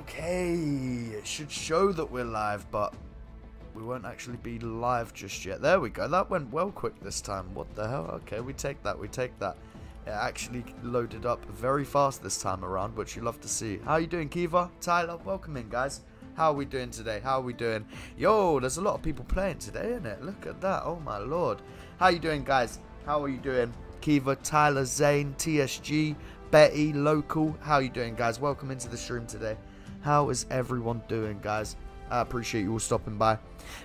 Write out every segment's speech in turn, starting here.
Okay, it should show that we're live, but we won't actually be live just yet. There we go. That went well quick this time. What the hell? Okay, we take that. We take that. It actually loaded up very fast this time around, which you love to see. How you doing, Kiva? Tyler, welcome in, guys. How are we doing today? How are we doing? Yo, there's a lot of people playing today, isn't it? Look at that. Oh, my lord. How are you doing, guys? How are you doing? Kiva, Tyler, Zane, TSG, Betty, Local. How are you doing, guys? Welcome into the stream today. How is everyone doing, guys? I appreciate you all stopping by.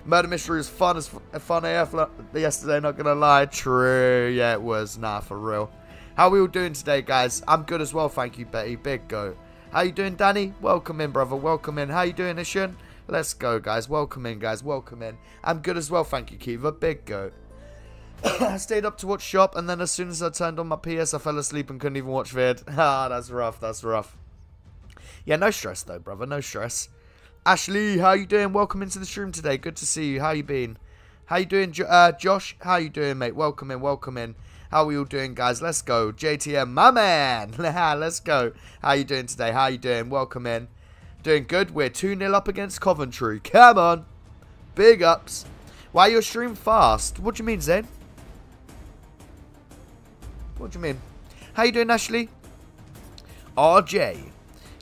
Murder Mystery was fun as fun AF yesterday, not gonna lie. True, yeah, it was. Nah, for real. How are we all doing today, guys? I'm good as well, thank you, Betty. Big go. How you doing, Danny? Welcome in, brother. Welcome in. How you doing, Ishan? Let's go, guys. Welcome in, guys. Welcome in. I'm good as well, thank you, Kiva. Big go. I stayed up to watch Shop, and then as soon as I turned on my PS, I fell asleep and couldn't even watch vid. Ah, that's rough. That's rough. Yeah, no stress though, brother. No stress. Ashley, how you doing? Welcome into the stream today. Good to see you. How you been? How you doing, uh, Josh? How you doing, mate? Welcome in. Welcome in. How are we all doing, guys? Let's go. JTM, my man. Let's go. How you doing today? How you doing? Welcome in. Doing good. We're 2-0 up against Coventry. Come on. Big ups. Why your stream fast? What do you mean, Zen? What do you mean? How you doing, Ashley? RJ.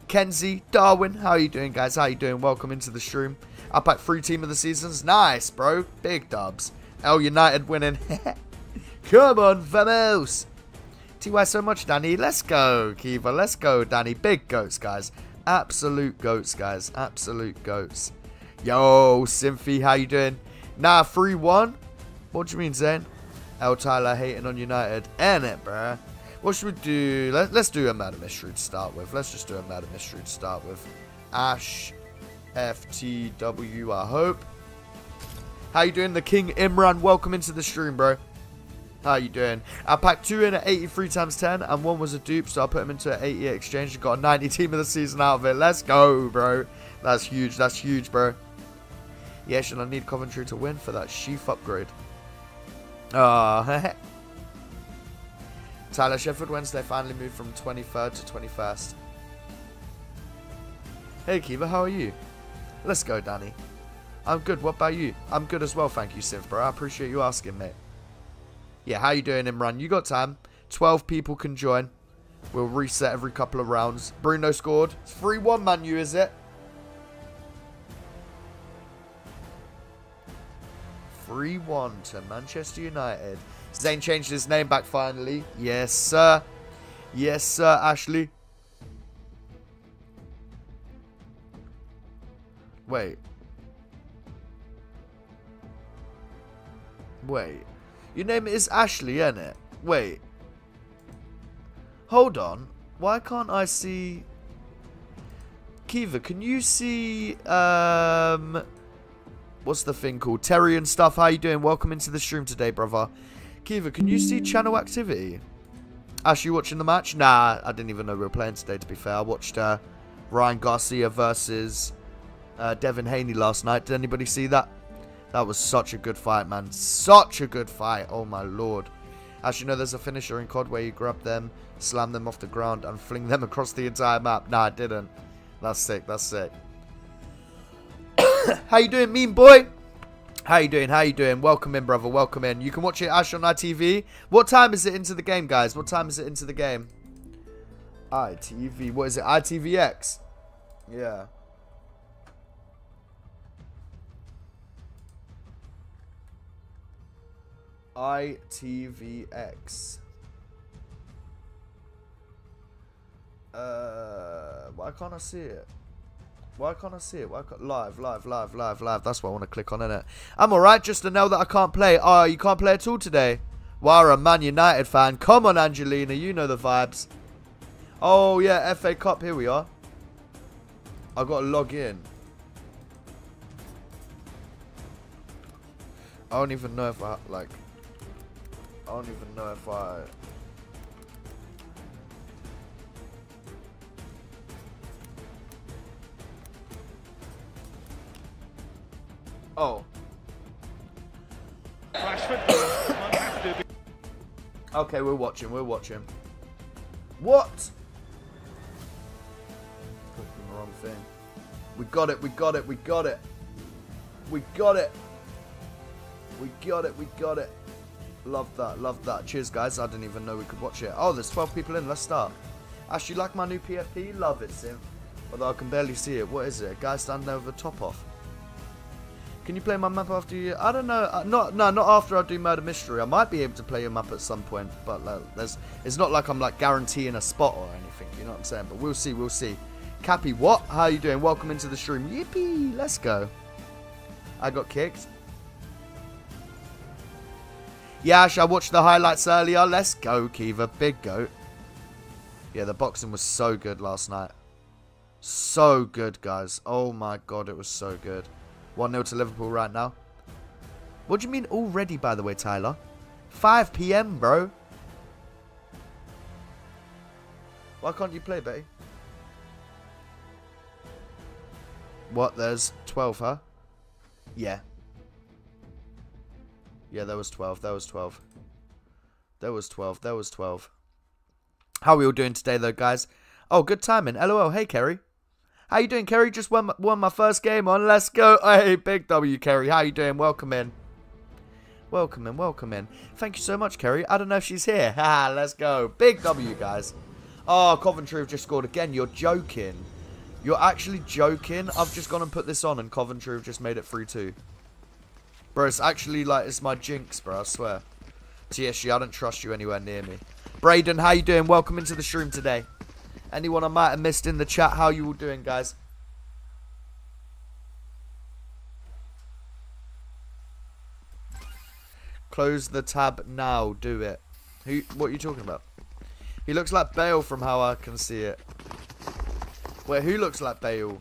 Kenzie, Darwin, how are you doing, guys? How are you doing? Welcome into the stream. Up at free team of the seasons. Nice, bro. Big dubs. L United winning. Come on, vamos. TY so much, Danny. Let's go, Kiva. Let's go, Danny. Big goats, guys. Absolute goats, guys. Absolute goats. Yo, Symphy, how you doing? Nah, 3-1? What do you mean, Zen? L Tyler hating on United. Ain't it, bruh? What should we do? Let, us do a murder mystery to start with. Let's just do a murder mystery to start with. Ash FTW, I hope. How you doing? The King Imran, welcome into the stream, bro. How you doing? I packed two in at 83 times 10, and one was a dupe, so I put them into an 80 exchange. Got a 90 team of the season out of it. Let's go, bro. That's huge. That's huge, bro. Yeah, should I need Coventry to win for that sheaf upgrade? Ah, uh, Tyler Sheffield Wednesday finally moved from 23rd to 21st. Hey Kiva, how are you? Let's go, Danny. I'm good. What about you? I'm good as well, thank you, Synth, bro. I appreciate you asking, mate. Yeah, how you doing, Imran? You got time. 12 people can join. We'll reset every couple of rounds. Bruno scored. It's 3-1, Manu, is it? 3-1 to Manchester United. Zane changed his name back finally. Yes, sir. Yes, sir, Ashley. Wait. Wait. Your name is Ashley, isn't it? Wait. Hold on. Why can't I see... Kiva, can you see... Um... What's the thing called? Terry and stuff. How you doing? Welcome into the stream today, brother. Kiva, can you see channel activity? Ash, you watching the match? Nah, I didn't even know we were playing today, to be fair. I watched uh, Ryan Garcia versus uh, Devin Haney last night. Did anybody see that? That was such a good fight, man. Such a good fight. Oh, my lord. As you know, there's a finisher in COD where you grab them, slam them off the ground, and fling them across the entire map. Nah, I didn't. That's sick. That's sick. How you doing, mean boy? How you doing? How you doing? Welcome in, brother. Welcome in. You can watch it Ash on ITV. What time is it into the game, guys? What time is it into the game? ITV. What is it? ITVX. Yeah. ITVX. Uh, why can't I see it? Why can't I see it? Why can't... Live, live, live, live, live. That's what I want to click on, innit? I'm alright, just to know that I can't play. Oh, you can't play at all today? Why, a Man United fan. Come on, Angelina. You know the vibes. Oh, yeah, FA Cup. Here we are. i got to log in. I don't even know if I, like... I don't even know if I... Oh. okay, we're watching, we're watching. What? Clicking the wrong thing. We got it, we got it, we got it. We got it. We got it, we got it. Love that, love that. Cheers, guys. I didn't even know we could watch it. Oh, there's 12 people in. Let's start. Actually, like my new PFP? Love it, Sim. Although I can barely see it. What is it? A guy standing with a top off. Can you play my map after you? I don't know. Uh, not no, not after I do Murder Mystery. I might be able to play your map at some point, but there's. It's not like I'm like guaranteeing a spot or anything. You know what I'm saying? But we'll see. We'll see. Cappy, what? How are you doing? Welcome into the stream. Yippee! Let's go. I got kicked. Yash, I watched the highlights earlier. Let's go, Kiva. Big goat. Yeah, the boxing was so good last night. So good, guys. Oh my god, it was so good. 1-0 to Liverpool right now. What do you mean already, by the way, Tyler? 5 p.m., bro. Why can't you play, Betty? What, there's 12, huh? Yeah. Yeah, there was 12. There was 12. There was 12. There was 12. How are we all doing today, though, guys? Oh, good timing. LOL. Hey, Kerry. How you doing, Kerry? Just won won my first game on. Let's go. Hey, big W, Kerry. How you doing? Welcome in. Welcome in. Welcome in. Thank you so much, Kerry. I don't know if she's here. Ha, let's go. Big W, guys. Oh, Coventry have just scored again. You're joking. You're actually joking. I've just gone and put this on, and Coventry have just made it 3-2. Bro, it's actually like, it's my jinx, bro, I swear. TSG, I don't trust you anywhere near me. Braden, how you doing? Welcome into the stream today. Anyone I might have missed in the chat, how you all doing, guys? Close the tab now, do it. Who? What are you talking about? He looks like Bale from how I can see it. Wait, who looks like Bale?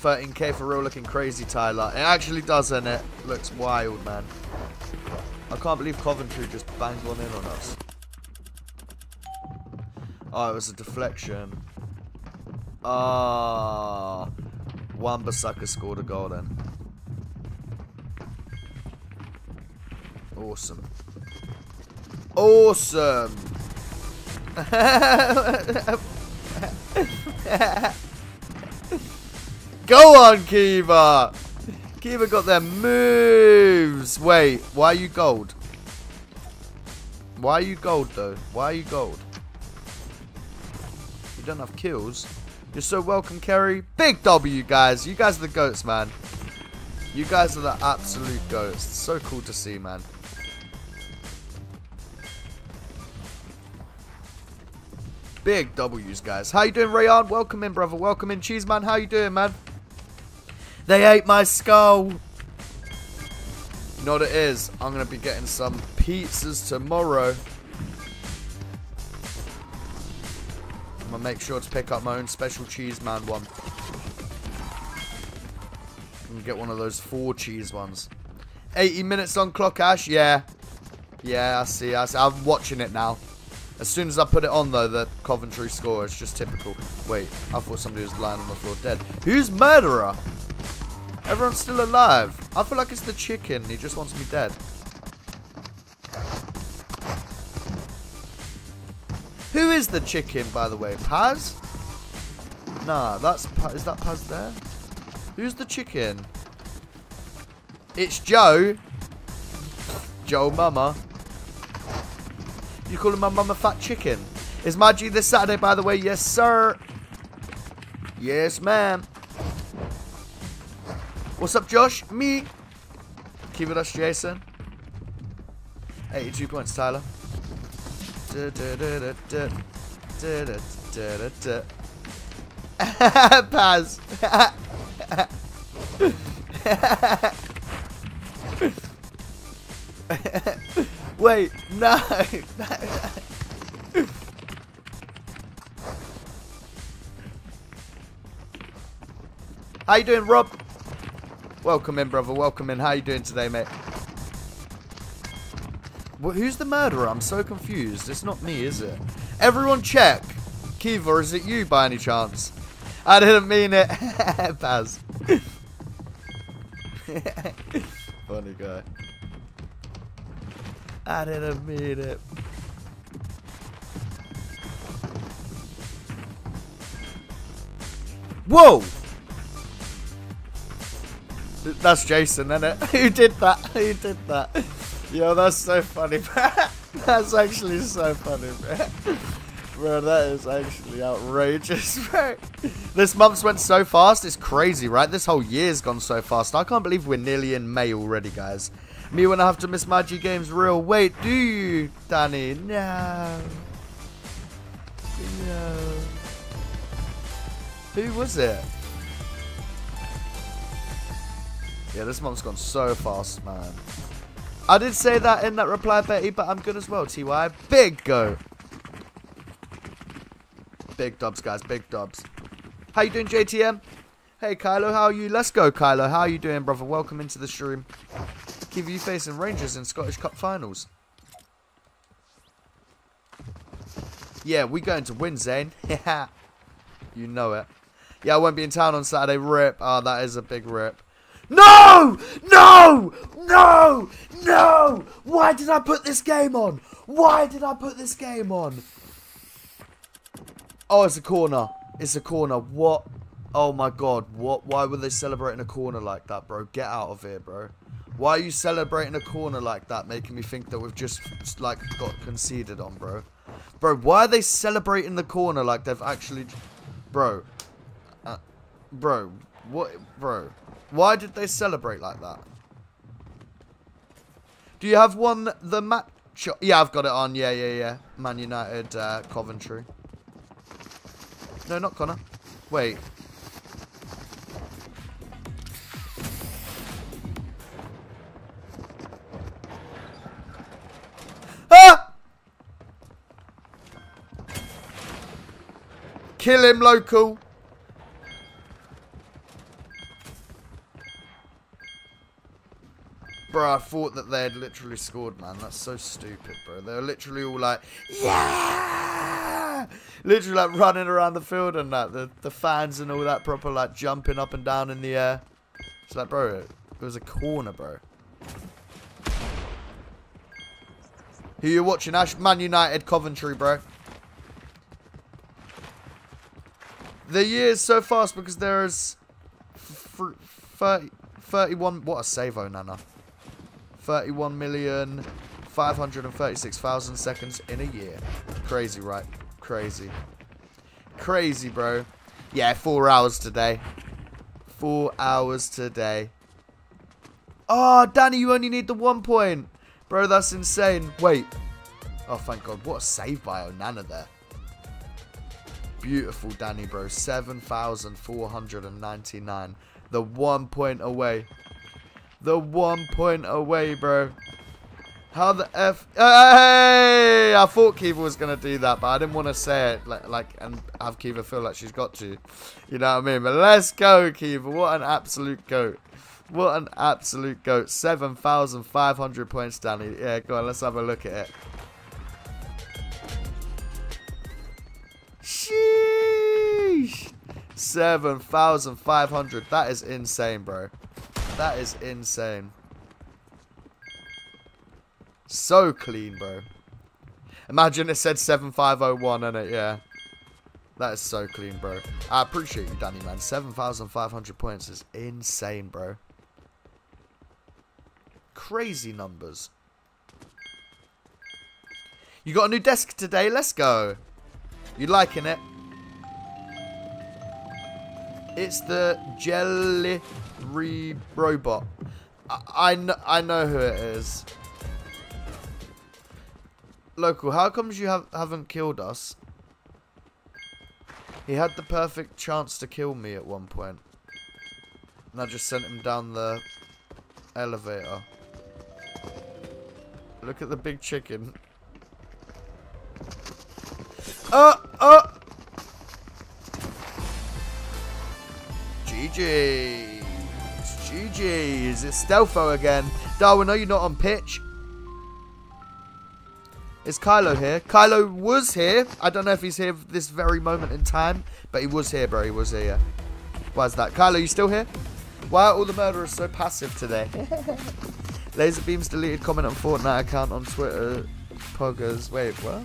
13k for real looking crazy, Tyler. It actually does, and it looks wild, man. I can't believe Coventry just banged one in on us. Oh, it was a deflection. Ah, oh, Wan-Bissaka scored a goal then. Awesome. Awesome. Go on, Kiva! Kiva got their moves! Wait, why are you gold? Why are you gold, though? Why are you gold? You don't have kills. You're so welcome, Kerry. Big W, guys. You guys are the goats, man. You guys are the absolute goats. so cool to see, man. Big W's, guys. How you doing, Rayon? Welcome in, brother. Welcome in, Cheese, man. How you doing, man? They ate my skull. You know what it is? I'm going to be getting some pizzas tomorrow. Make sure to pick up my own special cheese man one. And get one of those four cheese ones. 80 minutes on clock, Ash? Yeah. Yeah, I see, I see. I'm watching it now. As soon as I put it on, though, the Coventry score is just typical. Wait, I thought somebody was lying on the floor dead. Who's murderer? Everyone's still alive. I feel like it's the chicken. He just wants me dead. Who is the chicken, by the way? Paz? Nah, that's... Is that Paz there? Who's the chicken? It's Joe. Joe Mama. You calling my mama fat chicken? Is G this Saturday, by the way? Yes, sir. Yes, ma'am. What's up, Josh? Me. Keep it us, Jason. 82 points, Tyler. Paz. Wait, no. How you doing, Rob? Welcome in, brother. Welcome in. How you doing today, mate? Well, who's the murderer? I'm so confused. It's not me, is it? Everyone check. Kiva, is it you by any chance? I didn't mean it. Baz. Funny guy. I didn't mean it. Whoa! That's Jason, isn't it? Who did that? Who did that? Yo, that's so funny, man. That's actually so funny, bro. Bro, that is actually outrageous, bro. This month's went so fast, it's crazy, right? This whole year's gone so fast. I can't believe we're nearly in May already, guys. Me when I have to miss my G games real. Wait, do you, Danny? No. No. Who was it? Yeah, this month's gone so fast, man. I did say that in that reply, Betty, but I'm good as well, TY. Big go. Big dubs, guys. Big dubs. How you doing, JTM? Hey, Kylo. How are you? Let's go, Kylo. How are you doing, brother? Welcome into the stream. Keep you facing Rangers in Scottish Cup finals. Yeah, we going to win, Zane. You know it. Yeah, I won't be in town on Saturday. Rip. Oh, that is a big rip. No! No! No! No! Why did I put this game on? Why did I put this game on? Oh, it's a corner. It's a corner. What? Oh my god. What? Why were they celebrating a corner like that, bro? Get out of here, bro. Why are you celebrating a corner like that, making me think that we've just, like, got conceded on, bro? Bro, why are they celebrating the corner like they've actually... Bro. Uh, bro. What? Bro. Why did they celebrate like that? Do you have one, the match... Yeah, I've got it on. Yeah, yeah, yeah. Man United, uh, Coventry. No, not Connor. Wait. Ah! Kill him, local. Bro, I thought that they had literally scored, man. That's so stupid, bro. They were literally all like, yeah! Literally like running around the field and that. The, the fans and all that proper like jumping up and down in the air. It's like, bro, it was a corner, bro. Who you watching? Ash Man United Coventry, bro. The year's so fast because there is 30, 31. What a save, oh, Nana. 31 million 536,000 seconds in a year. Crazy, right? Crazy. Crazy, bro. Yeah, four hours today. Four hours today. Oh, Danny, you only need the one point. Bro, that's insane. Wait. Oh, thank God. What a save by Onana there. Beautiful, Danny, bro. 7,499. The one point away the one point away, bro. How the F... Hey! I thought Kiva was going to do that, but I didn't want to say it like, like and have Kiva feel like she's got to. You know what I mean? But let's go, Kiva. What an absolute goat. What an absolute goat. 7,500 points, Danny. Yeah, go on. Let's have a look at it. Sheesh. 7,500. That is insane, bro. That is insane. So clean, bro. Imagine it said 7501 in it, yeah. That is so clean, bro. I appreciate you, Danny, man. 7,500 points is insane, bro. Crazy numbers. You got a new desk today? Let's go. You liking it? It's the Jelly Re Robot. I, I, I know who it is. Local, how comes you have, haven't killed us? He had the perfect chance to kill me at one point. And I just sent him down the elevator. Look at the big chicken. Uh, uh, GG. GG's. It's Stealtho again. Darwin, are you not on pitch? Is Kylo here? Kylo was here. I don't know if he's here this very moment in time, but he was here, bro. He was here. Why is that? Kylo, you still here? Why are all the murderers so passive today? Laser Beams deleted comment on Fortnite account on Twitter. Poggers. Wait, what?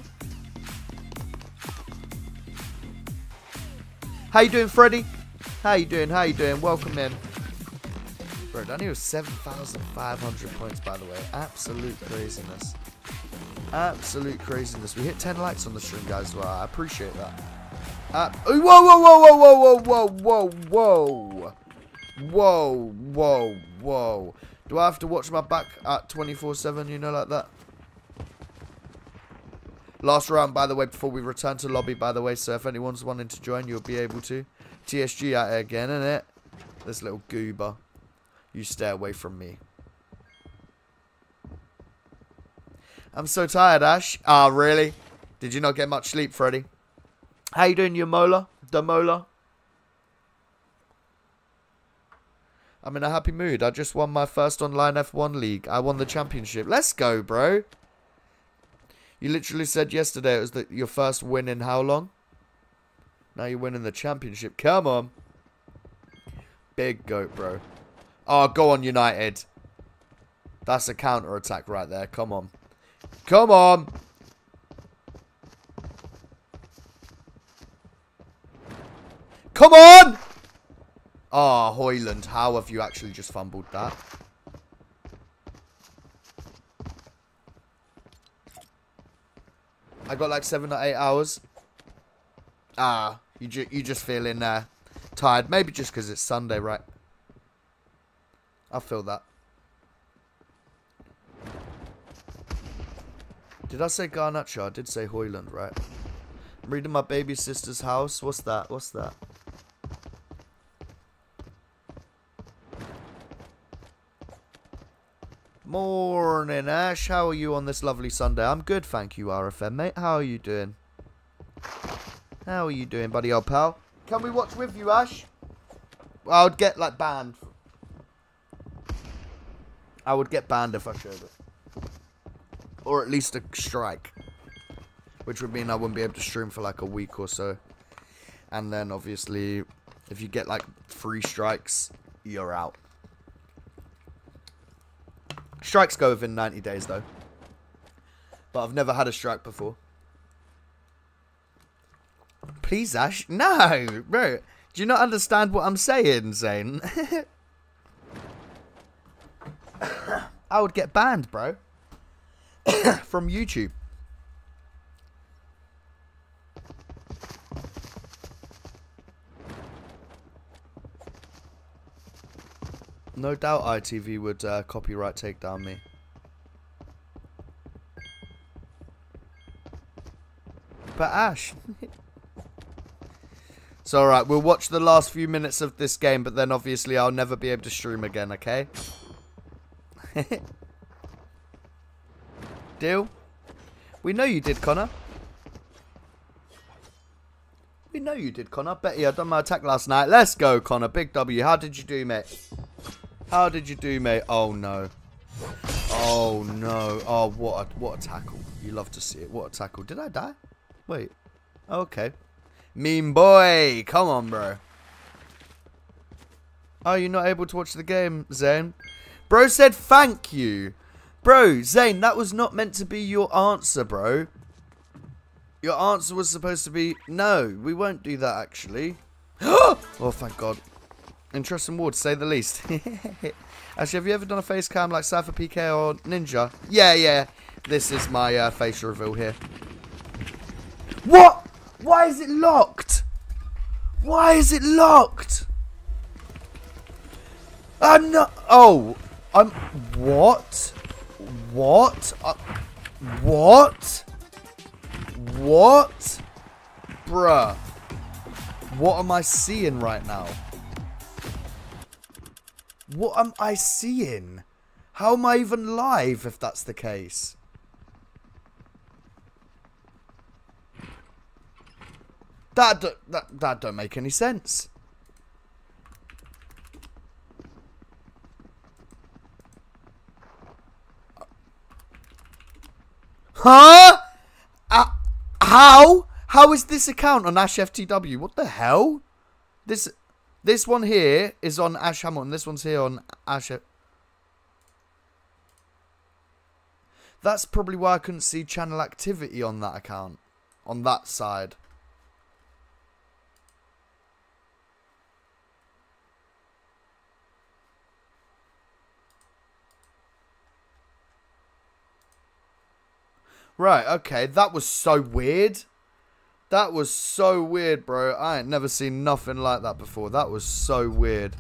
How you doing, Freddy? How you doing? How you doing? Welcome in. Bro, Danny was 7,500 points, by the way. Absolute craziness. Absolute craziness. We hit 10 likes on the stream, guys, well. I appreciate that. Uh, whoa, whoa, whoa, whoa, whoa, whoa, whoa, whoa. Whoa, whoa, whoa. Do I have to watch my back at 24-7, you know, like that? Last round, by the way, before we return to lobby, by the way, so if anyone's wanting to join, you'll be able to. TSG out here again, innit? This little goober. You stay away from me. I'm so tired, Ash. Ah, oh, really? Did you not get much sleep, Freddy? How you doing? The molar? I'm in a happy mood. I just won my first online F1 league. I won the championship. Let's go, bro. You literally said yesterday it was the, your first win in how long? Now you're winning the championship. Come on. Big goat, bro. Oh, go on, United. That's a counter attack right there. Come on. Come on. Come on! Ah, oh, Højlund, how have you actually just fumbled that? I got like seven or eight hours. Ah, you, ju you just feeling uh, tired. Maybe just because it's Sunday, right? I feel that. Did I say Garnacho? I did say Højlund, right? I'm reading my baby sister's house. What's that? What's that? Morning, Ash. How are you on this lovely Sunday? I'm good, thank you, RFM, mate. How are you doing? How are you doing, buddy old pal? Can we watch with you, Ash? I would get, like, banned. I would get banned if I showed it. Or at least a strike. Which would mean I wouldn't be able to stream for, like, a week or so. And then, obviously, if you get, like, three strikes, you're out. Strikes go within 90 days, though. But I've never had a strike before. Please, Ash. No, bro. Do you not understand what I'm saying, Zane? I would get banned, bro. From YouTube. No doubt ITV would uh, copyright take down me. But Ash. it's alright, we'll watch the last few minutes of this game, but then obviously I'll never be able to stream again, okay? Deal? We know you did, Connor. We know you did, Connor. Betty, I done my attack last night. Let's go, Connor. Big W. How did you do, mate? How did you do, mate? Oh, no. Oh, no. Oh, what a, what a tackle. You love to see it. What a tackle. Did I die? Wait. Oh, okay. Mean boy. Come on, bro. Are you not able to watch the game, Zane? Bro said thank you. Bro, Zane, that was not meant to be your answer, bro. Your answer was supposed to be, no, we won't do that, actually. oh, thank God. Interesting ward, to say the least. Actually, have you ever done a face cam like SypherPK or Ninja? Yeah, yeah. This is my uh, face reveal here. What? Why is it locked? Why is it locked? I'm not. Oh, I'm. What? What? Uh, what? What? Bruh. What am I seeing right now? What am I seeing? How am I even live if that's the case? That, that, that don't make any sense. Huh? Uh, how? How is this account on Ash FTW? What the hell? This this one here is on Ash Hamilton. This one's here on Ash. That's probably why I couldn't see channel activity on that account. On that side. Right, okay. That was so weird. That was so weird, bro. I ain't never seen nothing like that before. That was so weird.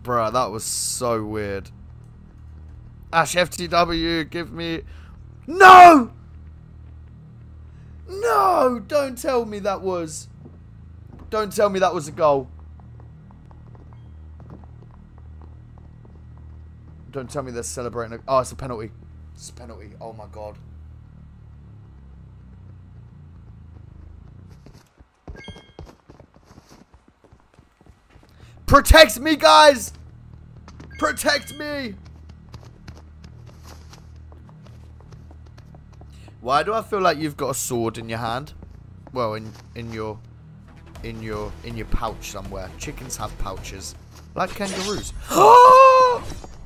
Bruh, that was so weird. Ash FTW, give me... No! No! Don't tell me that was... Don't tell me that was a goal. Don't tell me they're celebrating. A, oh, it's a penalty. It's a penalty. Oh my god. Protect me, guys! Protect me! Why do I feel like you've got a sword in your hand? Well, in in your in your in your pouch somewhere. Chickens have pouches, like kangaroos. Ah!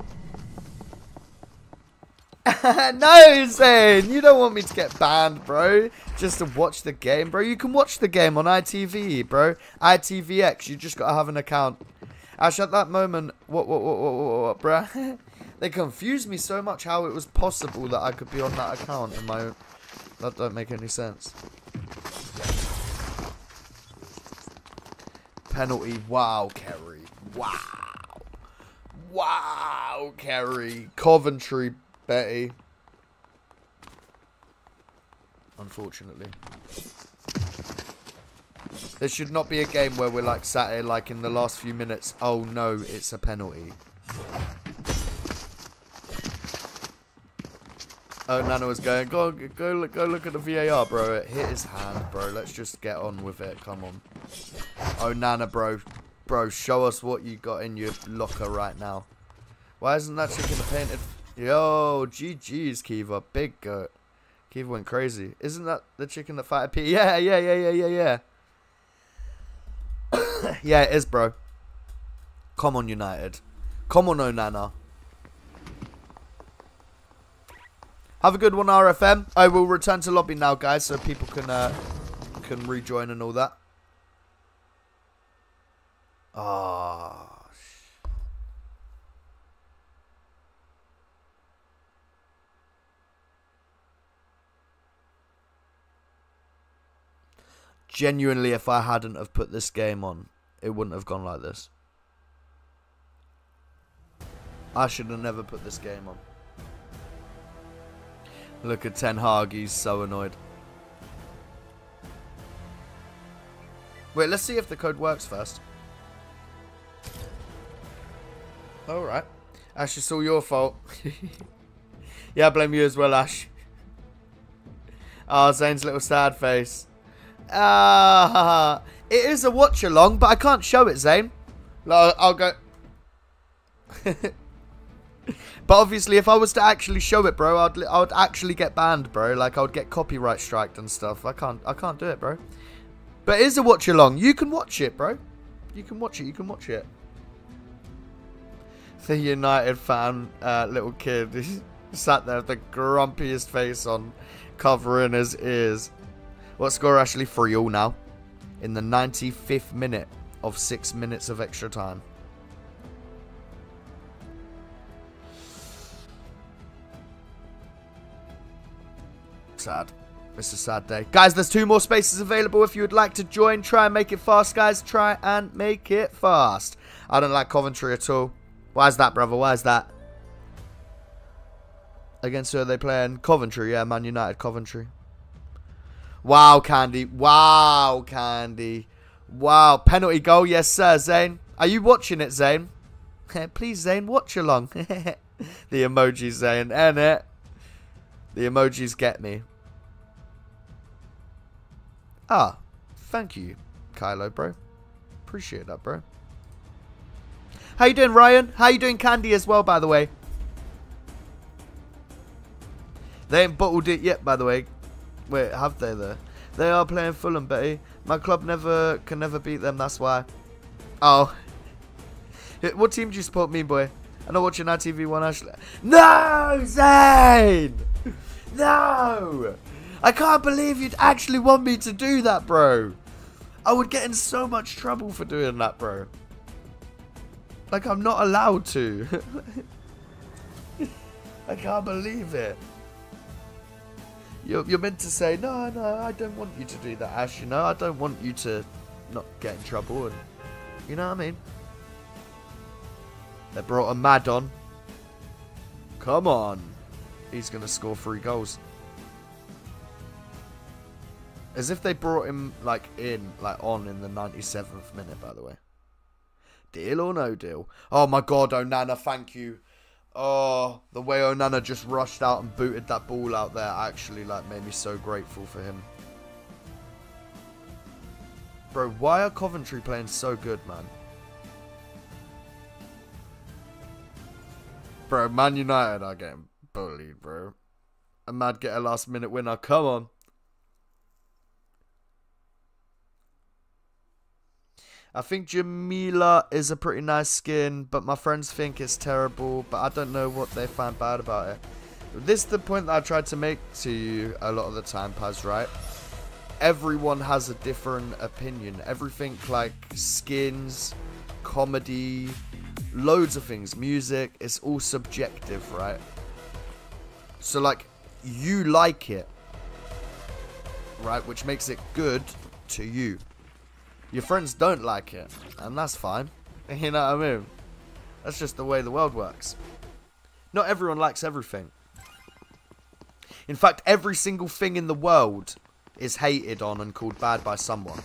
no, Zane, you don't want me to get banned, bro. Just to watch the game, bro. You can watch the game on ITV, bro. ITVX. You just gotta have an account. Actually, at that moment, what, what, what, what, what, what bruh? they confused me so much how it was possible that I could be on that account in my own. That don't make any sense. Penalty. Wow, Kerry. Wow. Wow, Kerry. Coventry, Betty. Unfortunately. There should not be a game where we're like sat here like in the last few minutes. Oh no, it's a penalty. Oh, Nana was going, go, go, look, go look at the VAR, bro. It hit his hand, bro. Let's just get on with it. Come on. Oh, Nana, bro. Bro, show us what you got in your locker right now. Why isn't that chicken painted? Yo, GG's, Kiva. Big goat. Kiva went crazy. Isn't that the chicken that fighted P? Yeah, yeah, yeah, yeah, yeah, yeah. yeah, it is, bro. Come on, United. Come on, Onana. Have a good one, RFM. I will return to lobby now, guys, so people can uh, can rejoin and all that. Ah. Oh, Genuinely, if I hadn't have put this game on, it wouldn't have gone like this. I should have never put this game on. Look at Ten Hag, he's so annoyed. Wait, let's see if the code works first. Alright. Ash, it's all your fault. yeah, blame you as well, Ash. Ah, oh, Zane's little sad face. Uh, it is a watch along, but I can't show it, Zane. No, I'll go. but obviously, if I was to actually show it, bro, I'd I would actually get banned, bro. Like I would get copyright striked and stuff. I can't I can't do it, bro. But it is a watch along. You can watch it, bro. You can watch it. You can watch it. The United fan, uh, little kid, he sat there with the grumpiest face on, covering his ears. What score actually 3 all now? In the 95th minute of 6 minutes of extra time. Sad. It's a sad day. Guys, there's two more spaces available if you would like to join. Try and make it fast, guys. Try and make it fast. I don't like Coventry at all. Why is that, brother? Why is that? Against who are they playing? Coventry, yeah. Man United, Coventry. Wow, Candy. Wow, Candy. Wow. Penalty goal. Yes, sir, Zane. Are you watching it, Zane? Please, Zane, watch along. the emojis, Zane. And it. The emojis get me. Ah. Thank you, Kylo, bro. Appreciate that, bro. How you doing, Ryan? How you doing, Candy, as well, by the way? They ain't bottled it yet, by the way. Wait, have they though? They are playing Fulham, Betty. My club never can never beat them. That's why. Oh. What team do you support, me boy? I know watching ITV One Ashley. No, Zane. No. I can't believe you'd actually want me to do that, bro. I would get in so much trouble for doing that, bro. Like, I'm not allowed to. I can't believe it. You're, you're meant to say, no, no, I don't want you to do that, Ash, you know? I don't want you to not get in trouble, and you know what I mean? They brought Amad on. Come on. He's going to score three goals. As if they brought him, like, in, like, on in the 97th minute, by the way. Deal or no deal? Oh, my God, Onana, thank you. Oh, the way Onana just rushed out and booted that ball out there actually like made me so grateful for him. Bro, why are Coventry playing so good, man? Bro, Man United are getting bullied, bro. Amad get a last minute winner. Come on. I think Jamila is a pretty nice skin, but my friends think it's terrible, but I don't know what they find bad about it. This is the point that I tried to make to you a lot of the time, Paz, right? Everyone has a different opinion. Everything like skins, comedy, loads of things, music, it's all subjective, right? So like, you like it, right? Which makes it good to you. Your friends don't like it, and that's fine. You know what I mean? That's just the way the world works. Not everyone likes everything. In fact, every single thing in the world is hated on and called bad by someone.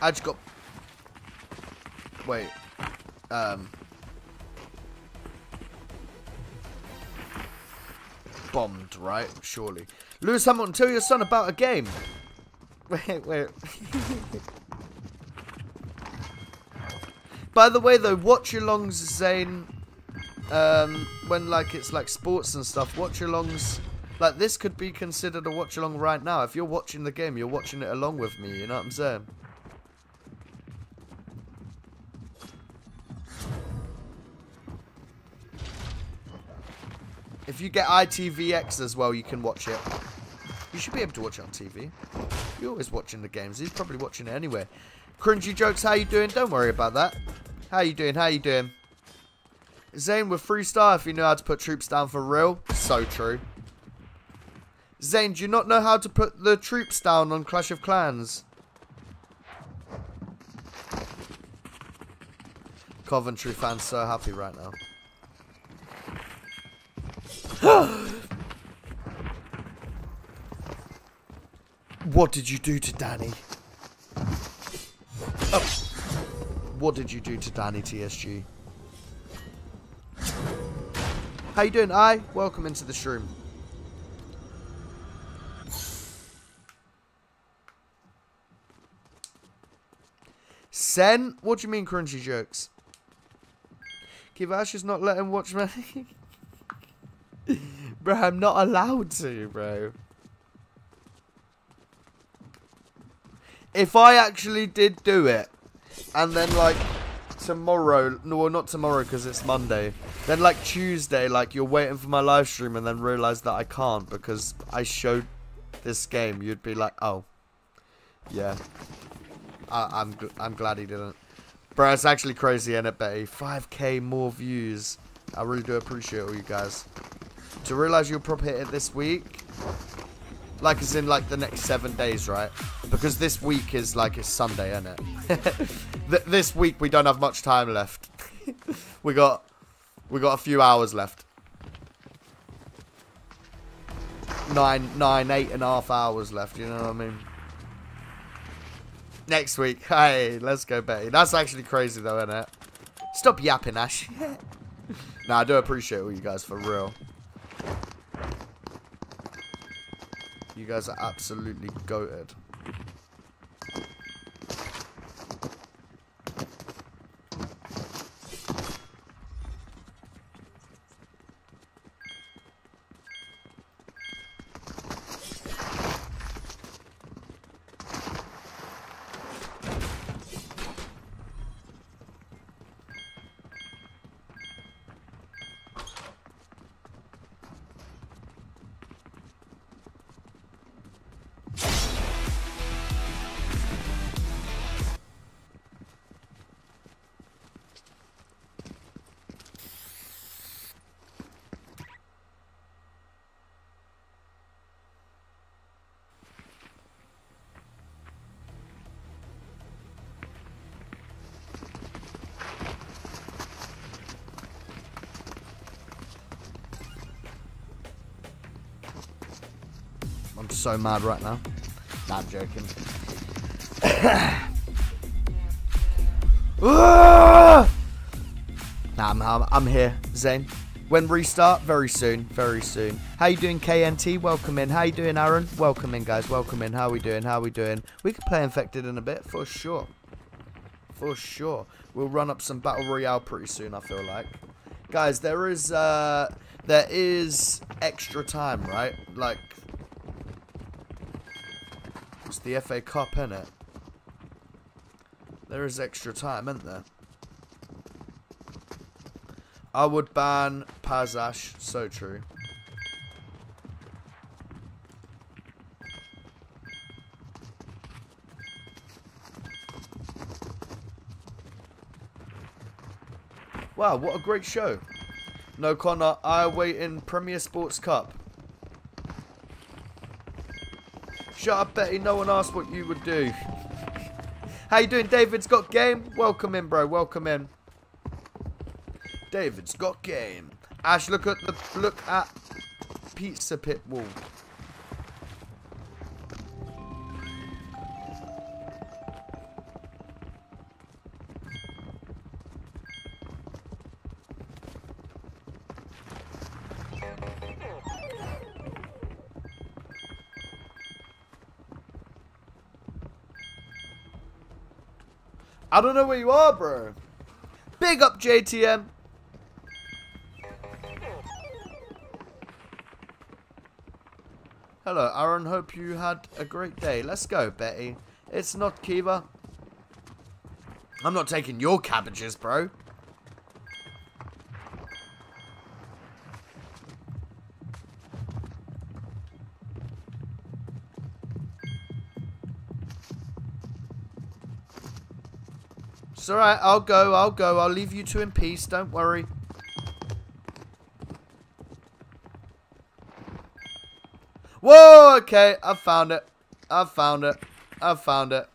I just got... Wait. Um... Bombed, right? Surely. Lewis Hamilton, tell your son about a game. Wait, wait. By the way, though, watch alongs, Zane. Um, when like it's like sports and stuff, watch alongs. Like this could be considered a watch along right now. If you're watching the game, you're watching it along with me. You know what I'm saying? If you get ITVX as well, you can watch it. You should be able to watch it on TV. You're always watching the games. He's probably watching it anyway. Cringy jokes, how you doing? Don't worry about that. How you doing? How you doing? Zane with free star if you know how to put troops down for real. So true. Zane, do you not know how to put the troops down on Clash of Clans? Coventry fans so happy right now. what did you do to Danny? Oh. What did you do to Danny TSG? How you doing, I? Welcome into the stream. Sen? What do you mean crunchy jokes? Kivash is not letting watch me. bro, I'm not allowed to, bro. If I actually did do it, and then, like, tomorrow, no, well, not tomorrow because it's Monday, then, like, Tuesday, like, you're waiting for my live stream and then realize that I can't because I showed this game, you'd be like, oh, yeah. I, I'm, I'm glad he didn't. Bro, it's actually crazy, isn't it, Betty? 5k more views. I really do appreciate all you guys. To realize you'll probably hit it this week, like it's in like the next seven days, right? Because this week is like it's Sunday, isn't it? This week we don't have much time left. we got we got a few hours left. Nine, nine, eight and a half hours left. You know what I mean? Next week. Hey, let's go, Betty. That's actually crazy, though, isn't it? Stop yapping, Ash. nah, I do appreciate all you guys for real. You guys are absolutely goated. So mad right now. Nah, I'm joking. nah, I'm, I'm, I'm here, Zane. When restart? Very soon, very soon. How you doing, KNT? Welcome in. How you doing, Aaron? Welcome in, guys. Welcome in. How we doing? How we doing? We could play Infected in a bit, for sure. For sure. We'll run up some Battle Royale pretty soon, I feel like. Guys, there is, uh, there is extra time, right? Like, it's the FA Cup, isn't it? There is extra time, isn't there? I would ban Pazash. So true. Wow, what a great show. No, Connor, I wait in Premier Sports Cup. Shut up, Betty. No one asked what you would do. How you doing? David's got game. Welcome in, bro. Welcome in. David's got game. Ash, look at the look at pizza pit wall. I don't know where you are, bro. Big up JTM. Hello, Aaron. Hope you had a great day. Let's go, Betty. It's not Kiva. I'm not taking your cabbages, bro. It's alright, I'll go, I'll go. I'll leave you two in peace, don't worry. Whoa, okay, I found it. I found it. I found it.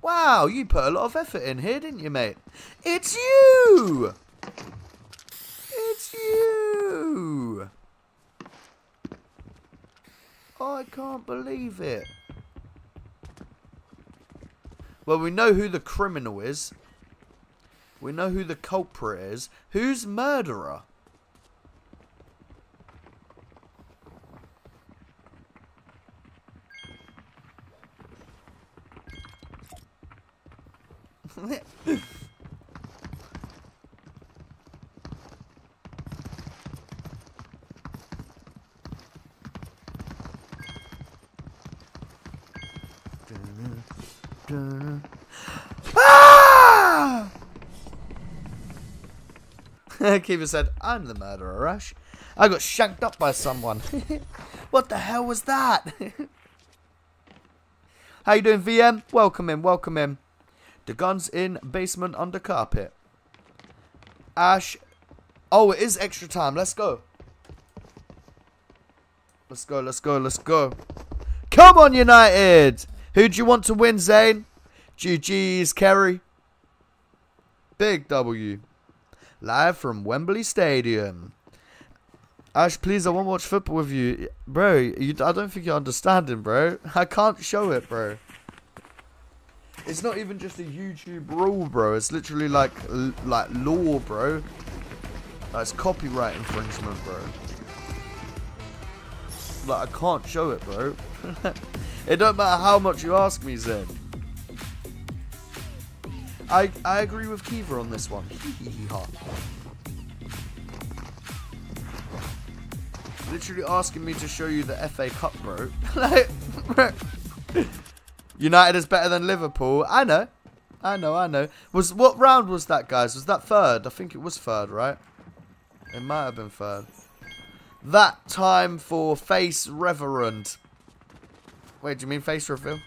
Wow, you put a lot of effort in here, didn't you, mate? It's you! It's you! I can't believe it. Well, we know who the criminal is. We know who the culprit is. Who's murderer? ah! Kiva said, I'm the murderer, Rush. I got shanked up by someone. what the hell was that? How you doing, VM? Welcome in, welcome in. The gun's in basement under carpet. Ash. Oh, it is extra time. Let's go. Let's go, let's go, let's go. Come on, United! Who do you want to win, Zane? GG's, Kerry. Big W. Live from Wembley Stadium. Ash, please, I want to watch football with you. Bro, you, I don't think you're understanding, bro. I can't show it, bro. It's not even just a YouTube rule, bro. It's literally like like law, bro. That's copyright infringement, bro. Like, I can't show it, bro. it don't matter how much you ask me, Zen. I I agree with Kiva on this one. Literally asking me to show you the FA Cup, bro. like, United is better than Liverpool. I know. I know, I know. Was What round was that, guys? Was that third? I think it was third, right? It might have been third. That time for face reverend. Wait, do you mean face reveal?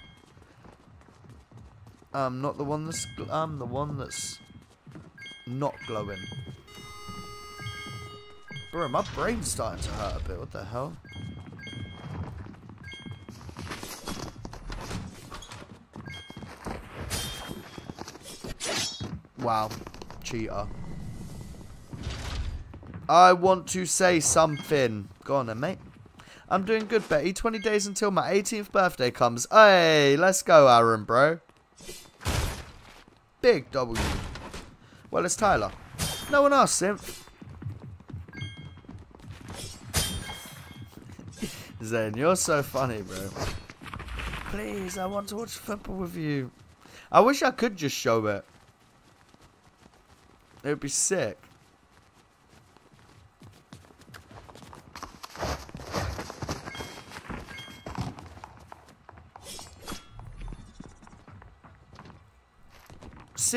I'm not the one that's... I'm um, the one that's not glowing. Bro, my brain's starting to hurt a bit. What the hell? Wow. Cheater. I want to say something. Go on then, mate. I'm doing good, Betty. 20 days until my 18th birthday comes. Hey, let's go, Aaron, bro. Big W. Well, it's Tyler. No one asked, Simp. Zane, you're so funny, bro. Please, I want to watch football with you. I wish I could just show it. It would be sick.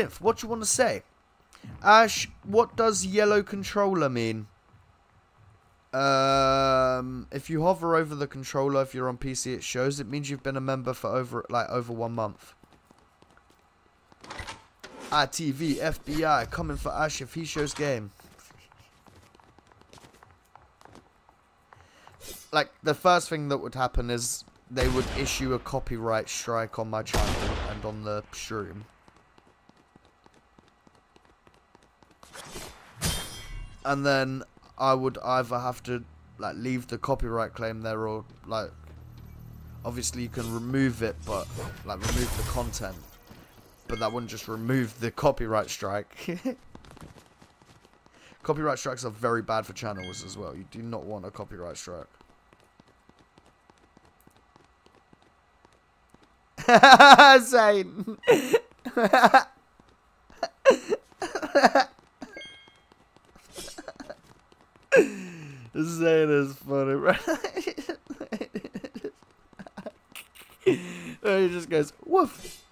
What you want to say? Ash, what does yellow controller mean? Um, if you hover over the controller, if you're on PC, it shows. It means you've been a member for over, like, over one month. ITV, FBI, coming for Ash if he shows game. Like, the first thing that would happen is they would issue a copyright strike on my channel and on the stream. And then I would either have to like leave the copyright claim there or like obviously you can remove it but like remove the content. But that wouldn't just remove the copyright strike. Copyright strikes are very bad for channels as well. You do not want a copyright strike. Zane Zane is funny, right? he just goes, woof.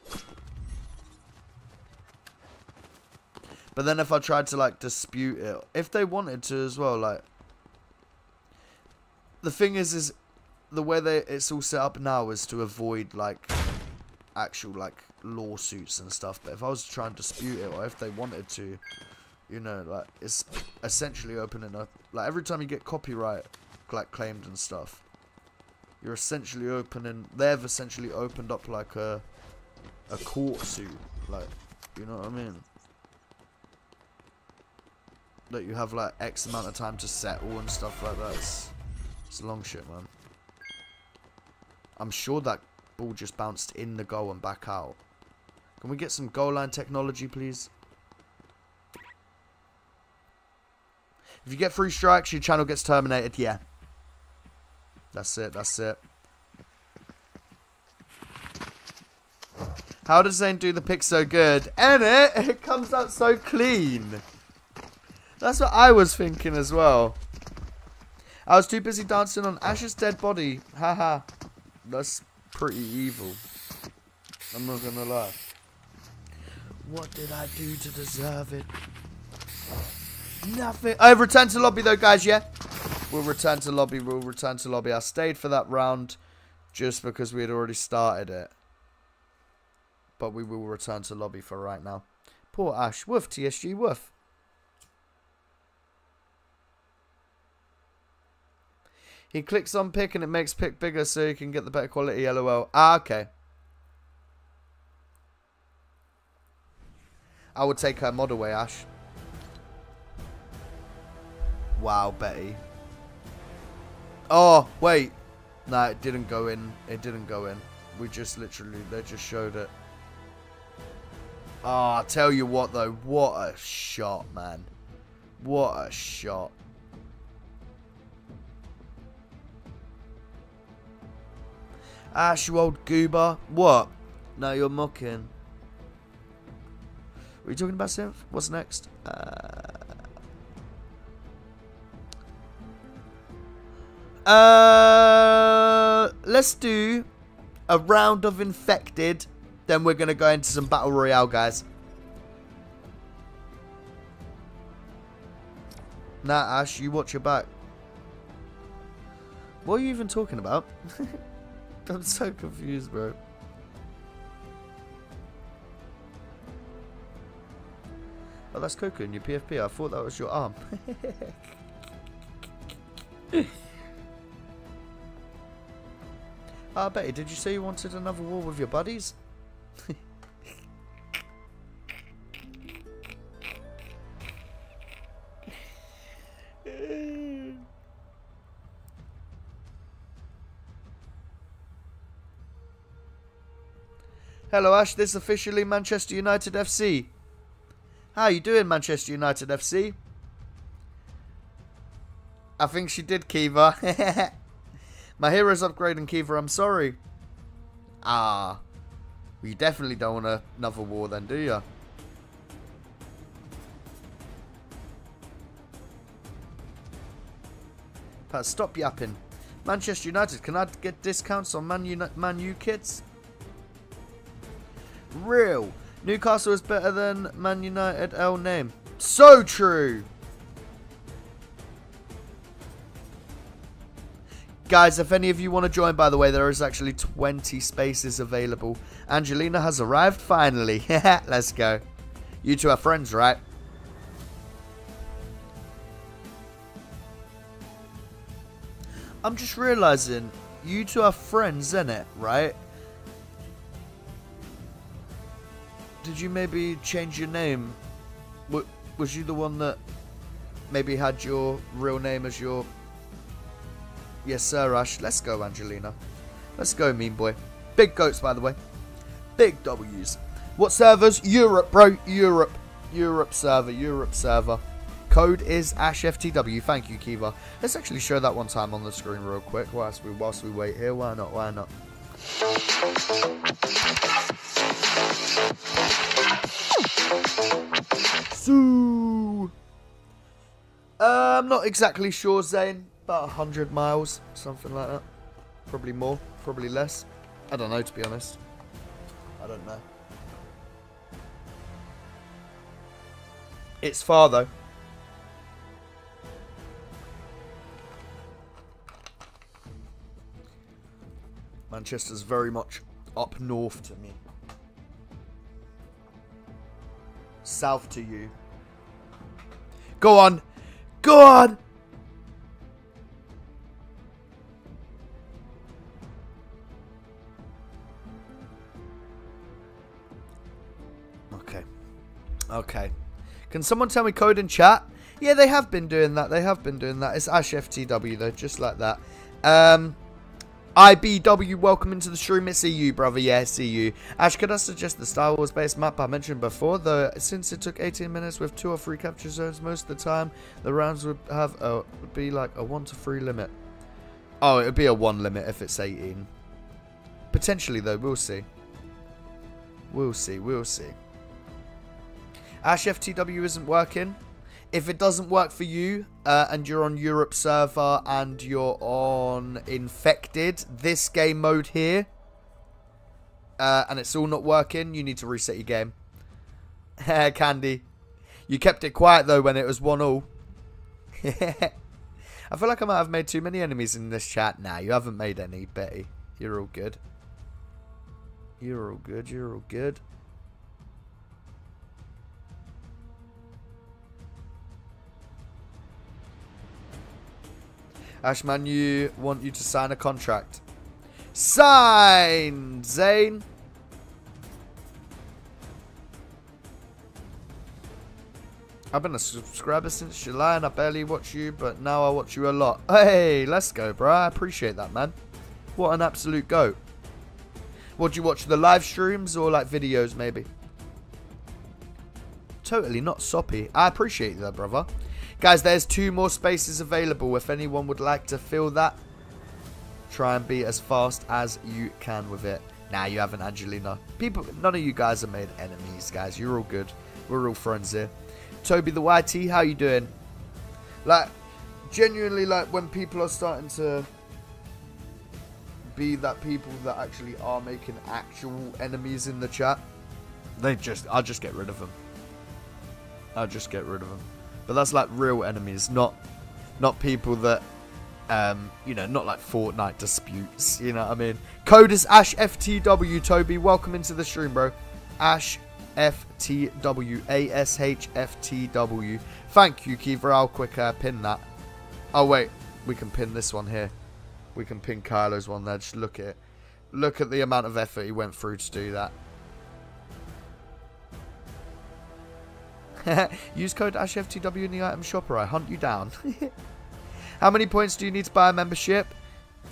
But then if I tried to, like, dispute it, if they wanted to as well, like, the thing is, is the way they it's all set up now is to avoid, like, actual, like, lawsuits and stuff. But if I was trying to dispute it, or if they wanted to, you know, like it's essentially opening up. Like every time you get copyright like claimed and stuff, you're essentially opening. They've essentially opened up like a a court suit. Like, you know what I mean? That you have like X amount of time to settle and stuff like that. It's, it's long shit, man. I'm sure that ball just bounced in the goal and back out. Can we get some goal line technology, please? If you get three strikes, your channel gets terminated. Yeah. That's it. That's it. How does Zane do the pick so good? And it, it comes out so clean. That's what I was thinking as well. I was too busy dancing on Ash's dead body. Haha. That's pretty evil. I'm not gonna lie. What did I do to deserve it? Nothing. I've returned to lobby though, guys, yeah? We'll return to lobby. We'll return to lobby. I stayed for that round just because we had already started it. But we will return to lobby for right now. Poor Ash. Woof, TSG, woof. He clicks on pick and it makes pick bigger so you can get the better quality LOL. Ah, okay. I would take her mod away, Ash. Wow, Betty. Oh, wait. No, it didn't go in. It didn't go in. We just literally, they just showed it. Ah, I tell you what though, what a shot, man. What a shot. Ash, you old goober. What? No, you're mocking. Are you talking about, Synth? What's next? Uh... Uh, let's do a round of infected. Then we're gonna go into some battle royale, guys. Nah, Ash, you watch your back. What are you even talking about? I'm so confused, bro. Oh, that's Coco in your PFP. I thought that was your arm. Ah, Betty, did you say you wanted another war with your buddies? Hello, Ash. This is officially Manchester United FC. How you doing, Manchester United FC? I think she did, Kiva. My hero's upgrading, Kiva. I'm sorry. Ah. You definitely don't want another war then, do you? Pat, stop yapping. Manchester United, can I get discounts on Man, Uni Man U kits? Real. Newcastle is better than Man United L name. So true. Guys, if any of you want to join, by the way, there is actually 20 spaces available. Angelina has arrived finally. Let's go. You two are friends, right? I'm just realizing you two are friends, innit? Right? Did you maybe change your name? Was you the one that maybe had your real name as your... Yes, sir, Ash. Let's go, Angelina. Let's go, mean boy. Big goats, by the way. Big W's. What servers? Europe, bro. Europe. Europe server. Europe server. Code is AshFTW. Thank you, Kiva. Let's actually show that one time on the screen real quick whilst we whilst we wait here. Why not? Why not? So, uh, I'm not exactly sure, Zane. About 100 miles, something like that. Probably more, probably less. I don't know, to be honest. I don't know. It's far, though. Manchester's very much up north to me. South to you. Go on. Go on. Okay. Can someone tell me code in chat? Yeah, they have been doing that. They have been doing that. It's Ash FTW though, just like that. Um, IBW, welcome into the stream. It's you, brother. Yeah, see you. Ash, could I suggest the Star Wars based map I mentioned before? Though, since it took 18 minutes with two or three capture zones, most of the time the rounds would have a would be like a one to three limit. Oh, it would be a one limit if it's 18. Potentially, though, we'll see. We'll see. We'll see. Ash FTW isn't working. If it doesn't work for you uh, and you're on Europe server and you're on Infected, this game mode here, uh, and it's all not working, you need to reset your game. Candy. You kept it quiet though when it was 1 all. I feel like I might have made too many enemies in this chat. Nah, you haven't made any, Betty. You're all good. You're all good, you're all good. Ashman, you want you to sign a contract. Sign, Zane. I've been a subscriber since July and I barely watch you, but now I watch you a lot. Hey, let's go, bro. I appreciate that, man. What an absolute goat. What, do you watch the live streams or like videos, maybe? Totally not soppy. I appreciate that, brother. Guys, there's two more spaces available. If anyone would like to fill that, try and be as fast as you can with it. Nah, you haven't, Angelina. People, none of you guys have made enemies, guys. You're all good. We're all friends here. Toby the YT, how you doing? Like, genuinely, like, when people are starting to be that people that actually are making actual enemies in the chat, they just, I'll just get rid of them. I'll just get rid of them. But that's like real enemies, not not people that um, you know, not like Fortnite disputes, you know what I mean? Code is Ash FTW, Toby. Welcome into the stream, bro. Ash FTW, A-S-H-F-T-W. Thank you, Kiva. I'll quick uh, pin that. Oh, wait. We can pin this one here. We can pin Kylo's one there. Just look at it. Look at the amount of effort he went through to do that. Use code AshFTW in the item shop or I hunt you down. How many points do you need to buy a membership?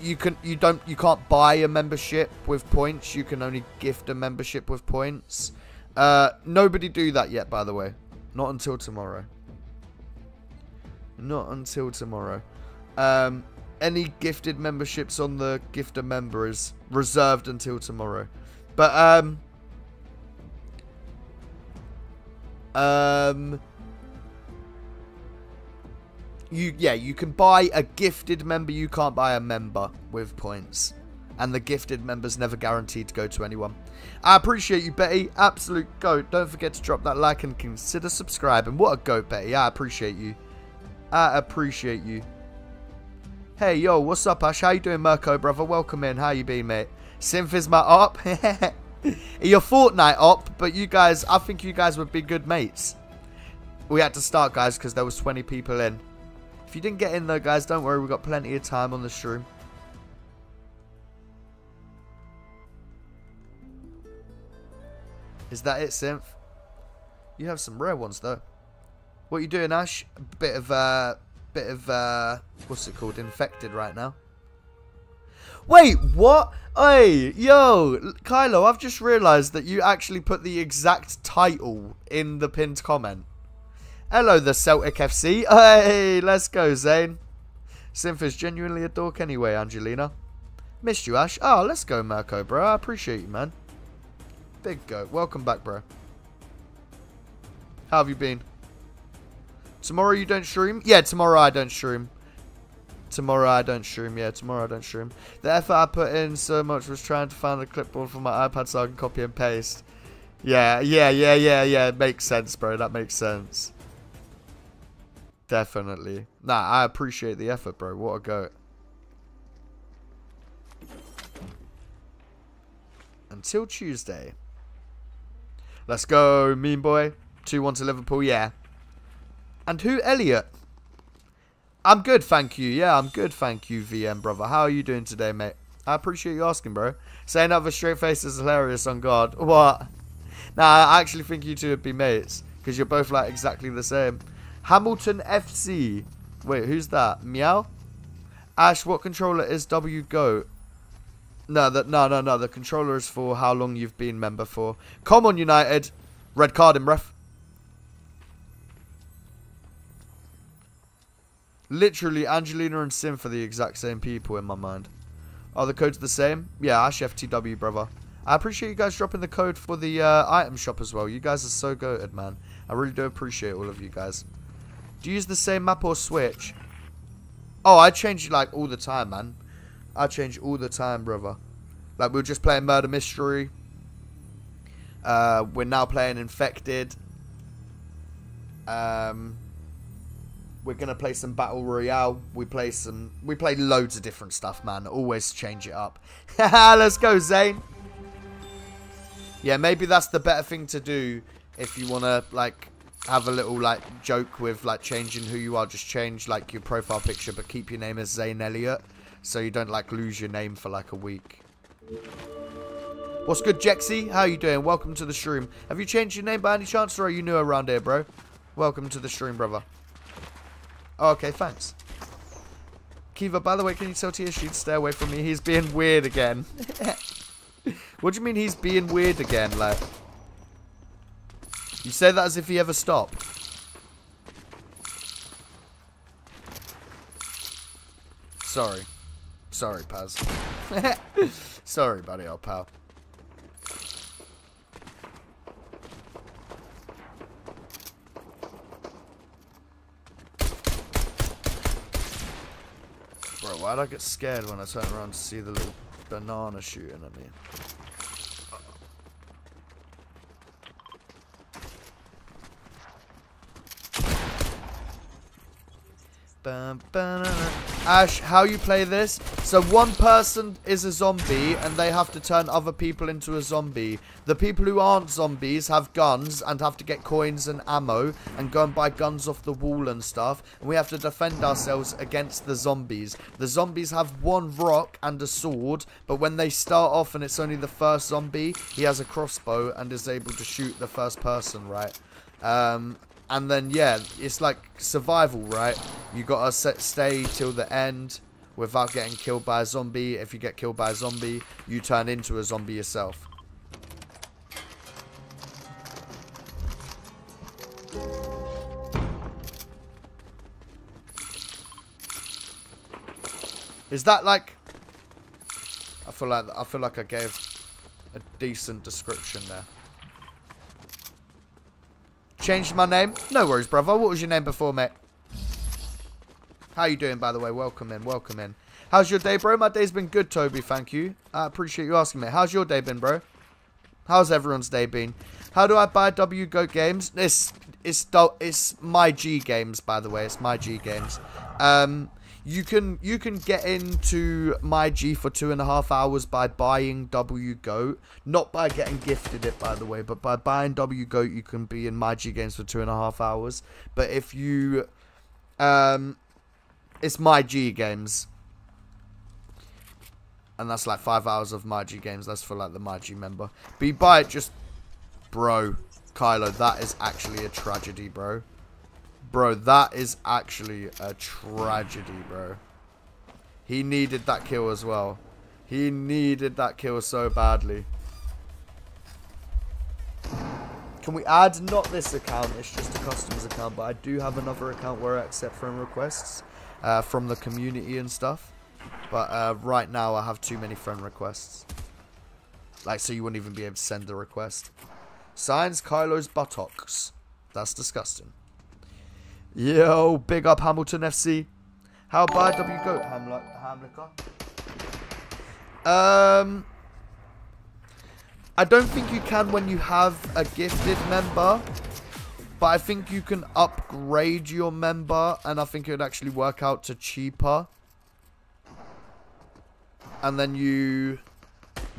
you can you don't you can't buy a membership with points. You can only gift a membership with points. Uh, nobody do that yet, by the way. Not until tomorrow. Not until tomorrow. Um, any gifted memberships on the gifter member is reserved until tomorrow. But um, um, you yeah you can buy a gifted member. You can't buy a member with points, and the gifted member's never guaranteed to go to anyone. I appreciate you, Betty. Absolute goat. Don't forget to drop that like and consider subscribing. What a goat, Betty. I appreciate you. I appreciate you. Hey, yo, what's up, Ash? How you doing, Mirko, brother? Welcome in. How you been, mate? Synth is my op. Your Fortnite op, but you guys, I think you guys would be good mates. We had to start, guys, because there was 20 people in. If you didn't get in, though, guys, don't worry. We've got plenty of time on the stream. Is that it, Synth? You have some rare ones, though. What you doing, Ash? A bit of, uh, bit of, uh, what's it called? Infected right now. Wait, what? Hey, yo, Kylo, I've just realised that you actually put the exact title in the pinned comment. Hello, the Celtic FC. Hey, let's go, Zane. Is genuinely a dork anyway, Angelina. Missed you, Ash. Oh, let's go, Mirko, bro. I appreciate you, man. Big go. Welcome back, bro. How have you been? Tomorrow you don't stream? Yeah, tomorrow I don't stream. Tomorrow I don't stream. Yeah, tomorrow I don't stream. The effort I put in so much was trying to find a clipboard for my iPad so I can copy and paste. Yeah, yeah, yeah, yeah, yeah. It makes sense, bro. That makes sense. Definitely. Nah, I appreciate the effort, bro. What a goat. Until Tuesday. Let's go, mean boy. 2-1 to Liverpool, yeah. And who, Elliot? I'm good, thank you. Yeah, I'm good, thank you, VM, brother. How are you doing today, mate? I appreciate you asking, bro. Saying that with straight face is hilarious on God. What? Nah, I actually think you two would be mates. Because you're both, like, exactly the same. Hamilton FC. Wait, who's that? Meow? Ash, what controller is W Go? No, that no, no, no. The controller is for how long you've been member for. Come on, United. Red card in ref. Literally, Angelina and Synth are the exact same people in my mind. Are the codes the same? Yeah, Ash FTW, brother. I appreciate you guys dropping the code for the uh, item shop as well. You guys are so goated, man. I really do appreciate all of you guys. Do you use the same map or switch? Oh, I change like all the time, man. I change all the time, brother. Like, we are just playing Murder Mystery. Uh, we're now playing Infected. Um, we're gonna play some battle royale. We play some. We play loads of different stuff, man. Always change it up. Let's go, Zane. Yeah, maybe that's the better thing to do if you wanna like have a little like joke with like changing who you are. Just change like your profile picture, but keep your name as Zane Elliott, so you don't like lose your name for like a week. What's good, Jexy? How are you doing? Welcome to the stream. Have you changed your name by any chance, or are you new around here, bro? Welcome to the stream, brother. Oh, okay, thanks. Kiva, by the way, can you tell TSG to stay away from me? He's being weird again. what do you mean he's being weird again? Like, you say that as if he ever stopped. Sorry. Sorry, Paz. Sorry, buddy, old pal. Why'd I get scared when I turned around to see the little banana shooting at me? Ash, how you play this? So one person is a zombie and they have to turn other people into a zombie. The people who aren't zombies have guns and have to get coins and ammo and go and buy guns off the wall and stuff. And we have to defend ourselves against the zombies. The zombies have one rock and a sword, but when they start off and it's only the first zombie, he has a crossbow and is able to shoot the first person, right? Um, and then, yeah, it's like survival, right? You gotta set, stay till the end. without getting killed by a zombie. If you get killed by a zombie, you turn into a zombie yourself. Is that like... I feel like I feel like I gave a decent description there. Changed my name? No worries, brother. What was your name before, mate? How you doing, by the way? Welcome in, welcome in. How's your day, bro? My day's been good, Toby. Thank you. I appreciate you asking me. How's your day been, bro? How's everyone's day been? How do I buy W Goat games? It's it's it's my G games, by the way. It's my G games. Um, you can you can get into my G for two and a half hours by buying W Goat, not by getting gifted it by the way, but by buying W Goat you can be in my G games for two and a half hours. But if you, um, it's my G games, and that's like five hours of my G games. That's for like the my G member. But you buy it just, bro, Kylo. That is actually a tragedy, bro. Bro, that is actually a tragedy, bro. He needed that kill as well. He needed that kill so badly. Can we add not this account, it's just a customers account, but I do have another account where I accept friend requests uh, from the community and stuff. But uh, right now I have too many friend requests. Like, so you wouldn't even be able to send the request. Signs Kylo's buttocks. That's disgusting. Yo, big up Hamilton FC. How bad W go, Hamlicker? Um, I don't think you can when you have a gifted member, but I think you can upgrade your member, and I think it would actually work out to cheaper. And then you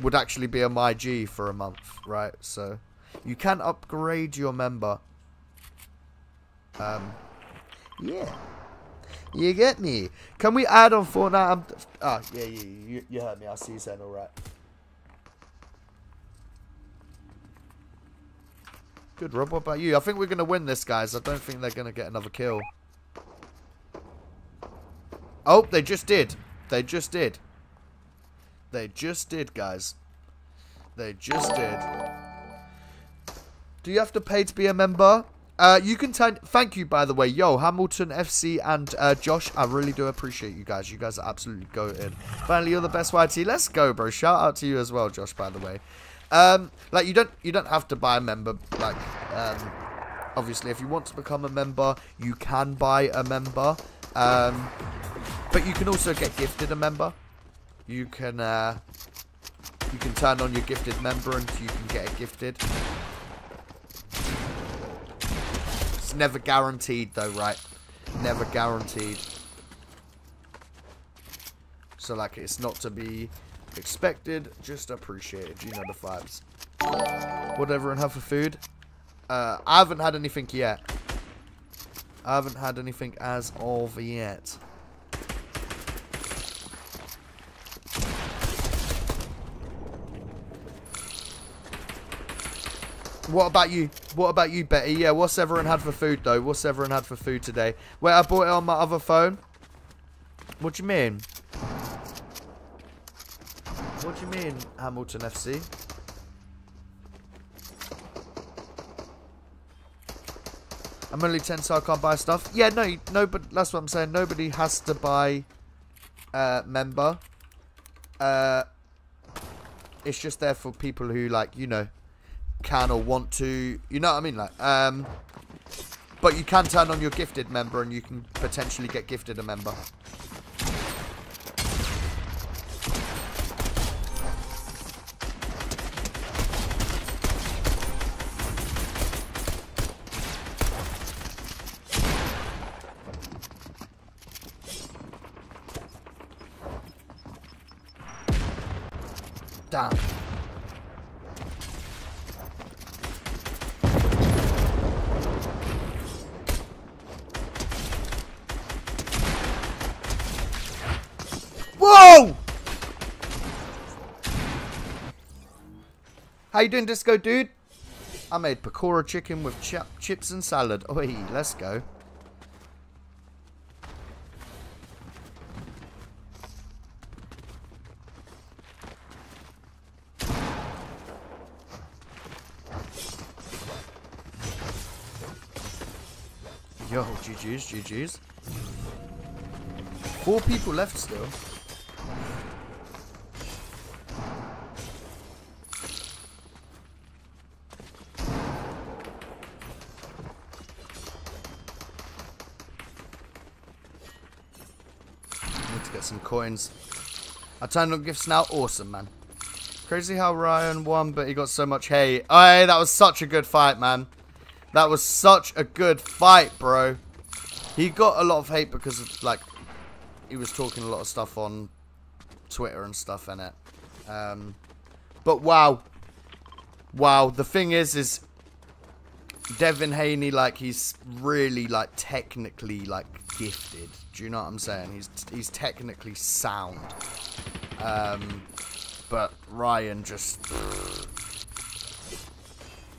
would actually be a my G for a month, right? So you can upgrade your member. Um, yeah. You get me. Can we add on Fortnite? I'm, oh, yeah, yeah, you, you heard me. I see you saying all right. Good, Rob. What about you? I think we're going to win this, guys. I don't think they're going to get another kill. Oh, they just did. They just did. They just did, guys. They just did. Do you have to pay to be a member? Uh, you can turn. Thank you, by the way. Yo, Hamilton FC and uh, Josh, I really do appreciate you guys. You guys are absolutely goated. Finally, you're the best YT. Let's go, bro. Shout out to you as well, Josh. By the way, um, like you don't you don't have to buy a member. Like, um, obviously, if you want to become a member, you can buy a member. Um, but you can also get gifted a member. You can uh, you can turn on your gifted member and you can get gifted never guaranteed though, right? Never guaranteed. So like it's not to be expected, just appreciated. You know the vibes. Whatever and have for food. Uh, I haven't had anything yet. I haven't had anything as of yet. What about you? What about you, Betty? Yeah, what's everyone had for food, though? What's everyone had for food today? Wait, I bought it on my other phone. What do you mean? What do you mean, Hamilton FC? I'm only 10, so I can't buy stuff. Yeah, no, no, but that's what I'm saying. Nobody has to buy uh, member. Uh, it's just there for people who, like, you know, can or want to. You know what I mean? Like, um, but you can turn on your gifted member and you can potentially get gifted a member. How you doing, Disco Dude? I made pakora chicken with ch chips and salad. Oi, let's go. Yo, GG's, GG's. Four people left still. Some coins. I turned on gifts now. Awesome, man. Crazy how Ryan won, but he got so much hate. Hey, that was such a good fight, man. That was such a good fight, bro. He got a lot of hate because of, like, he was talking a lot of stuff on Twitter and stuff in it. Um, but wow. Wow. The thing is, is Devin Haney, like, he's really, like, technically, like, gifted. Do you know what I'm saying? He's, he's technically sound. Um, but Ryan just...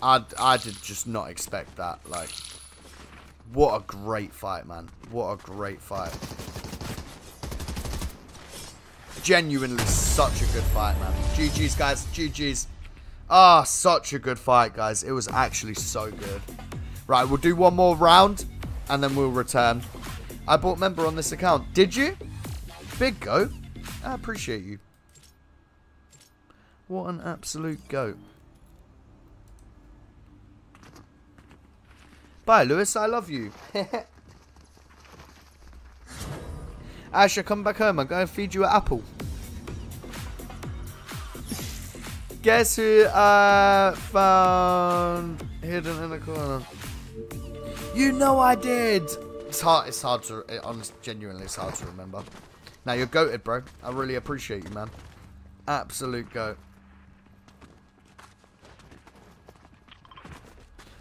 I, I did just not expect that. Like, what a great fight, man. What a great fight. Genuinely such a good fight, man. GG's, guys. GG's. Ah, such a good fight, guys. It was actually so good. Right, we'll do one more round, and then we'll return. I bought member on this account. Did you? Big goat. I appreciate you. What an absolute goat. Bye, Lewis. I love you. Asher, come back home. I'm going to feed you an apple. Guess who I found hidden in the corner? You know I did. It's hard. It's hard to. It, honest, genuinely, it's hard to remember. Now you're goated, bro. I really appreciate you, man. Absolute goat.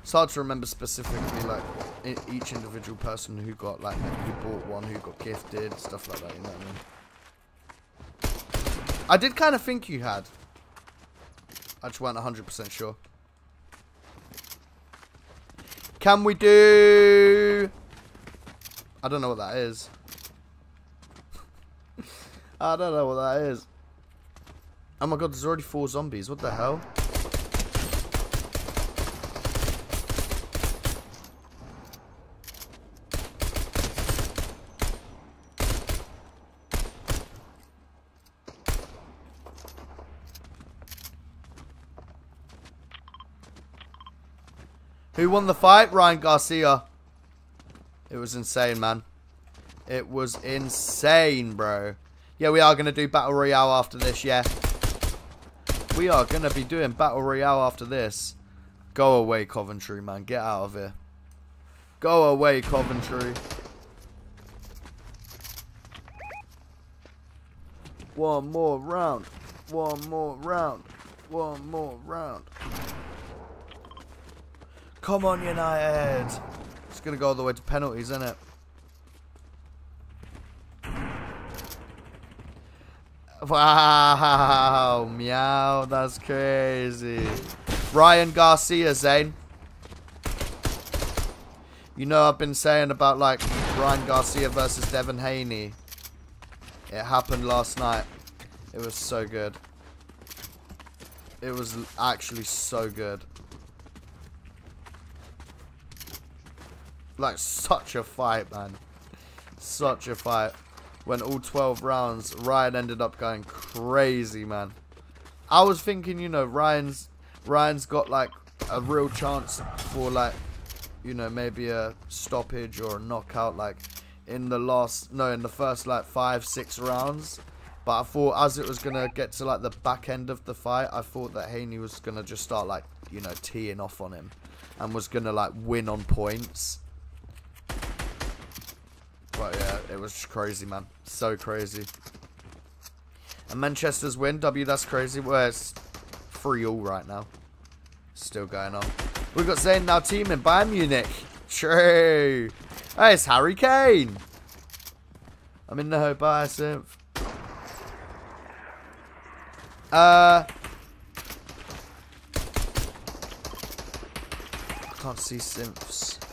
It's hard to remember specifically, like, each individual person who got, like, who bought one, who got gifted, stuff like that, you know what I mean? I did kind of think you had. I just weren't 100% sure. Can we do... I don't know what that is. I don't know what that is. Oh my god, there's already four zombies. What the hell? Who won the fight? Ryan Garcia. It was insane, man. It was insane, bro. Yeah, we are going to do Battle Royale after this, yeah. We are going to be doing Battle Royale after this. Go away, Coventry, man. Get out of here. Go away, Coventry. One more round. One more round. One more round. Come on, United. It's going to go all the way to penalties, isn't it? Wow, meow, that's crazy. Ryan Garcia, Zane. You know I've been saying about, like, Ryan Garcia versus Devin Haney. It happened last night. It was so good. It was actually so good. Like, such a fight, man. Such a fight. When all 12 rounds, Ryan ended up going crazy, man. I was thinking, you know, Ryan's Ryan's got, like, a real chance for, like, you know, maybe a stoppage or a knockout, like, in the last, no, in the first, like, five, six rounds. But I thought as it was going to get to, like, the back end of the fight, I thought that Haney was going to just start, like, you know, teeing off on him. And was going to, like, win on points. But yeah, it was crazy, man. So crazy. And Manchester's win. W, that's crazy. Well, it's 3 all right now. Still going on. We've got Zayn now teaming Bayern Munich. True. Hey, it's Harry Kane. I'm in the hope by Synth. Uh. I can't see Synths.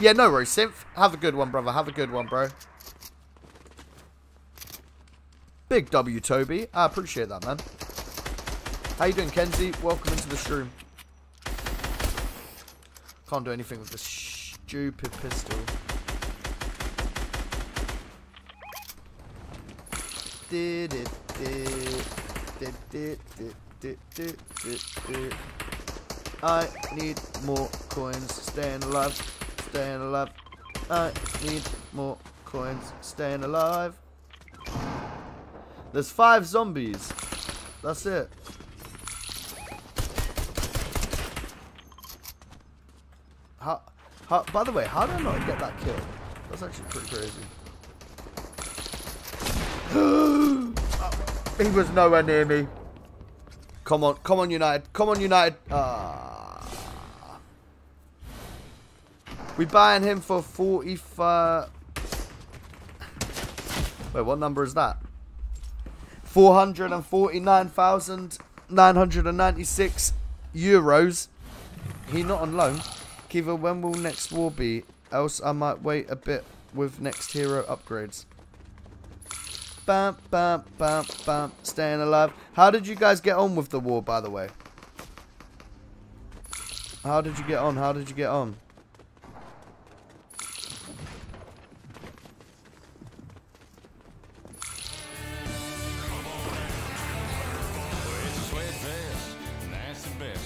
Yeah, no worries, Synth. Have a good one, brother. Have a good one, bro. Big W, Toby. I appreciate that, man. How you doing, Kenzie? Welcome into the stream. Can't do anything with this stupid pistol. Did it, did, did, did, did. I need more coins to stay alive staying alive. I need more coins, staying alive. There's five zombies. That's it. How, how, by the way, how did I not get that kill? That's actually pretty crazy. he was nowhere near me. Come on, come on, United. Come on, United. Ah. We buying him for 45. Wait, what number is that? 449,996 euros. He not on loan. Kiva, when will next war be? Else I might wait a bit with next hero upgrades. Bam, bam, bam, bam. Staying alive. How did you guys get on with the war, by the way? How did you get on? How did you get on?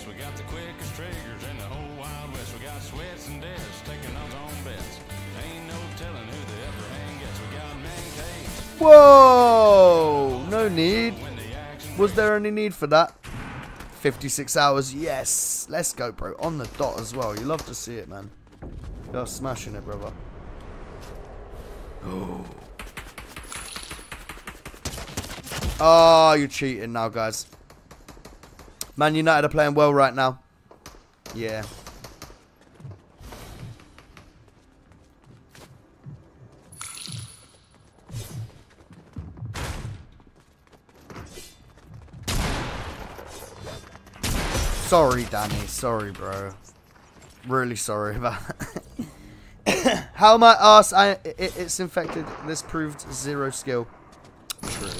We got the quickest triggers in the whole Wild West. We got sweats and deaths taking odds on bets. Ain't no telling who the upper hand gets. We got maintained. Whoa! No need. Was there any need for that? 56 hours. Yes. Let's go, bro. On the dot as well. You love to see it, man. You're smashing it, brother. Oh. Oh, you're cheating now, guys. Man United are playing well right now. Yeah. Sorry, Danny. Sorry, bro. Really sorry about that. How my ass? I it, it's infected. This proved zero skill. True.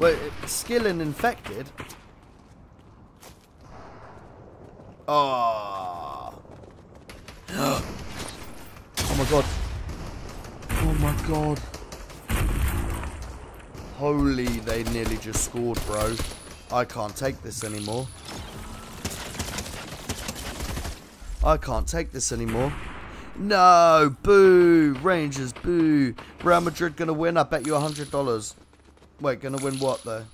Wait, skill and infected. Oh. oh my god. Oh my god. Holy, they nearly just scored, bro. I can't take this anymore. I can't take this anymore. No! Boo! Rangers, boo! Real Madrid gonna win? I bet you a $100. Wait, gonna win what, though?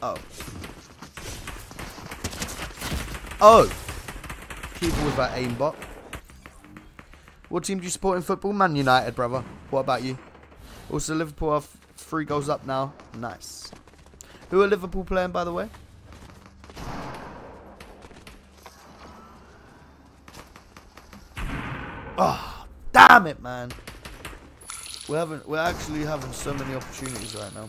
Oh. Oh! Keeper with that aimbot. What team do you support in football? Man United, brother. What about you? Also, Liverpool are three goals up now. Nice. Who are Liverpool playing, by the way? Oh, damn it, man. We're having, we're actually having so many opportunities right now.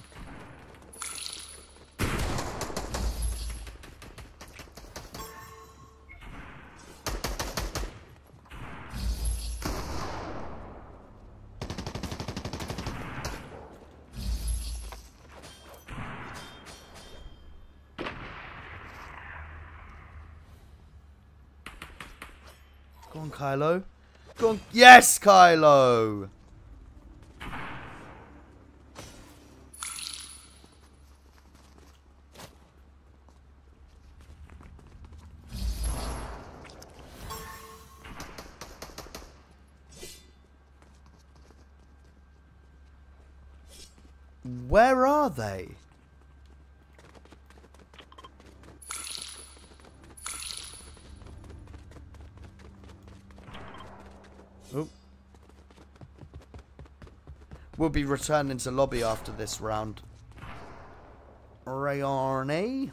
Go on, Kylo. Go on. Yes, Kylo. Where are they? We'll be returning to lobby after this round. Rayarney.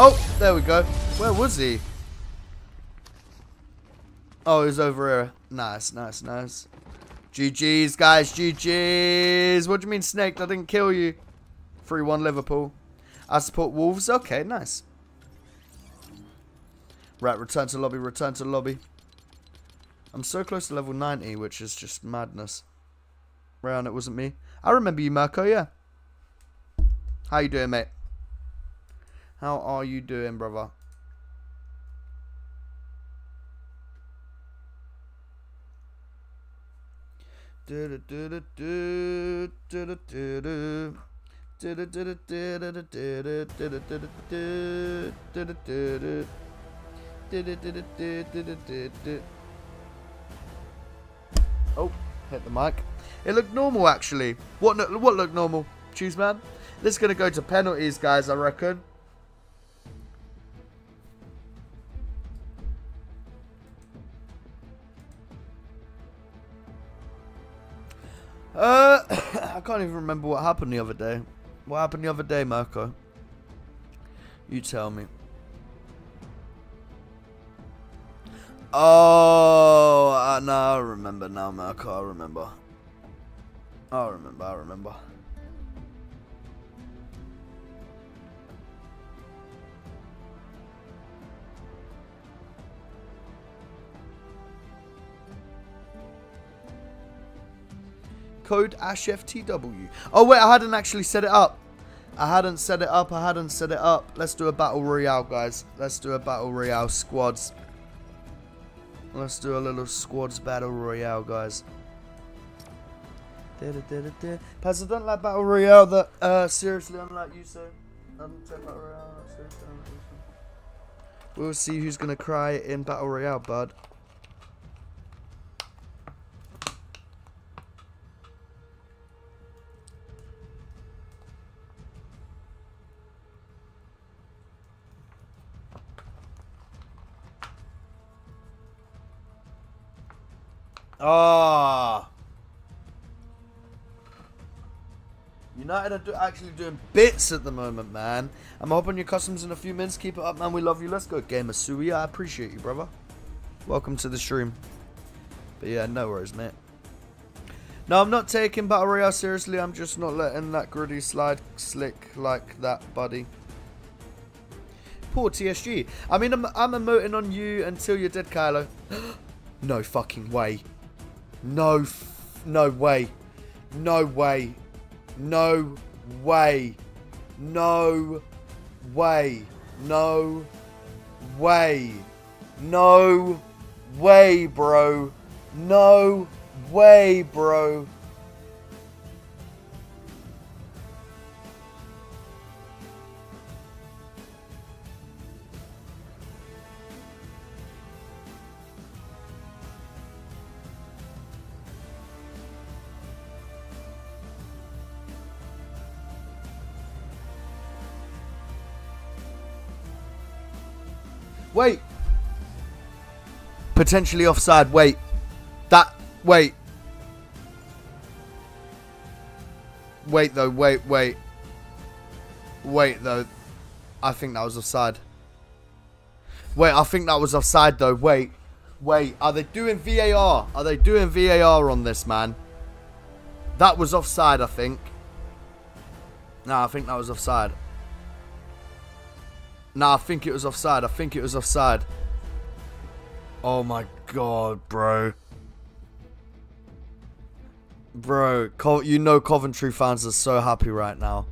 Oh, there we go. Where was he? Oh, he's over here. Nice, nice, nice. GG's, guys. GG's. What do you mean, Snake? I didn't kill you. 3-1 Liverpool. I support Wolves. Okay, nice. Right, return to lobby, return to lobby. I'm so close to level 90, which is just madness. Round, it wasn't me. I remember you, Marco, yeah. How you doing, mate? How are you doing, brother? Oh, hit the mic. It looked normal, actually. What what looked normal? Choose, man. This is going to go to penalties, guys, I reckon. Uh, I can't even remember what happened the other day. What happened the other day, Marco? You tell me. Oh, uh, no, I remember now, Marco. I remember. I remember, I remember. Code AshFTW. Oh, wait, I hadn't actually set it up. I hadn't set it up. I hadn't set it up. Let's do a Battle Royale, guys. Let's do a Battle Royale squads. Let's do a little squads Battle Royale, guys. Paz, I don't like Battle Royale that, uh, seriously, you, don't Battle Royale, seriously, unlike you, so. We'll see who's gonna cry in Battle Royale, bud. Ah. United are do actually doing bits at the moment, man. I'm hoping your customs in a few minutes. Keep it up, man. We love you. Let's go, Gamer Sui. I appreciate you, brother. Welcome to the stream. But yeah, no worries, mate. No, I'm not taking Battle Royale seriously. I'm just not letting that gritty slide slick like that, buddy. Poor TSG. I mean, I'm, I'm emoting on you until you're dead, Kylo. no fucking way. No, no way. No way. No way. No way. No way. No way, bro. No way, bro. Wait. Potentially offside. Wait. That. Wait. Wait, though. Wait, wait. Wait, though. I think that was offside. Wait, I think that was offside, though. Wait. Wait. Are they doing VAR? Are they doing VAR on this, man? That was offside, I think. No, I think that was offside. Nah, I think it was offside. I think it was offside. Oh my god, bro. Bro, you know Coventry fans are so happy right now.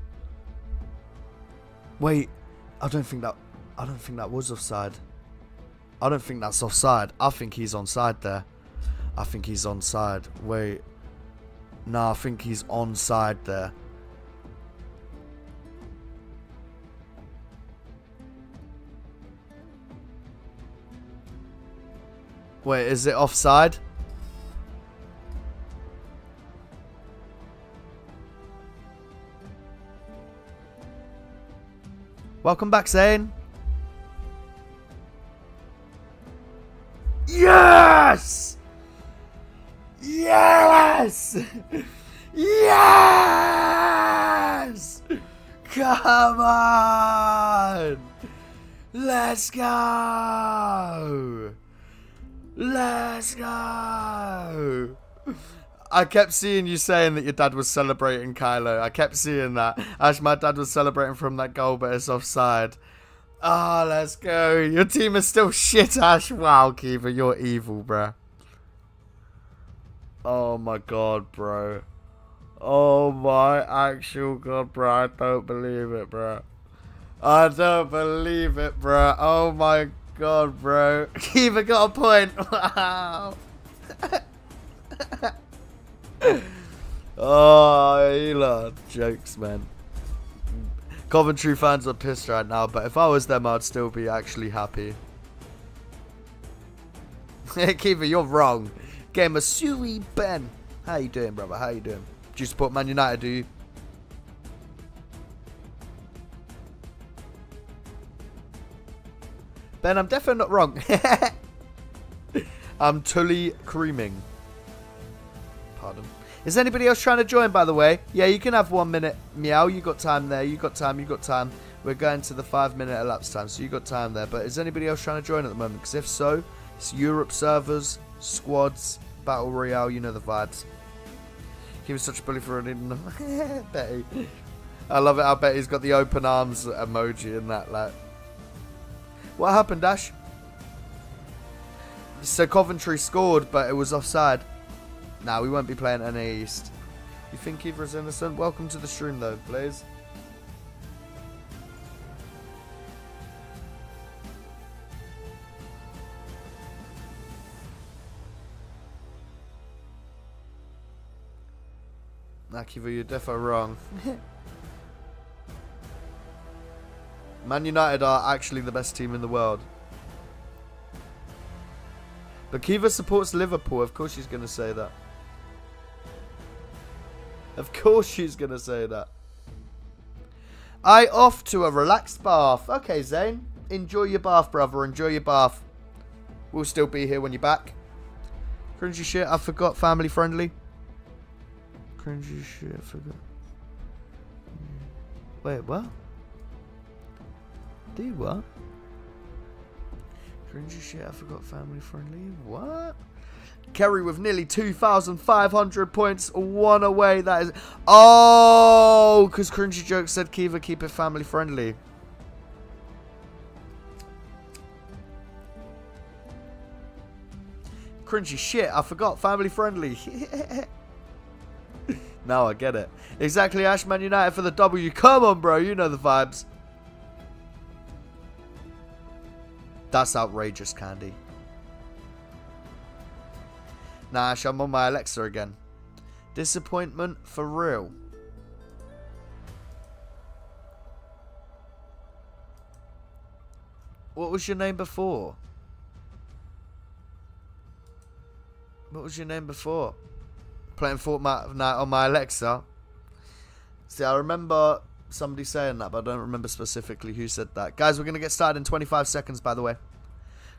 Wait, I don't think that I don't think that was offside. I don't think that's offside. I think he's onside there. I think he's onside. Wait. Nah, I think he's onside there. Wait, is it offside? Welcome back, Zane. Yes! Yes! Yes! Come on! Let's go! Let's go! I kept seeing you saying that your dad was celebrating Kylo. I kept seeing that. Ash, my dad was celebrating from that goal, but it's offside. Ah, oh, let's go. Your team is still shit, Ash. Wow, Kiva, you're evil, bruh. Oh my god, bro. Oh my actual god, bro. I don't believe it, bro. I don't believe it, bro. Oh my god, bro. Kiva got a point. Wow. oh, Elon. Jokes, man. Coventry fans are pissed right now, but if I was them, I'd still be actually happy. Kiva, you're wrong. Game of Suey Ben. How you doing, brother? How you doing? Do you support Man United, do you? Ben, I'm definitely not wrong. I'm Tully creaming. Pardon. Is anybody else trying to join, by the way? Yeah, you can have one minute. Meow, you got time there. You got time, you got time. We're going to the five minute elapsed time, so you got time there. But is anybody else trying to join at the moment? Because if so, it's Europe servers, squads, Battle Royale, you know the vibes. He was such a bully for running. Betty. I love it how Betty's got the open arms emoji in that. Like, What happened, Dash? So Coventry scored, but it was offside. Now nah, we won't be playing any East. You think Kiefer's innocent? Welcome to the stream, though, please. Akiva, you're definitely wrong. Man United are actually the best team in the world. But Kiva supports Liverpool. Of course she's going to say that. Of course she's going to say that. I off to a relaxed bath. Okay, Zane. Enjoy your bath, brother. Enjoy your bath. We'll still be here when you're back. Cringy shit. I forgot family friendly cringy shit. I forgot. Wait, what? Dude, what? Cringy shit. I forgot family friendly. What? Kerry with nearly 2,500 points, one away. That is. Oh, because Cringy Joke said Kiva keep it family friendly. Cringy shit, I forgot family friendly. Now I get it. Exactly, Ashman United for the W. Come on, bro. You know the vibes. That's outrageous, Candy. Nah, I'm on my Alexa again. Disappointment for real. What was your name before? What was your name before? playing Fortnite on my Alexa. See, I remember somebody saying that, but I don't remember specifically who said that. Guys, we're going to get started in 25 seconds, by the way.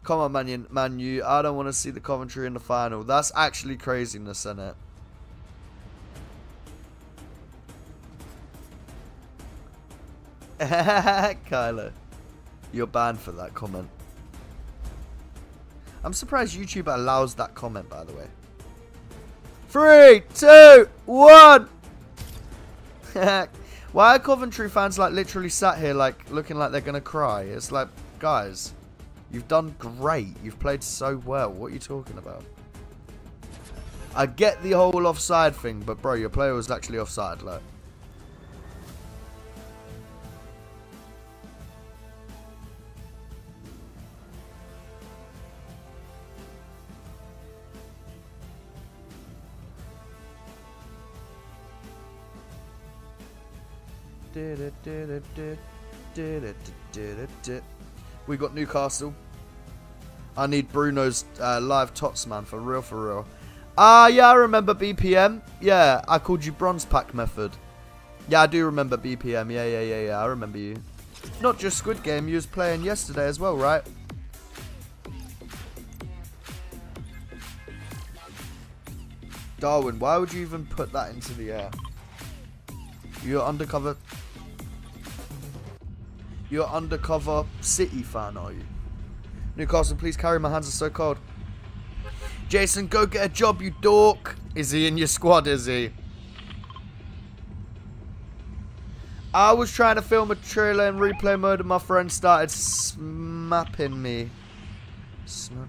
Come on, Man, Man I don't want to see the Coventry in the final. That's actually craziness, isn't it? Kylo. You're banned for that comment. I'm surprised YouTube allows that comment, by the way. Three, two, one. Why are Coventry fans like literally sat here like looking like they're gonna cry? It's like, guys, you've done great. You've played so well. What are you talking about? I get the whole offside thing, but bro, your player was actually offside. Like. We got Newcastle. I need Bruno's uh, live tots, man, for real, for real. Ah, yeah, I remember BPM. Yeah, I called you Bronze Pack Method. Yeah, I do remember BPM. Yeah, yeah, yeah, yeah, I remember you. Not just Squid Game, you was playing yesterday as well, right? Darwin, why would you even put that into the air? You're undercover you're undercover City fan, are you? Newcastle, please carry. My hands are so cold. Jason, go get a job, you dork. Is he in your squad, is he? I was trying to film a trailer in replay mode and my friend started smapping me. Snap.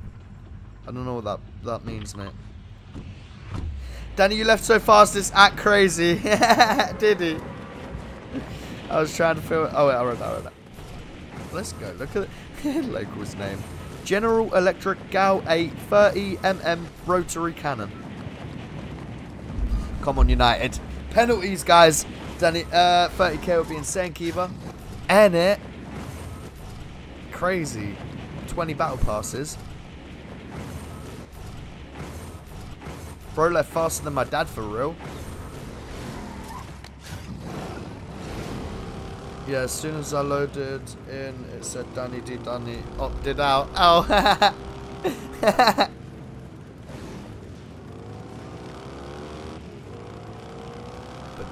I don't know what that, that means, mate. Danny, you left so fast, it's act crazy. Did he? I was trying to film Oh, wait, I wrote that, I wrote that. Let's go. Look at the local's name. General Electric GAU-8 30mm rotary cannon. Come on, United. Penalties, guys. Danny, uh, 30k would be insane, Kiva. And it. Crazy. 20 battle passes. Bro left faster than my dad for real. Yeah, as soon as I loaded in, it said Danny D. Danny opted out. Oh.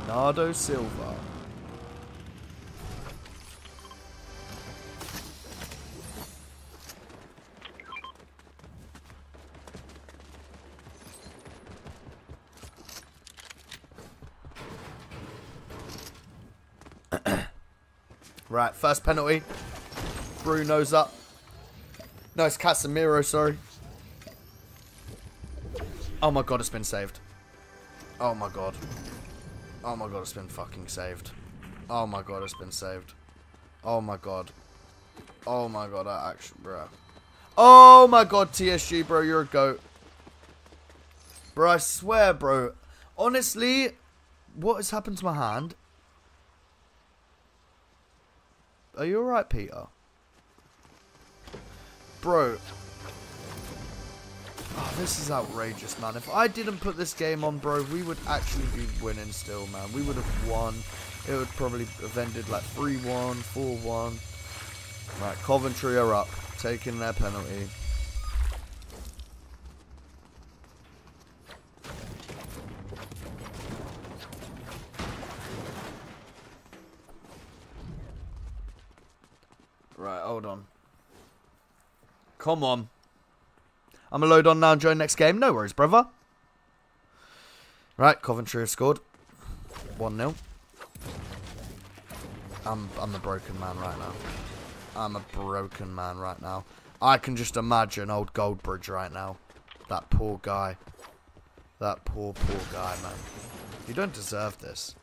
Bernardo Silva. Right, first penalty. Bruno's up. No, it's Casemiro, sorry. Oh my god, it's been saved. Oh my god. Oh my god, it's been fucking saved. Oh my god, it's been saved. Oh my god. Oh my god, that action, bro. Oh my god, TSG, bro, you're a goat. Bro, I swear, bro. Honestly, what has happened to my hand Are you alright, Peter? Bro. Oh, this is outrageous, man. If I didn't put this game on, bro, we would actually be winning still, man. We would have won. It would probably have ended like 3-1, 4-1. Right, Coventry are up, taking their penalty. Right, hold on. Come on. I'm going to load on now and join next game. No worries, brother. Right, Coventry have scored. 1-0. I'm, I'm the broken man right now. I'm a broken man right now. I can just imagine old Goldbridge right now. That poor guy. That poor, poor guy, man. You don't deserve this.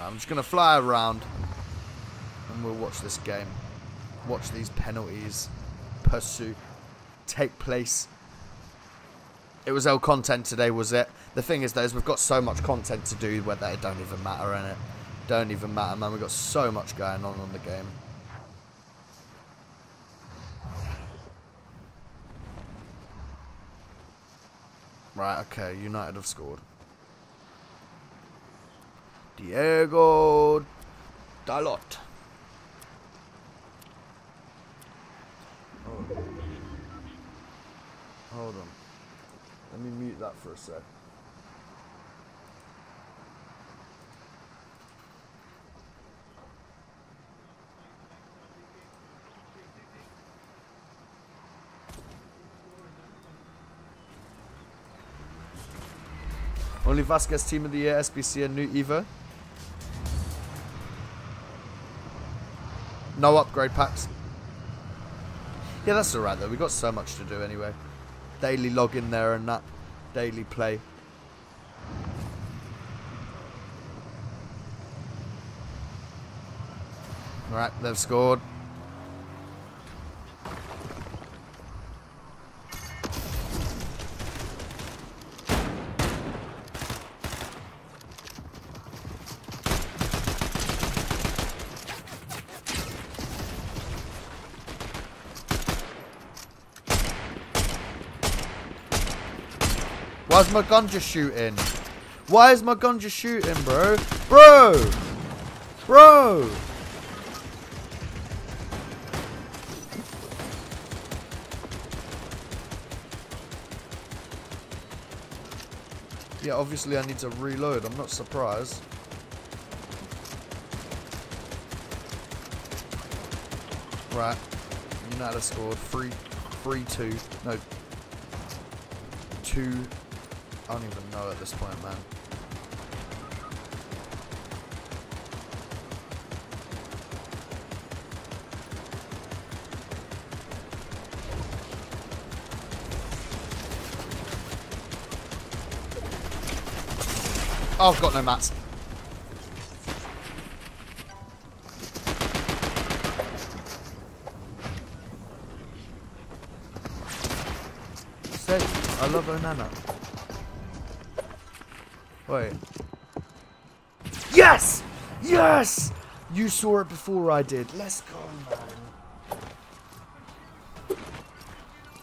I'm just going to fly around and we'll watch this game. Watch these penalties pursue take place. It was L content today, was it? The thing is, though, is we've got so much content to do where it don't even matter, in it. Don't even matter, man. We've got so much going on on the game. Right, okay, United have scored. Diego Dalot. Hold on. Hold on. Let me mute that for a sec. Only Vasquez team of the year, SBC and new Evo. No upgrade packs. Yeah, that's alright though. We've got so much to do anyway. Daily log in there and that. Daily play. Alright, they've scored. Why's my gun just shooting? Why is my gun just shooting, bro? Bro! Bro! Yeah, obviously I need to reload. I'm not surprised. Right. United scored 3 3 2. No. 2. I don't even know at this point, man. Oh, I've got no mats. Steady. I love Onana. Wait. Yes! Yes! You saw it before I did. Let's go, man.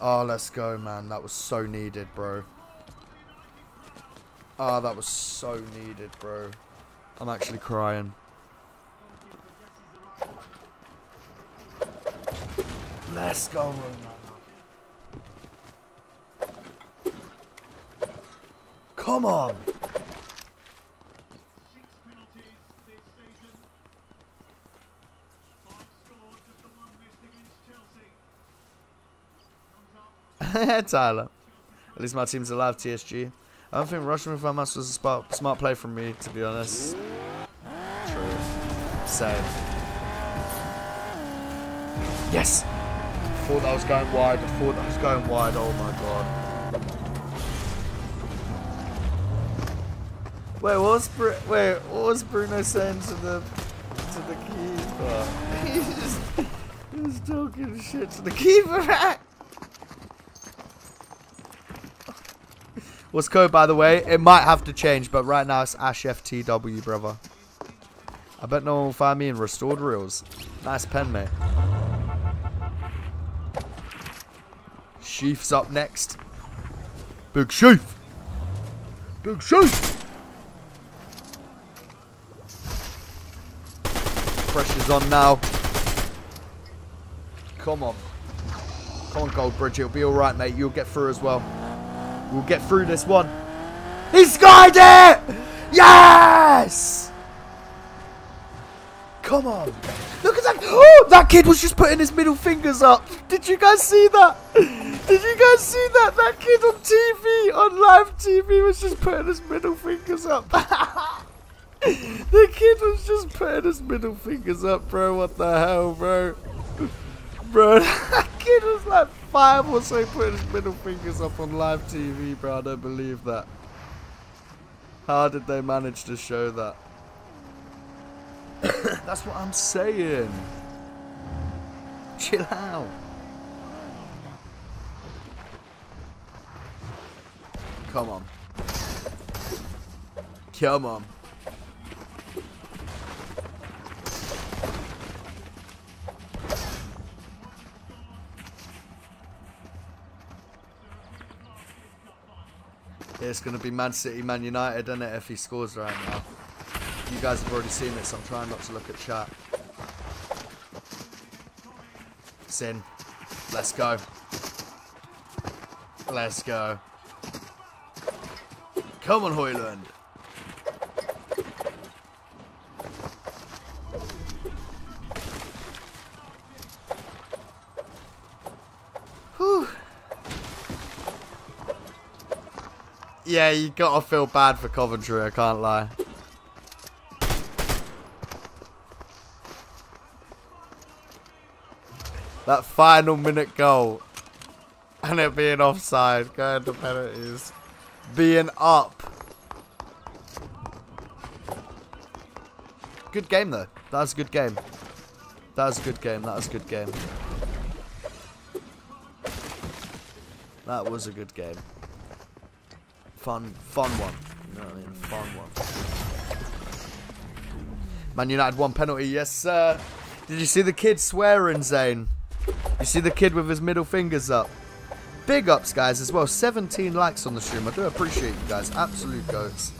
Oh, let's go, man. That was so needed, bro. Ah, oh, that was so needed, bro. I'm actually crying. Let's go, Come on! Tyler. At least my team's alive, TSG. I don't think rushing with Hamas was a smart, smart play from me, to be honest. True. Same. Yes! I thought that was going wide. I thought that was going wide. Oh my god. Wait, what was wait, what was Bruno saying to the to the keeper? he just talking shit to the keeper. What's code, by the way? It might have to change, but right now it's Ash FTW, brother. I bet no one will find me in restored reels. Nice pen, mate. Sheaf's up next. Big Sheaf! Big Sheaf! Pressure's on now. Come on. Come on, Goldbridge. It'll be alright, mate. You'll get through as well. We'll get through this one. He scored it! Yes! Come on. Look at that. Oh, that kid was just putting his middle fingers up. Did you guys see that? Did you guys see that? That kid on TV, on live TV, was just putting his middle fingers up. the kid was just putting his middle fingers up, bro. What the hell, bro? Bro, that kid was like five or so putting his middle fingers up on live TV, bro. I don't believe that. How did they manage to show that? That's what I'm saying. Chill out. Come on. Come on. It's going to be Man City, Man United, isn't it, if he scores right now. You guys have already seen it, so I'm trying not to look at chat. Sin. Let's go. Let's go. Come on, Højlund. Yeah, you gotta feel bad for Coventry, I can't lie. That final minute goal. And it being offside, going to penalties. Being up. Good game though. That was a good game. That was a good game. That was a good game. That was a good game fun, fun one. You know what I mean? Fun one. Man United one penalty, yes sir. Did you see the kid swearing, Zane? You see the kid with his middle fingers up? Big ups, guys, as well. 17 likes on the stream. I do appreciate you guys. Absolute goats.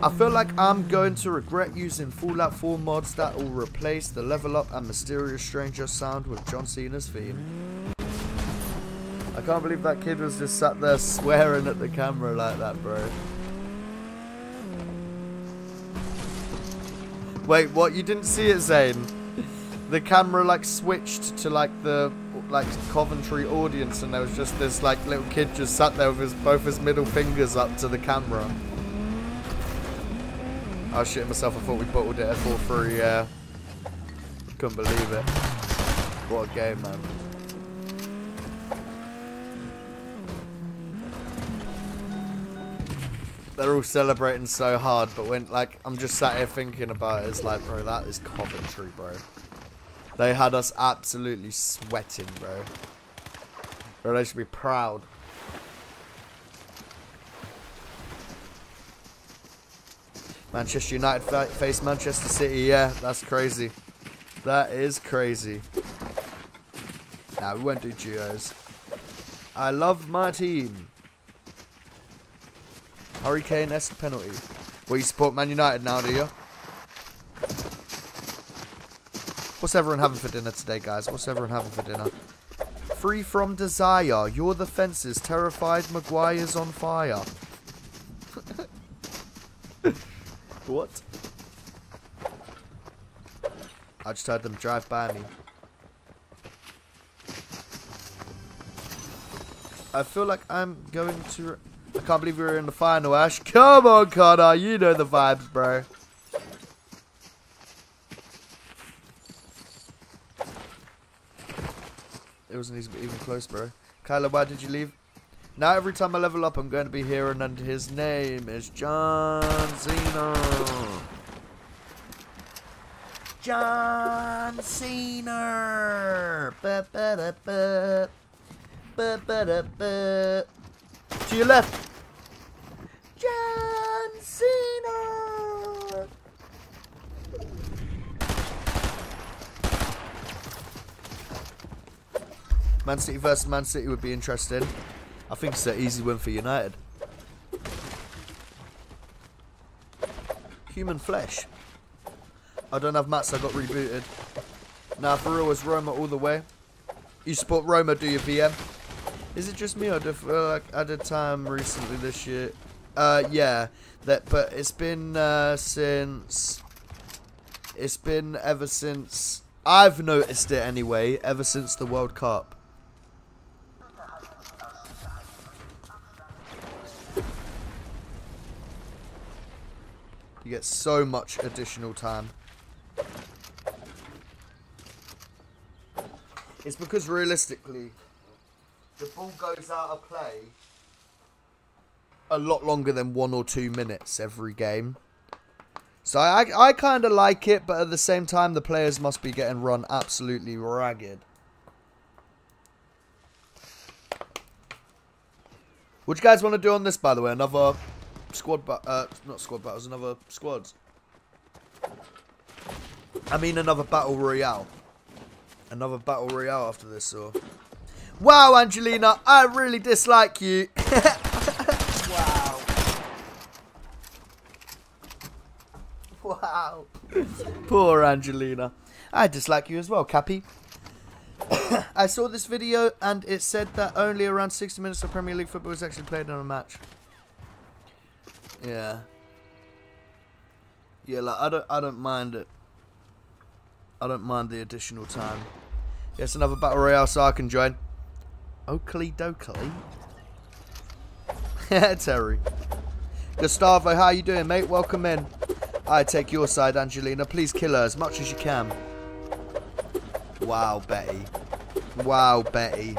I feel like I'm going to regret using Fallout 4 mods that will replace the level up and mysterious stranger sound with John Cena's theme. I can't believe that kid was just sat there swearing at the camera like that, bro. Wait, what? You didn't see it, Zane? the camera like switched to like the like Coventry audience, and there was just this like little kid just sat there with his both his middle fingers up to the camera. I was shitting myself. I thought we bottled it at 4-3. Yeah, couldn't believe it. What a game, man. They're all celebrating so hard, but when like I'm just sat here thinking about it, it's like, bro, that is Coventry, bro. They had us absolutely sweating, bro. Bro, they should be proud. Manchester United face Manchester City. Yeah, that's crazy. That is crazy. Nah, we won't do duos. I love my team. Harry Kane-esque penalty. Well, you support Man United now, do you? What's everyone having for dinner today, guys? What's everyone having for dinner? Free from desire. You're the fences. Terrified. Maguire's on fire. what? I just heard them drive by me. I feel like I'm going to... I can't believe we were in the final, Ash. Come on, Connor. You know the vibes, bro. It wasn't even close, bro. Kyler, why did you leave? Now every time I level up, I'm going to be hearing, and his name is John Cena. John Cena. Ba -ba -da -ba. Ba -ba -da -ba. To your left. John Cena. Man City versus Man City would be interesting. I think it's an easy win for United. Human flesh. I don't have mats, I got rebooted. Now, for real, is Roma all the way? You support Roma, do you, VM? Is it just me, or do I feel like I did time recently this year? Uh, yeah. That, but it's been, uh, since... It's been ever since... I've noticed it anyway, ever since the World Cup. You get so much additional time. It's because realistically, the ball goes out of play a lot longer than one or two minutes every game. So I, I kind of like it, but at the same time, the players must be getting run absolutely ragged. What do you guys want to do on this, by the way? Another squad, uh, not squad battles, another squads. I mean another battle royale. Another battle royale after this, so. Wow, Angelina, I really dislike you. wow. Wow. Poor Angelina. I dislike you as well, Cappy. I saw this video and it said that only around 60 minutes of Premier League football was actually played in a match. Yeah. Yeah, like I don't I don't mind it. I don't mind the additional time. Yes, another battle royale so I can join. Oakley Dokley. Terry. Gustavo, how you doing, mate? Welcome in. I take your side, Angelina. Please kill her as much as you can. Wow, Betty. Wow, Betty.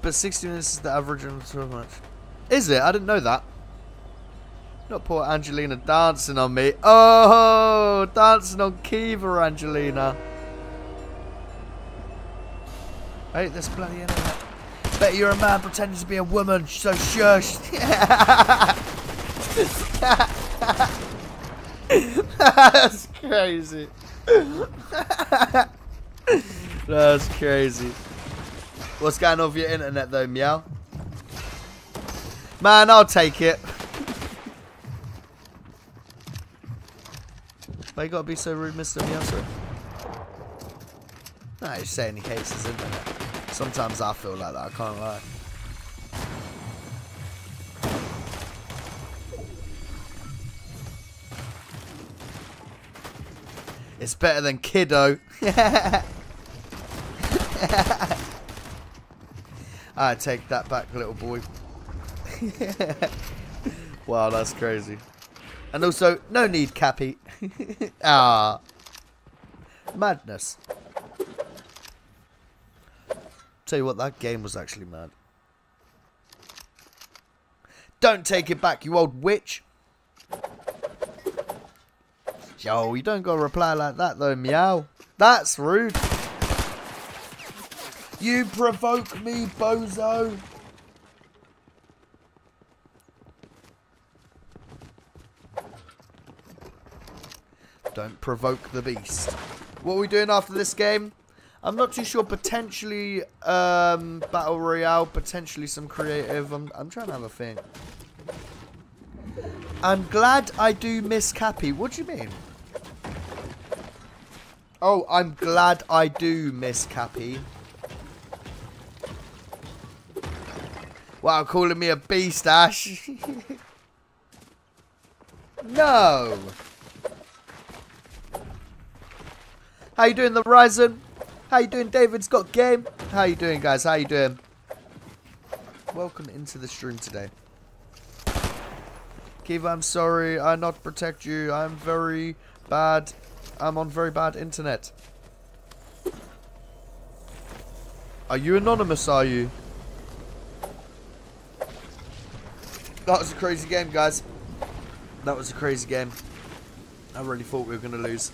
But 60 minutes is the average of so much. Is it? I didn't know that. Not poor Angelina dancing on me. Oh, dancing on Kiva, Angelina. I hate this bloody internet. Bet you're a man pretending to be a woman, so shush. That's crazy. That's crazy. What's going on with your internet though, meow? Man, I'll take it. Why you gotta be so rude, Mr. Meowser? Nah, he's saying he hates his internet. Sometimes I feel like that, I can't lie. It's better than Kiddo. I take that back, little boy. wow, that's crazy. And also, no need, Cappy. ah. Madness. Tell you what, that game was actually mad. Don't take it back, you old witch. Yo, you don't gotta reply like that though, meow. That's rude. You provoke me, bozo. Don't provoke the beast. What are we doing after this game? I'm not too sure. Potentially um, Battle Royale, potentially some creative. I'm, I'm trying to have a think. I'm glad I do miss Cappy. What do you mean? Oh, I'm glad I do miss Cappy. Wow, calling me a beast, Ash. no. How you doing, the Ryzen? How you doing, David's got game? How you doing, guys? How you doing? Welcome into the stream today. Kiva, I'm sorry. I not protect you. I'm very bad. I'm on very bad internet. Are you anonymous, are you? That was a crazy game, guys. That was a crazy game. I really thought we were going to lose.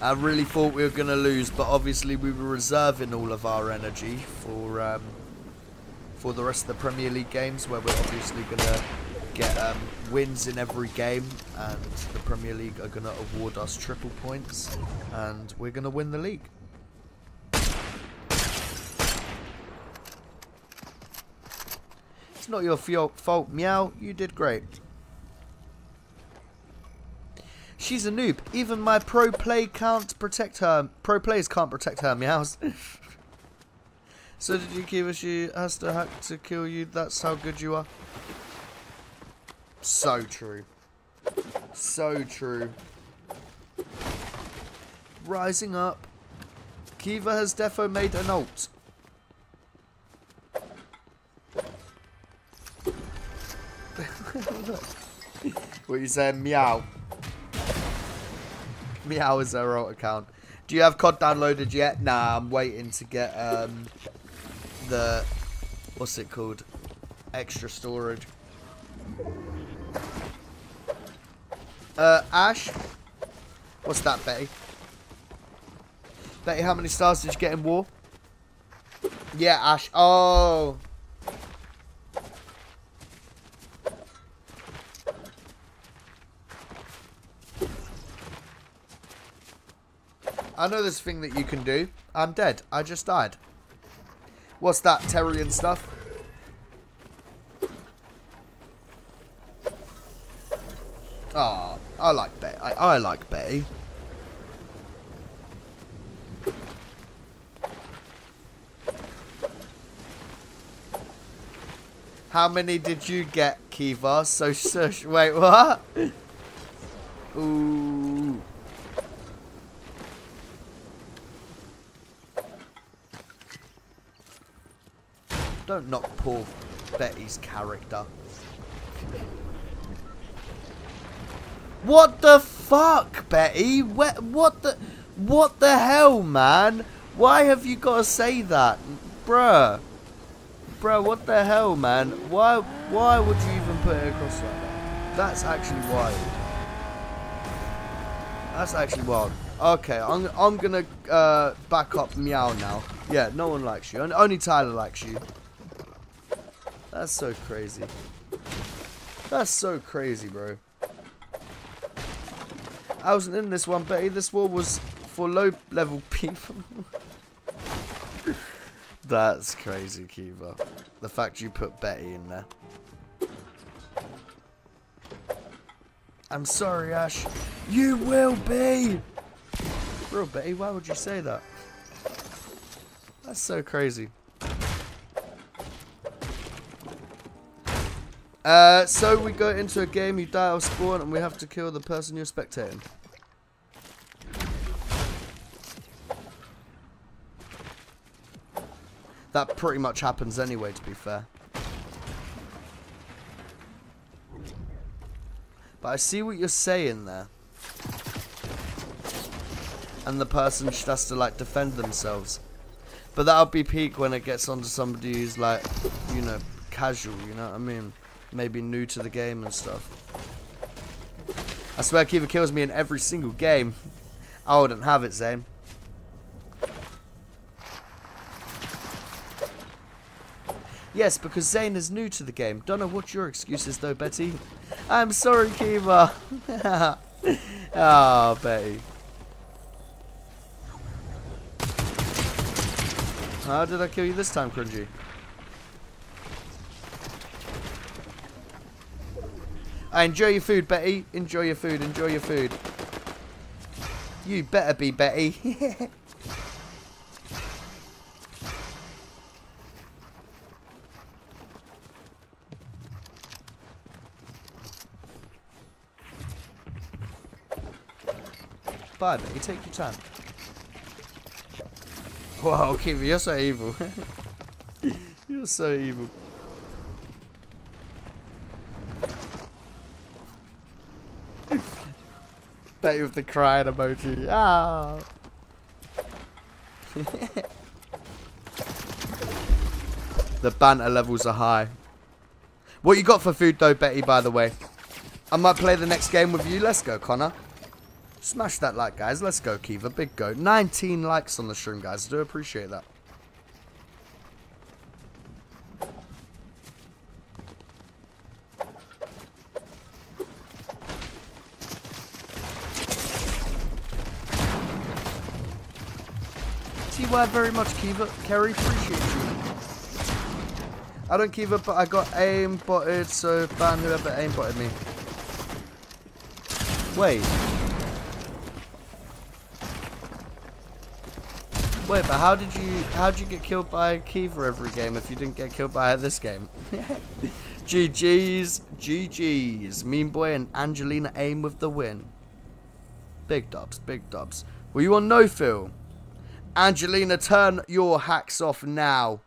I really thought we were going to lose, but obviously we were reserving all of our energy for um, for the rest of the Premier League games, where we're obviously going to get um, wins in every game, and the Premier League are going to award us triple points, and we're going to win the league. It's not your fault, Meow. You did great. She's a noob. Even my pro play can't protect her. Pro players can't protect her meows. so did you keep her? She has to hack to kill you. That's how good you are. So true. So true. Rising up. Kiva has defo made an ult. what are you saying? Meow. Meow is their alt account. Do you have COD downloaded yet? Nah, I'm waiting to get um, the what's it called? Extra storage. Uh, Ash, what's that, Betty? Betty, how many stars did you get in War? Yeah, Ash. Oh. I know this thing that you can do. I'm dead. I just died. What's that, Terrian stuff? Ah, oh, I like Betty. I, I like Betty. How many did you get, Kiva? So, so wait, what? Ooh. Don't knock poor Betty's character. What the fuck, Betty? What, what the... What the hell, man? Why have you got to say that? Bruh. Bruh, what the hell, man? Why why would you even put it across like that? That's actually wild. That's actually wild. Okay, I'm, I'm gonna uh, back up Meow now. Yeah, no one likes you. Only Tyler likes you. That's so crazy. That's so crazy, bro. I wasn't in this one, Betty. This war was for low-level people. That's crazy, Kiva. The fact you put Betty in there. I'm sorry, Ash. You will be! Bro, Betty, why would you say that? That's so crazy. Uh, so we go into a game, you die or spawn, and we have to kill the person you're spectating. That pretty much happens anyway, to be fair. But I see what you're saying there. And the person just has to, like, defend themselves. But that'll be peak when it gets onto somebody who's, like, you know, casual, you know what I mean? Maybe new to the game and stuff. I swear Kiva kills me in every single game. I wouldn't have it, Zane. Yes, because Zane is new to the game. Don't know what your excuse is though, Betty. I'm sorry, Kiva. oh, Betty. How did I kill you this time, Cringy? I enjoy your food, Betty. Enjoy your food. Enjoy your food. You better be, Betty. Bye, Betty. Take your time. Wow, Kiva, you're so evil. you're so evil. Betty with the crying emoji. Ah. the banter levels are high. What you got for food though, Betty, by the way? I might play the next game with you. Let's go, Connor. Smash that like, guys. Let's go, Kiva. Big go. 19 likes on the stream, guys. I do appreciate that. T-Word very much, Kiva. Kerry, appreciate you. I don't Kiva, but I got aim botted, so ban whoever aim botted me. Wait. Wait, but how did you how did you get killed by Kiva every game if you didn't get killed by her this game? GG's, GG's. Mean Boy and Angelina aim with the win. Big dubs, big dubs. Were you on no fill? Angelina, turn your hacks off now.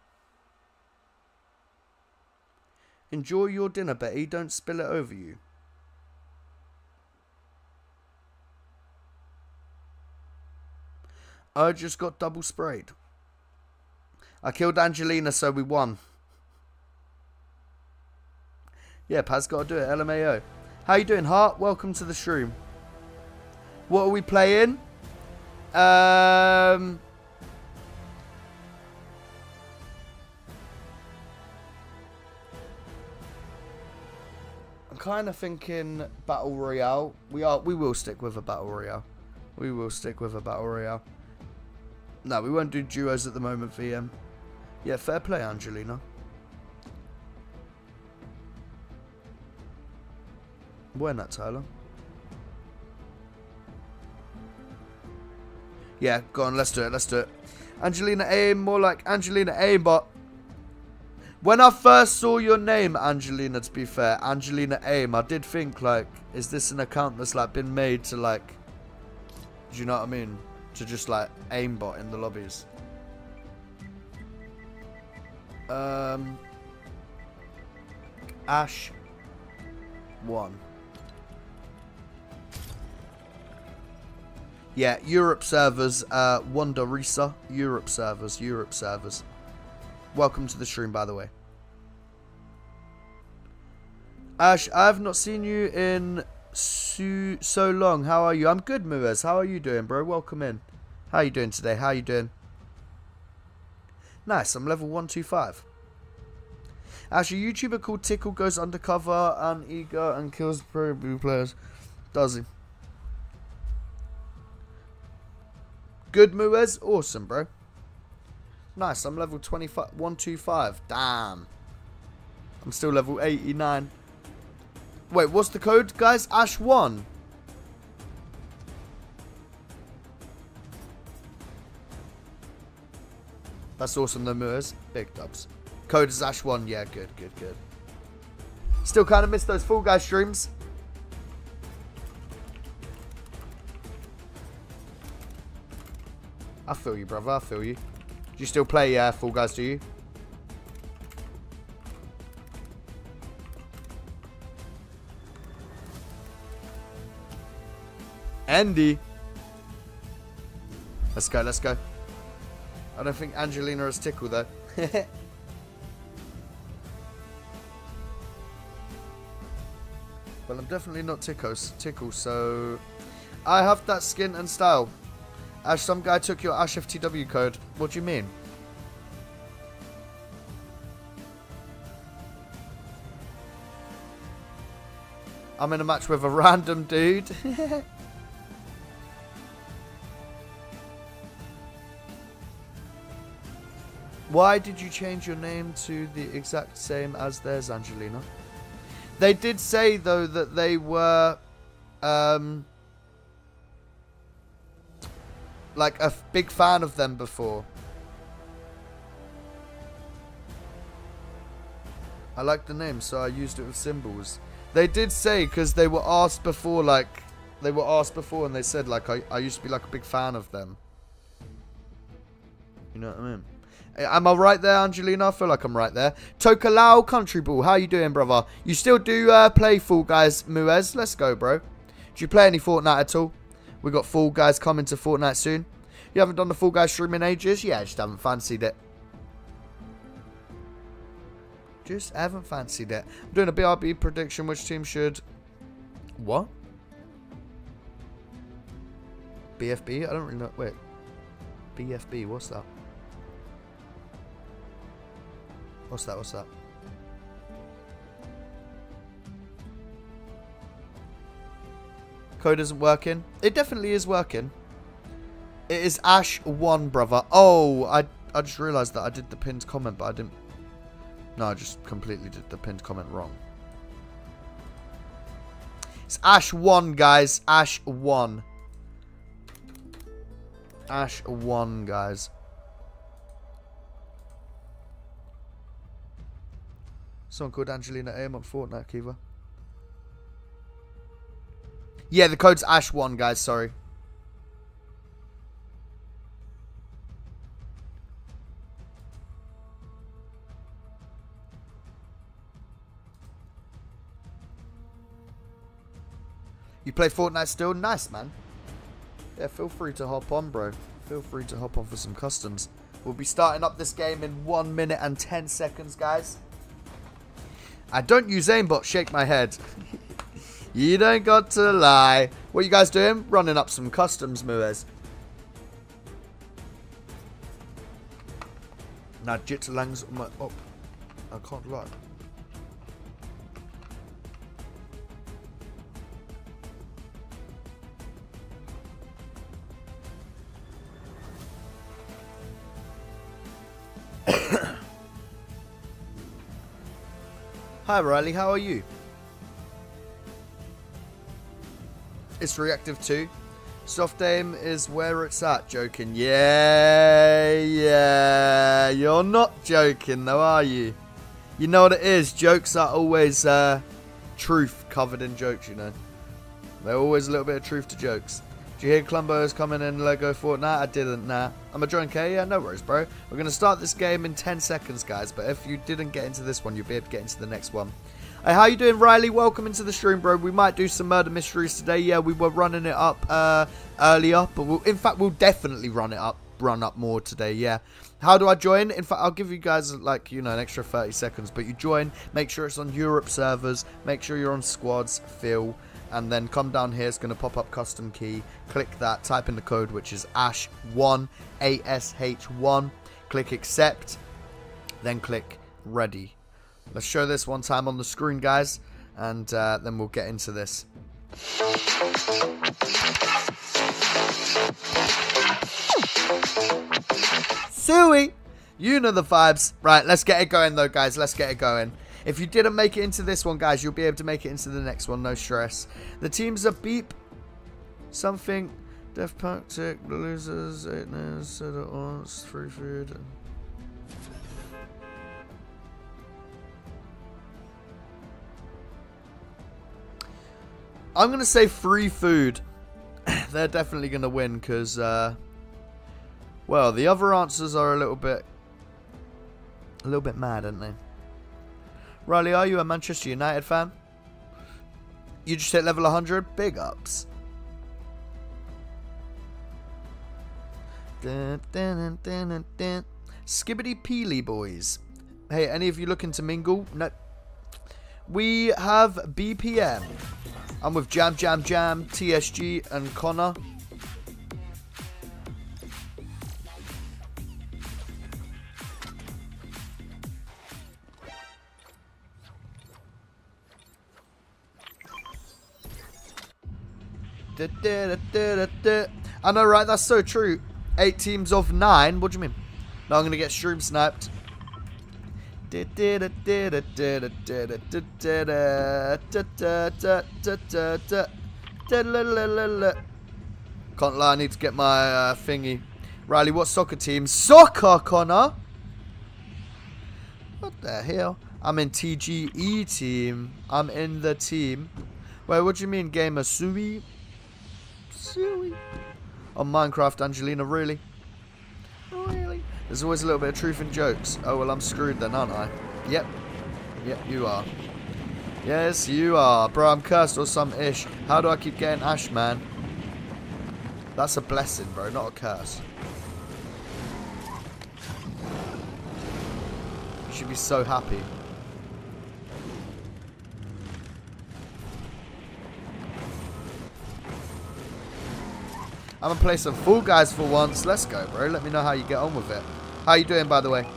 Enjoy your dinner, Betty. Don't spill it over you. I just got double sprayed. I killed Angelina, so we won. Yeah, Paz got to do it. LMAO. How you doing, Hart? Welcome to the stream. What are we playing? Um... I'm kind of thinking Battle Royale. We are. We will stick with a Battle Royale. We will stick with a Battle Royale. No, we won't do duos at the moment, VM. Yeah, fair play, Angelina. When that, Tyler? Yeah, go on, let's do it, let's do it. Angelina Aim, more like Angelina Aim, but when I first saw your name, Angelina, to be fair, Angelina Aim, I did think, like, is this an account that's, like, been made to, like, do you know what I mean? to just like aimbot in the lobbies. Um, Ash, one. Yeah, Europe servers, uh, Wanda Risa, Europe servers, Europe servers. Welcome to the stream, by the way. Ash, I've not seen you in so, so long. How are you? I'm good, Muez. How are you doing, bro? Welcome in. How are you doing today? How are you doing? Nice. I'm level 125. Ash, a YouTuber called Tickle goes undercover and eager and kills pro players. Does he? Good, Muez. Awesome, bro. Nice. I'm level 25, 125. Damn. I'm still level 89. Wait, what's the code, guys? Ash1. That's awesome, though, Moors. Big dubs. Code is Ash1. Yeah, good, good, good. Still kind of miss those Fall Guys streams. I feel you, brother. I feel you you still play uh, Fall Guys, do you? Andy. Let's go, let's go. I don't think Angelina is tickled though. well, I'm definitely not tickles, tickle, so I have that skin and style. Ash, some guy took your Ash FTW code. What do you mean? I'm in a match with a random dude. Why did you change your name to the exact same as theirs, Angelina? They did say, though, that they were... Um, like a big fan of them before. I like the name, so I used it with symbols. They did say, because they were asked before, like, they were asked before and they said, like, I, I used to be, like, a big fan of them. You know what I mean? Am I right there, Angelina? I feel like I'm right there. Tokalau Country Ball. How you doing, brother? You still do uh, play Fall Guys, Muez? Let's go, bro. Do you play any Fortnite at all? We got Fall Guys coming to Fortnite soon. You haven't done the Fall Guys stream in ages? Yeah, I just haven't fancied it. Just haven't fancied it. I'm doing a BRB prediction. Which team should... What? BFB? I don't really know. Wait. BFB, what's that? What's that? What's that? Code isn't working. It definitely is working. It is Ash 1, brother. Oh, I, I just realised that I did the pinned comment, but I didn't... No, I just completely did the pinned comment wrong. It's Ash 1, guys. Ash 1. Ash 1, guys. Someone called Angelina Aim on Fortnite, Kiva. Yeah, the code's Ash1, guys, sorry. You play Fortnite still? Nice, man. Yeah, feel free to hop on, bro. Feel free to hop on for some customs. We'll be starting up this game in 1 minute and 10 seconds, guys. I don't use aimbot, shake my head. you don't got to lie. What you guys doing? Running up some customs, Muez. Now Jitsalang's on my... Oh, I can't lie. Hi Riley, how are you? It's reactive too. Soft aim is where it's at, joking. Yeah, yeah. You're not joking though, are you? You know what it is. Jokes are always uh, truth covered in jokes, you know. They're always a little bit of truth to jokes. Did you hear Klombo is coming in Lego Fortnite? I didn't, nah. I'm a join K? Yeah, no worries, bro. We're going to start this game in 10 seconds, guys. But if you didn't get into this one, you'll be able to get into the next one. Hey, how you doing, Riley? Welcome into the stream, bro. We might do some murder mysteries today. Yeah, we were running it up uh, earlier. But we'll, in fact, we'll definitely run it up, run up more today, yeah. How do I join? In fact, I'll give you guys, like, you know, an extra 30 seconds. But you join, make sure it's on Europe servers. Make sure you're on squads, Phil and then come down here it's going to pop up custom key click that type in the code which is ash1 ash1 click accept then click ready let's show this one time on the screen guys and uh, then we'll get into this Suey you know the vibes right let's get it going though guys let's get it going if you didn't make it into this one, guys, you'll be able to make it into the next one. No stress. The teams are Beep, something, Pack, Tick, losers, eight nails, set at once, free food. I'm going to say free food. They're definitely going to win because, uh, well, the other answers are a little bit, a little bit mad, aren't they? Riley, are you a Manchester United fan? You just hit level 100? Big ups. Dun, dun, dun. Skibbity Peely boys. Hey, any of you looking to mingle? No. We have BPM. I'm with Jam Jam Jam, TSG, and Connor. I know, right? That's so true. Eight teams of nine. What do you mean? No, I'm going to get stream sniped. Can't lie, I need to get my uh, thingy. Riley, what soccer team? Soccer, Connor? What the hell? I'm in TGE team. I'm in the team. Wait, what do you mean, gamer? Sui? Sui? On Minecraft, Angelina, really? Really? There's always a little bit of truth in jokes. Oh, well, I'm screwed then, aren't I? Yep. Yep, you are. Yes, you are. Bro, I'm cursed or some ish. How do I keep getting ash, man? That's a blessing, bro, not a curse. You should be so happy. I'm gonna play some Fall Guys for once. Let's go, bro. Let me know how you get on with it. How you doing, by the way?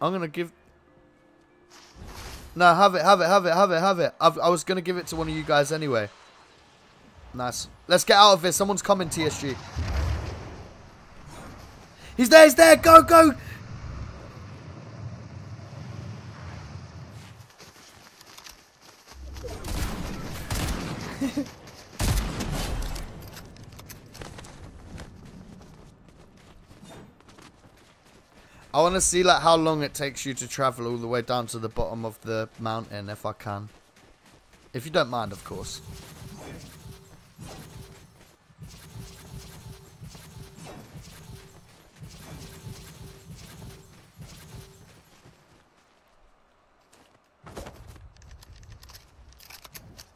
I'm gonna give. No, have it, have it, have it, have it, have it. I've, I was gonna give it to one of you guys anyway. Nice. Let's get out of here. Someone's coming, TSG. He's there, he's there. Go, go. I want to see like how long it takes you to travel all the way down to the bottom of the mountain if I can. If you don't mind, of course.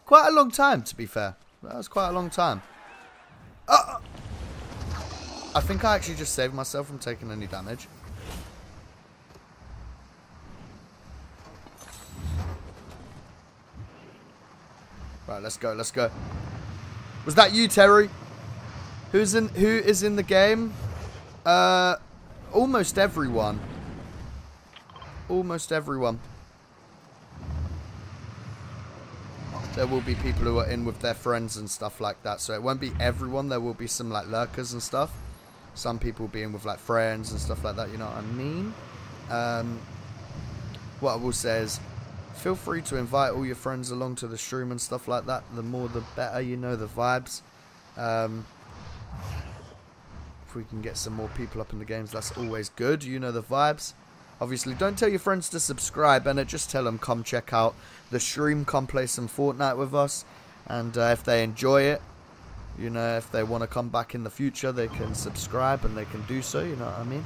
Quite a long time, to be fair. That was quite a long time. Uh, I think I actually just saved myself from taking any damage. Right, let's go, let's go. Was that you, Terry? Who's in who is in the game? Uh almost everyone. Almost everyone. There will be people who are in with their friends and stuff like that. So it won't be everyone. There will be some like lurkers and stuff. Some people being with like friends and stuff like that. You know what I mean? Um, what I will say is, feel free to invite all your friends along to the stream and stuff like that. The more, the better. You know the vibes. Um, if we can get some more people up in the games, that's always good. You know the vibes. Obviously, don't tell your friends to subscribe, and just tell them come check out the stream, come play some Fortnite with us. And uh, if they enjoy it, you know, if they want to come back in the future, they can subscribe and they can do so, you know what I mean?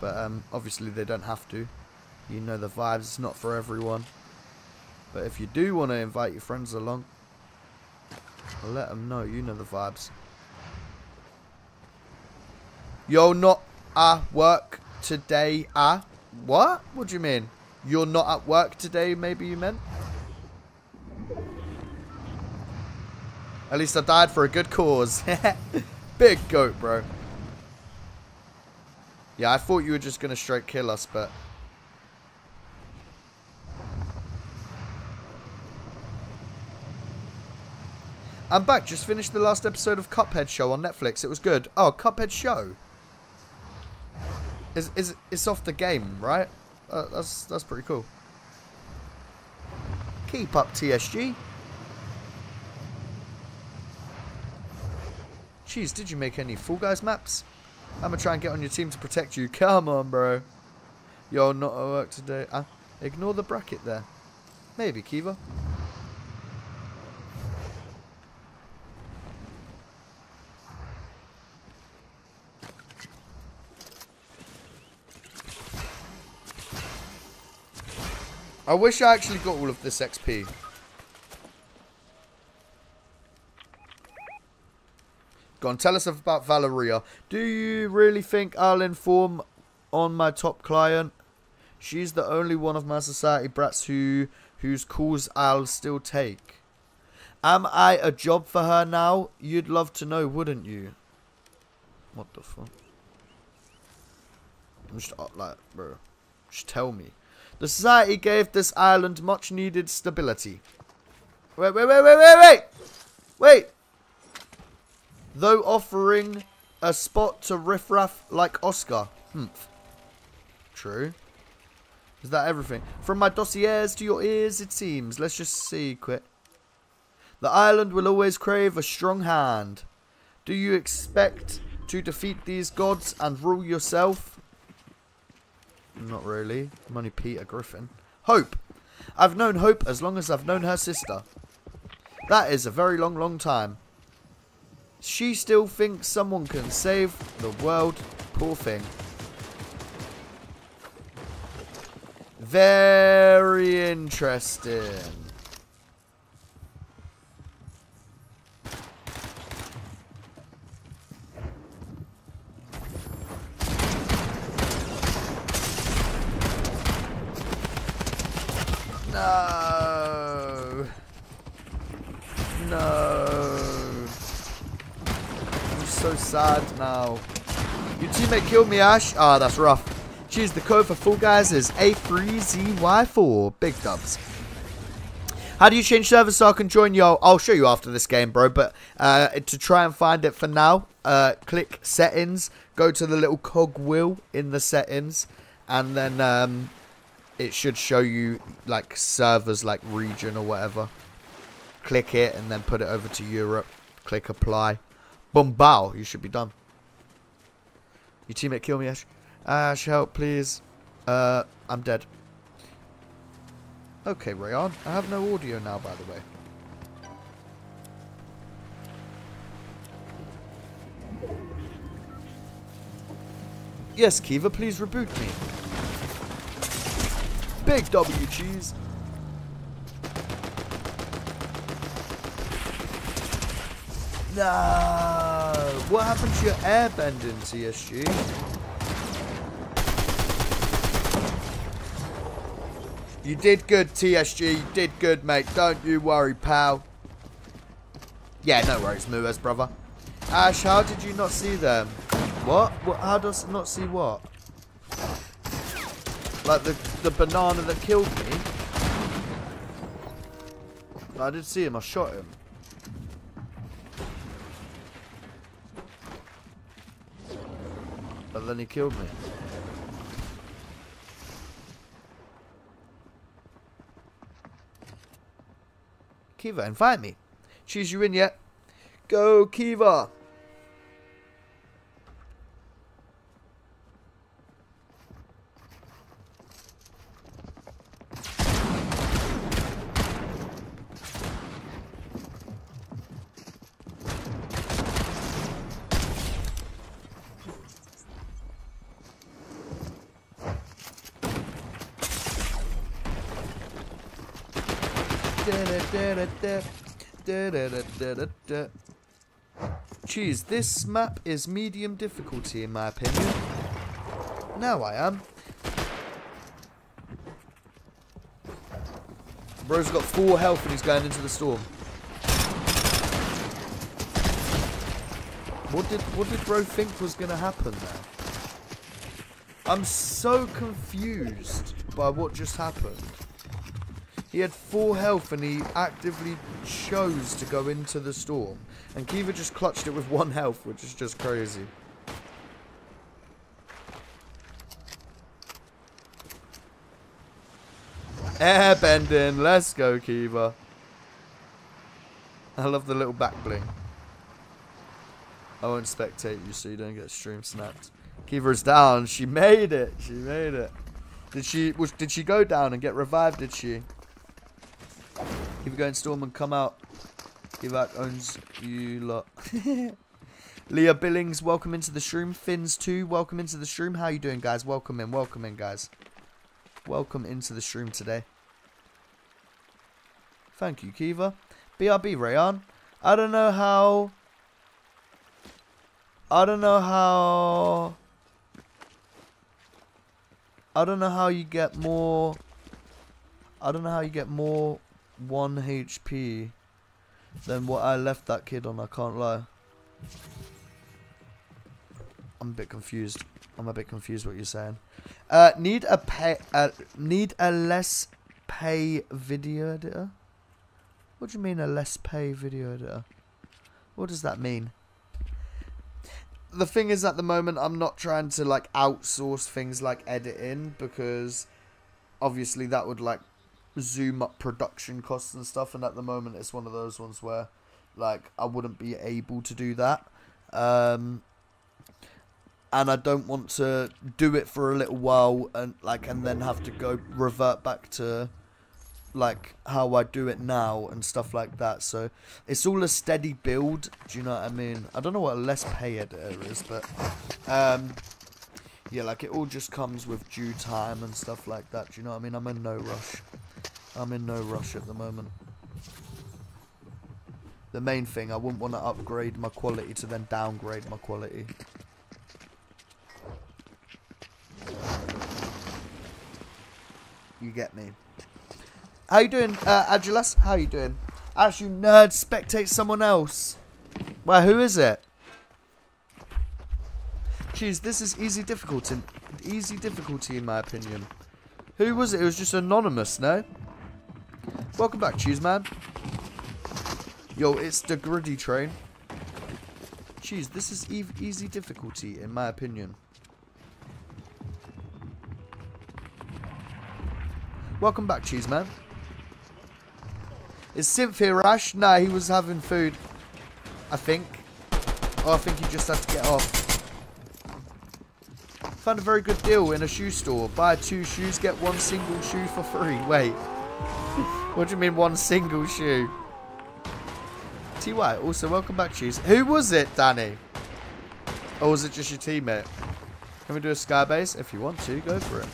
But um, obviously, they don't have to. You know the vibes, it's not for everyone. But if you do want to invite your friends along, let them know, you know the vibes. You're not at work today, ah? What? What do you mean? You're not at work today, maybe you meant? At least I died for a good cause. Big goat, bro. Yeah, I thought you were just going to straight kill us, but... I'm back. Just finished the last episode of Cuphead Show on Netflix. It was good. Oh, Cuphead Show. Is is it's off the game, right? Uh, that's that's pretty cool. Keep up, TSG. Jeez, did you make any Fall Guys maps? I'm gonna try and get on your team to protect you. Come on, bro. You're not at work today. Uh, ignore the bracket there. Maybe, Kiva. I wish I actually got all of this XP. Go on, tell us about Valeria. Do you really think I'll inform on my top client? She's the only one of my society brats who whose calls I'll still take. Am I a job for her now? You'd love to know, wouldn't you? What the fuck? I'm just uh, like, bro. Just tell me. The society gave this island much needed stability. Wait, wait, wait, wait, wait, wait! Wait! Though offering a spot to riffraff like Oscar. Humph. True. Is that everything? From my dossiers to your ears, it seems. Let's just see quick. The island will always crave a strong hand. Do you expect to defeat these gods and rule yourself? Not really. I'm only Peter Griffin. Hope. I've known Hope as long as I've known her sister. That is a very long, long time. She still thinks someone can save the world. Poor thing. Very interesting. No. No. I'm so sad now. Your teammate killed me, Ash. Ah, oh, that's rough. Choose the code for Fall Guys is A3ZY4. Big dubs. How do you change servers so I can join you? I'll show you after this game, bro. But uh, to try and find it for now, uh, click settings. Go to the little cog wheel in the settings. And then um, it should show you like servers like region or whatever. Click it and then put it over to Europe. Click apply. Boom, bow. You should be done. Your teammate kill me, Ash. Ash, help, please. Uh, I'm dead. Okay, Rayon. I have no audio now, by the way. Yes, Kiva, please reboot me. Big W cheese. No. What happened to your airbending, TSG? You did good, TSG. You did good, mate. Don't you worry, pal. Yeah, no worries, Muez, brother. Ash, how did you not see them? What? what? How does not see what? Like the, the banana that killed me? I did see him. I shot him. But then he killed me. Kiva, invite me. Choose you in yet? Go, Kiva! Cheese, this map is medium difficulty in my opinion. Now I am. Bro's got full health and he's going into the storm. What did what did bro think was gonna happen there? I'm so confused by what just happened. He had full health and he actively chose to go into the storm. And Kiva just clutched it with one health, which is just crazy. Airbending, let's go Kiva. I love the little back bling. I won't spectate you so you don't get stream snapped. Kiva's down. She made it. She made it. Did she was did she go down and get revived, did she? Keep going storm and come out. Givak owns you lot. Leah Billings, welcome into the stream. Fins too, welcome into the stream. How you doing, guys? Welcome in, welcome in, guys. Welcome into the stream today. Thank you, Kiva. BRB, Rayan. I don't know how... I don't know how... I don't know how you get more... I don't know how you get more 1 HP than what I left that kid on, I can't lie. I'm a bit confused. I'm a bit confused what you're saying. Uh, need a pay, uh, need a less pay video editor? What do you mean a less pay video editor? What does that mean? The thing is at the moment I'm not trying to like outsource things like editing because obviously that would like zoom up production costs and stuff and at the moment it's one of those ones where like I wouldn't be able to do that. Um and I don't want to do it for a little while and like and then have to go revert back to like how I do it now and stuff like that. So it's all a steady build. Do you know what I mean? I don't know what a less pay editor is, but um, yeah, like it all just comes with due time and stuff like that. Do you know what I mean? I'm in no rush. I'm in no rush at the moment. The main thing, I wouldn't want to upgrade my quality to then downgrade my quality. You get me. How you doing, uh? How you doing? As you nerd spectate someone else. Well, who is it? Jeez, this is easy difficulty. Easy difficulty in my opinion. Who was it? It was just anonymous, no? Welcome back, Cheese Man. Yo, it's the gritty train. Jeez, this is e easy difficulty in my opinion. Welcome back, Cheese Man. Is Synth here? Nah, he was having food. I think. Oh, I think he just had to get off. Found a very good deal in a shoe store. Buy two shoes, get one single shoe for free. Wait. what do you mean one single shoe? TY, also welcome back, Cheese. Who was it, Danny? Or was it just your teammate? Can we do a skybase? If you want to, go for it.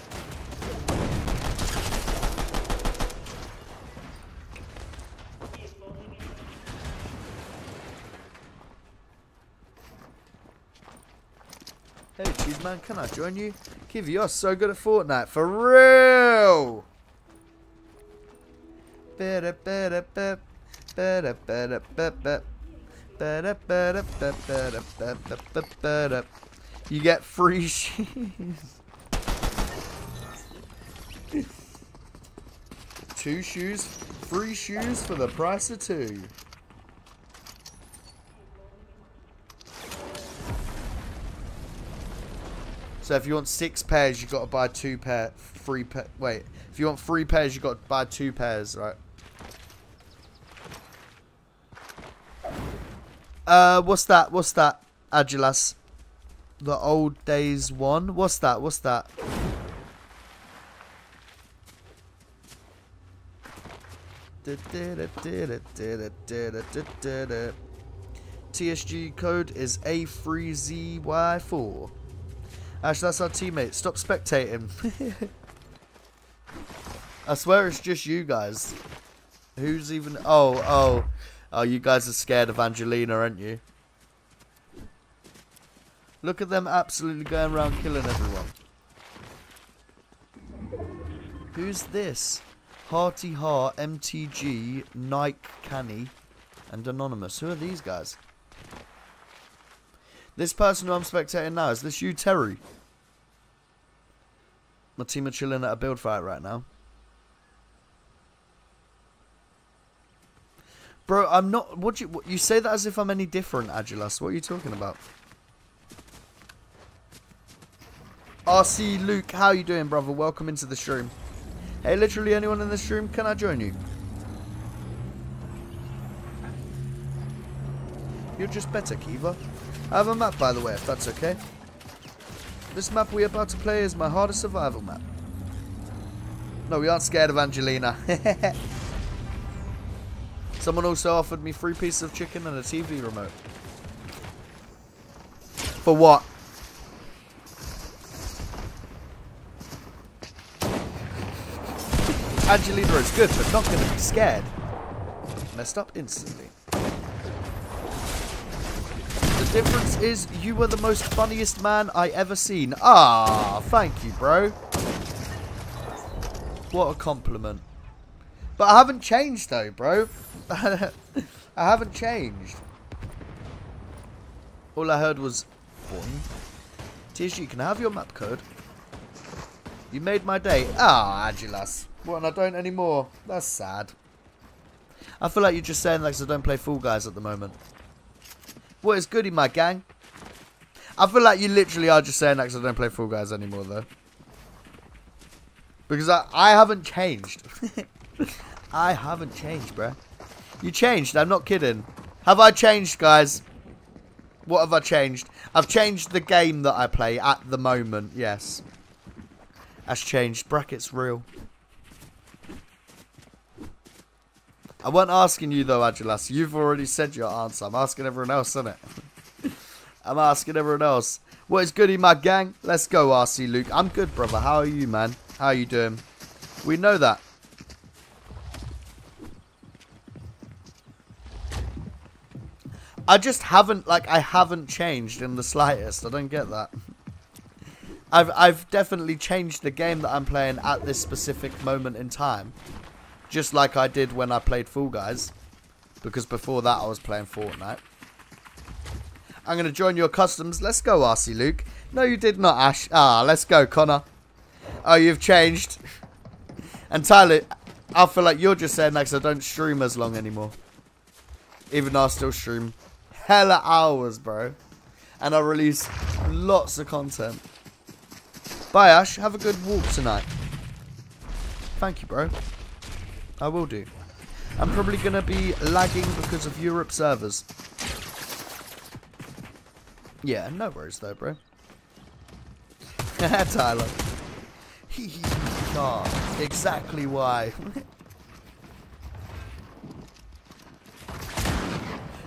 Hey, Cheese Man, can I join you? Kiv, you're so good at Fortnite. For real! You get free shoes. two shoes, free shoes for the price of two. So if you want six pairs, you got to buy two pair, three pair. Wait, if you want three pairs, you got to buy two pairs, right? Uh, what's that? What's that? Agilas. The old days one. What's that? What's that? TSG code is A3ZY4. Ash, that's our teammate. Stop spectating. I swear it's just you guys. Who's even... Oh, oh. Oh, you guys are scared of Angelina, aren't you? Look at them absolutely going around killing everyone. Who's this? Hearty Heart, MTG, Nike Canny, and Anonymous. Who are these guys? This person who I'm spectating now, is this you, Terry? My team are chilling at a build fight right now. Bro, I'm not... What you what, you say that as if I'm any different, Agilas. What are you talking about? RC Luke, how you doing, brother? Welcome into the stream. Hey, literally anyone in the stream, can I join you? You're just better, Kiva. I have a map, by the way, if that's okay. This map we're about to play is my hardest survival map. No, we aren't scared of Angelina. Someone also offered me three pieces of chicken and a TV remote. For what? Angelina is good, but not to be scared. messed up instantly. The difference is you were the most funniest man I ever seen. Ah, thank you, bro. What a compliment. But I haven't changed though, bro. I haven't changed. All I heard was, boing. you can I have your map code? You made my day. Ah, Agilas. What, and I don't anymore. That's sad. I feel like you're just saying like I don't play Fall Guys at the moment. What is good in my gang? I feel like you literally are just saying that because I don't play Fall Guys anymore, though. Because I, I haven't changed. I haven't changed, bruh. You changed, I'm not kidding. Have I changed, guys? What have I changed? I've changed the game that I play at the moment, yes. That's changed. Brackets real. I wasn't asking you though, Agilas. You've already said your answer. I'm asking everyone else, isn't it? I'm asking everyone else. What is goody, my gang? Let's go, RC Luke. I'm good, brother. How are you, man? How are you doing? We know that. I just haven't, like, I haven't changed in the slightest. I don't get that. I've, I've definitely changed the game that I'm playing at this specific moment in time. Just like I did when I played Fall Guys. Because before that I was playing Fortnite. I'm going to join your customs. Let's go, RC Luke. No, you did not, Ash. Ah, let's go, Connor. Oh, you've changed. And Tyler, I feel like you're just saying that because I don't stream as long anymore. Even though I still stream hella hours, bro. And I release lots of content. Bye, Ash. Have a good walk tonight. Thank you, bro. I will do. I'm probably going to be lagging because of Europe servers. Yeah, no worries though, bro. Tyler. oh, exactly why.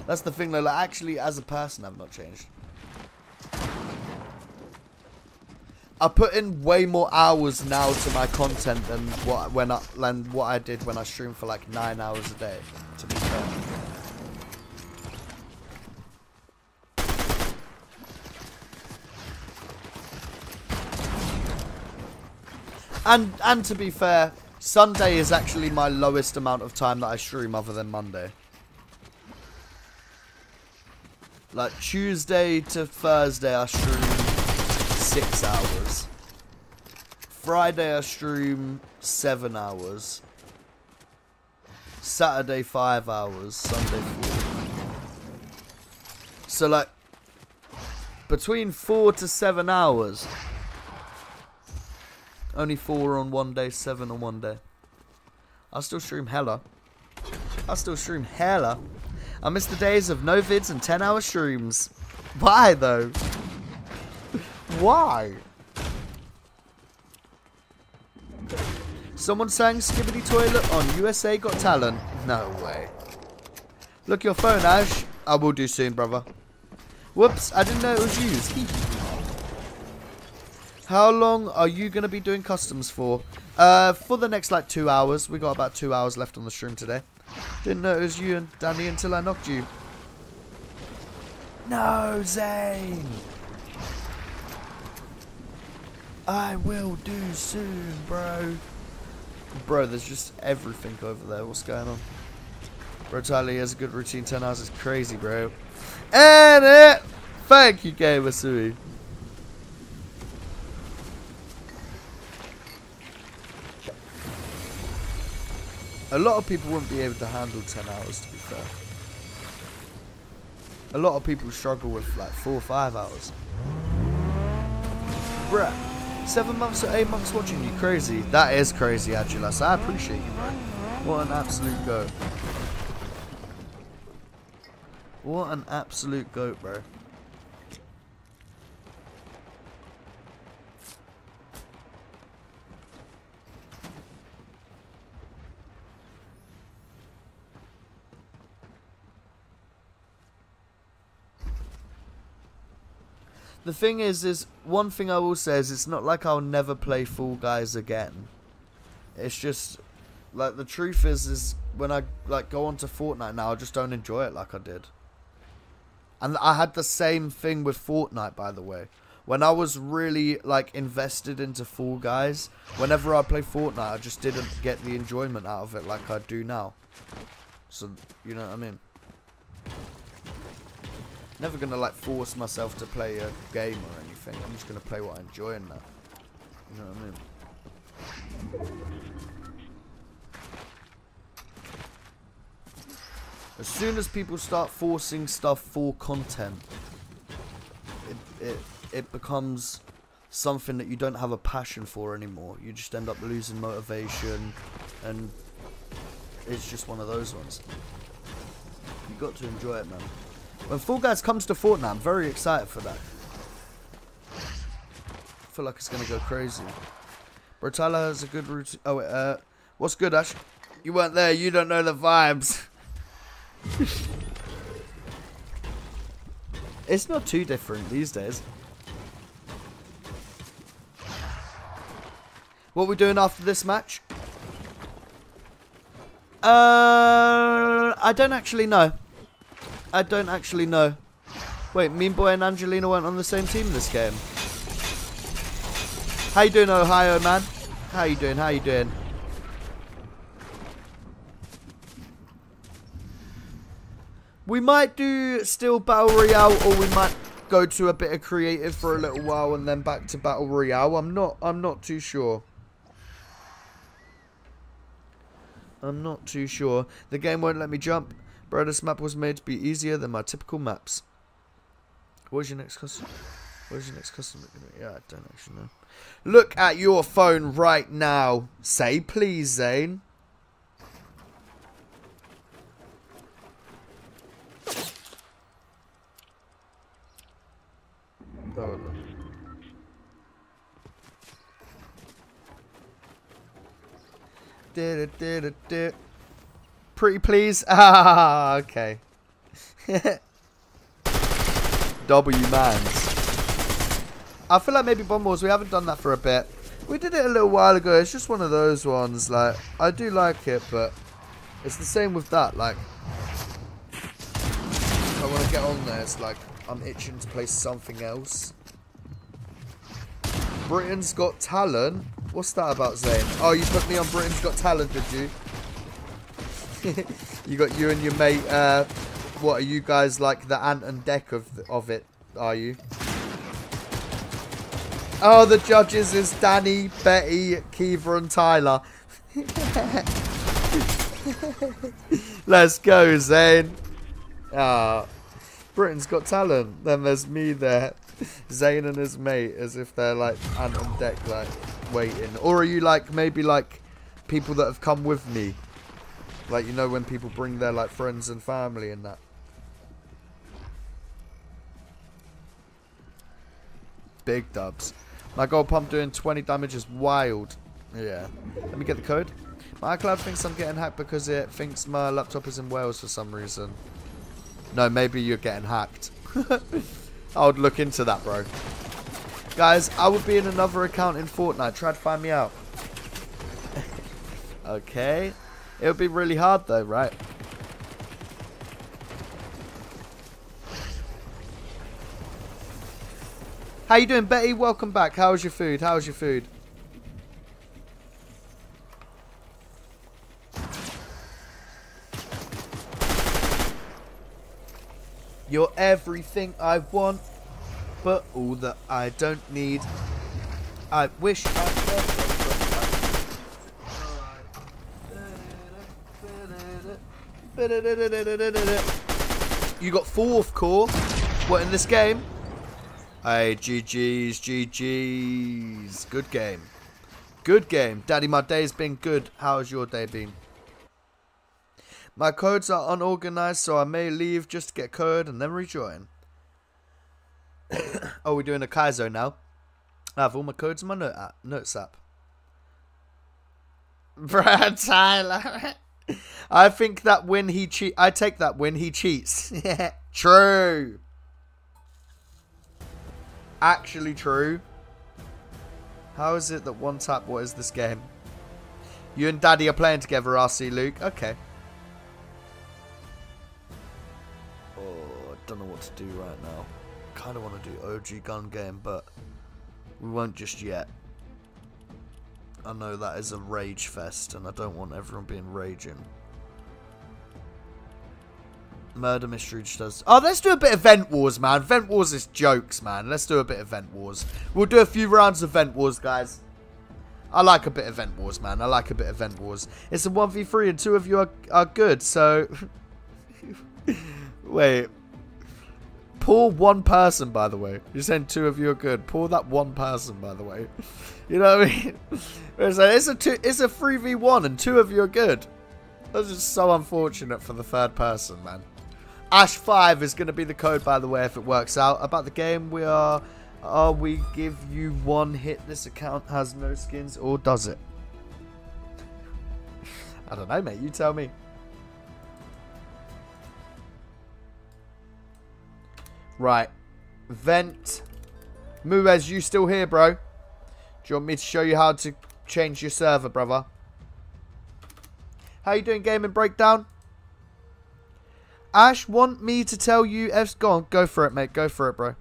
That's the thing though, like actually as a person I've not changed. I put in way more hours now to my content than what when I than what I did when I streamed for like nine hours a day. To be fair. And and to be fair, Sunday is actually my lowest amount of time that I stream other than Monday. Like Tuesday to Thursday I stream six hours. Friday I stream seven hours. Saturday five hours. Sunday four. So like between four to seven hours. Only four on one day, seven on one day. I still stream hella. I still stream hella. I miss the days of no vids and 10 hour streams. Why though? Why? Someone sang Skibidi Toilet on USA Got Talent. No way. Look your phone, Ash. I will do soon, brother. Whoops, I didn't know it was used. How long are you going to be doing customs for? Uh, for the next, like, two hours. We got about two hours left on the stream today. Didn't know it was you and Danny until I knocked you. No, Zane! I will do soon, bro. Bro, there's just everything over there. What's going on? Bro, Tyler has a good routine. 10 hours is crazy, bro. And it! Thank you, Gamer Sui. A lot of people wouldn't be able to handle 10 hours, to be fair. A lot of people struggle with like 4 or 5 hours. Bruh. Seven months or eight months watching you, crazy. That is crazy, Agilas. I appreciate you, bro. What an absolute goat. What an absolute goat, bro. The thing is, is one thing I will say is it's not like I'll never play Fall Guys again. It's just like the truth is, is when I like go onto Fortnite now, I just don't enjoy it like I did. And I had the same thing with Fortnite, by the way. When I was really like invested into Fall Guys, whenever I play Fortnite, I just didn't get the enjoyment out of it like I do now. So you know what I mean. Never gonna like force myself to play a game or anything. I'm just gonna play what I enjoy in that. You know what I mean? As soon as people start forcing stuff for content, it, it, it becomes something that you don't have a passion for anymore. You just end up losing motivation, and it's just one of those ones. You got to enjoy it, man. When Fall Guys comes to Fortnite, I'm very excited for that. I feel like it's gonna go crazy. Bro, Tyler has a good routine. Oh, wait, uh, what's good, Ash? You weren't there. You don't know the vibes. it's not too different these days. What are we doing after this match? Uh, I don't actually know. I don't actually know. Wait, Mean Boy and Angelina weren't on the same team this game. How you doing, Ohio man? How you doing? How you doing? We might do still Battle Royale or we might go to a bit of creative for a little while and then back to Battle Royale. I'm not I'm not too sure. I'm not too sure. The game won't let me jump. Bro, this map was made to be easier than my typical maps. What's your next custom? Where's your next custom? Yeah, I don't actually know. Look at your phone right now. Say please, Zane. Oh, Pretty please? Ah, okay. W mans. I feel like maybe Bomb Wars, we haven't done that for a bit. We did it a little while ago. It's just one of those ones. Like, I do like it, but it's the same with that. Like, I want to get on there. It's like, I'm itching to play something else. Britain's Got Talent? What's that about, Zane? Oh, you put me on Britain's Got Talent, did you? you got you and your mate, uh, what are you guys like the Ant and Dec of, of it, are you? Oh, the judges is Danny, Betty, Kiva, and Tyler. Let's go, Zane. Ah, Britain's got talent. Then there's me there, Zane and his mate, as if they're like Ant and Dec, like waiting. Or are you like maybe like people that have come with me? Like you know when people bring their like friends and family and that. Big dubs. My gold pump doing 20 damage is wild. Yeah. Let me get the code. My iCloud thinks I'm getting hacked because it thinks my laptop is in Wales for some reason. No, maybe you're getting hacked. I would look into that, bro. Guys, I would be in another account in Fortnite. Try to find me out. okay. It would be really hard, though, right? How you doing, Betty? Welcome back. How's your food? How's your food? You're everything I want, but all that I don't need. I wish I You got fourth core? What in this game? Hey, GG's, GG's. Good game. Good game. Daddy, my day's been good. How's your day been? My codes are unorganized, so I may leave just to get code and then rejoin. oh, we're doing a Kaizo now. I have all my codes in my note app, notes app. Brad Tyler. I think that when he cheat, I take that when he cheats. yeah, true. Actually true. How is it that one tap what is this game? You and Daddy are playing together, RC Luke. Okay. Oh, I don't know what to do right now. Kind of want to do OG gun game, but we won't just yet. I know that is a rage fest, and I don't want everyone being raging. Murder Mystery just does... Oh, let's do a bit of Vent Wars, man. Vent Wars is jokes, man. Let's do a bit of Vent Wars. We'll do a few rounds of Vent Wars, guys. I like a bit of Vent Wars, man. I like a bit of Vent Wars. It's a 1v3 and two of you are, are good, so... Wait. Pull one person, by the way. You're saying two of you are good. Pull that one person, by the way. You know what I mean? It's a, it's a, two, it's a 3v1 and two of you are good. That's just so unfortunate for the third person, man. Ash5 is going to be the code, by the way, if it works out. About the game, we are... Are we give you one hit, this account has no skins, or does it? I don't know, mate. You tell me. Right. Vent. Muez, you still here, bro? Do you want me to show you how to change your server, brother? How you doing, Gaming Breakdown? Ash, want me to tell you... F's go on, go for it, mate. Go for it, bro.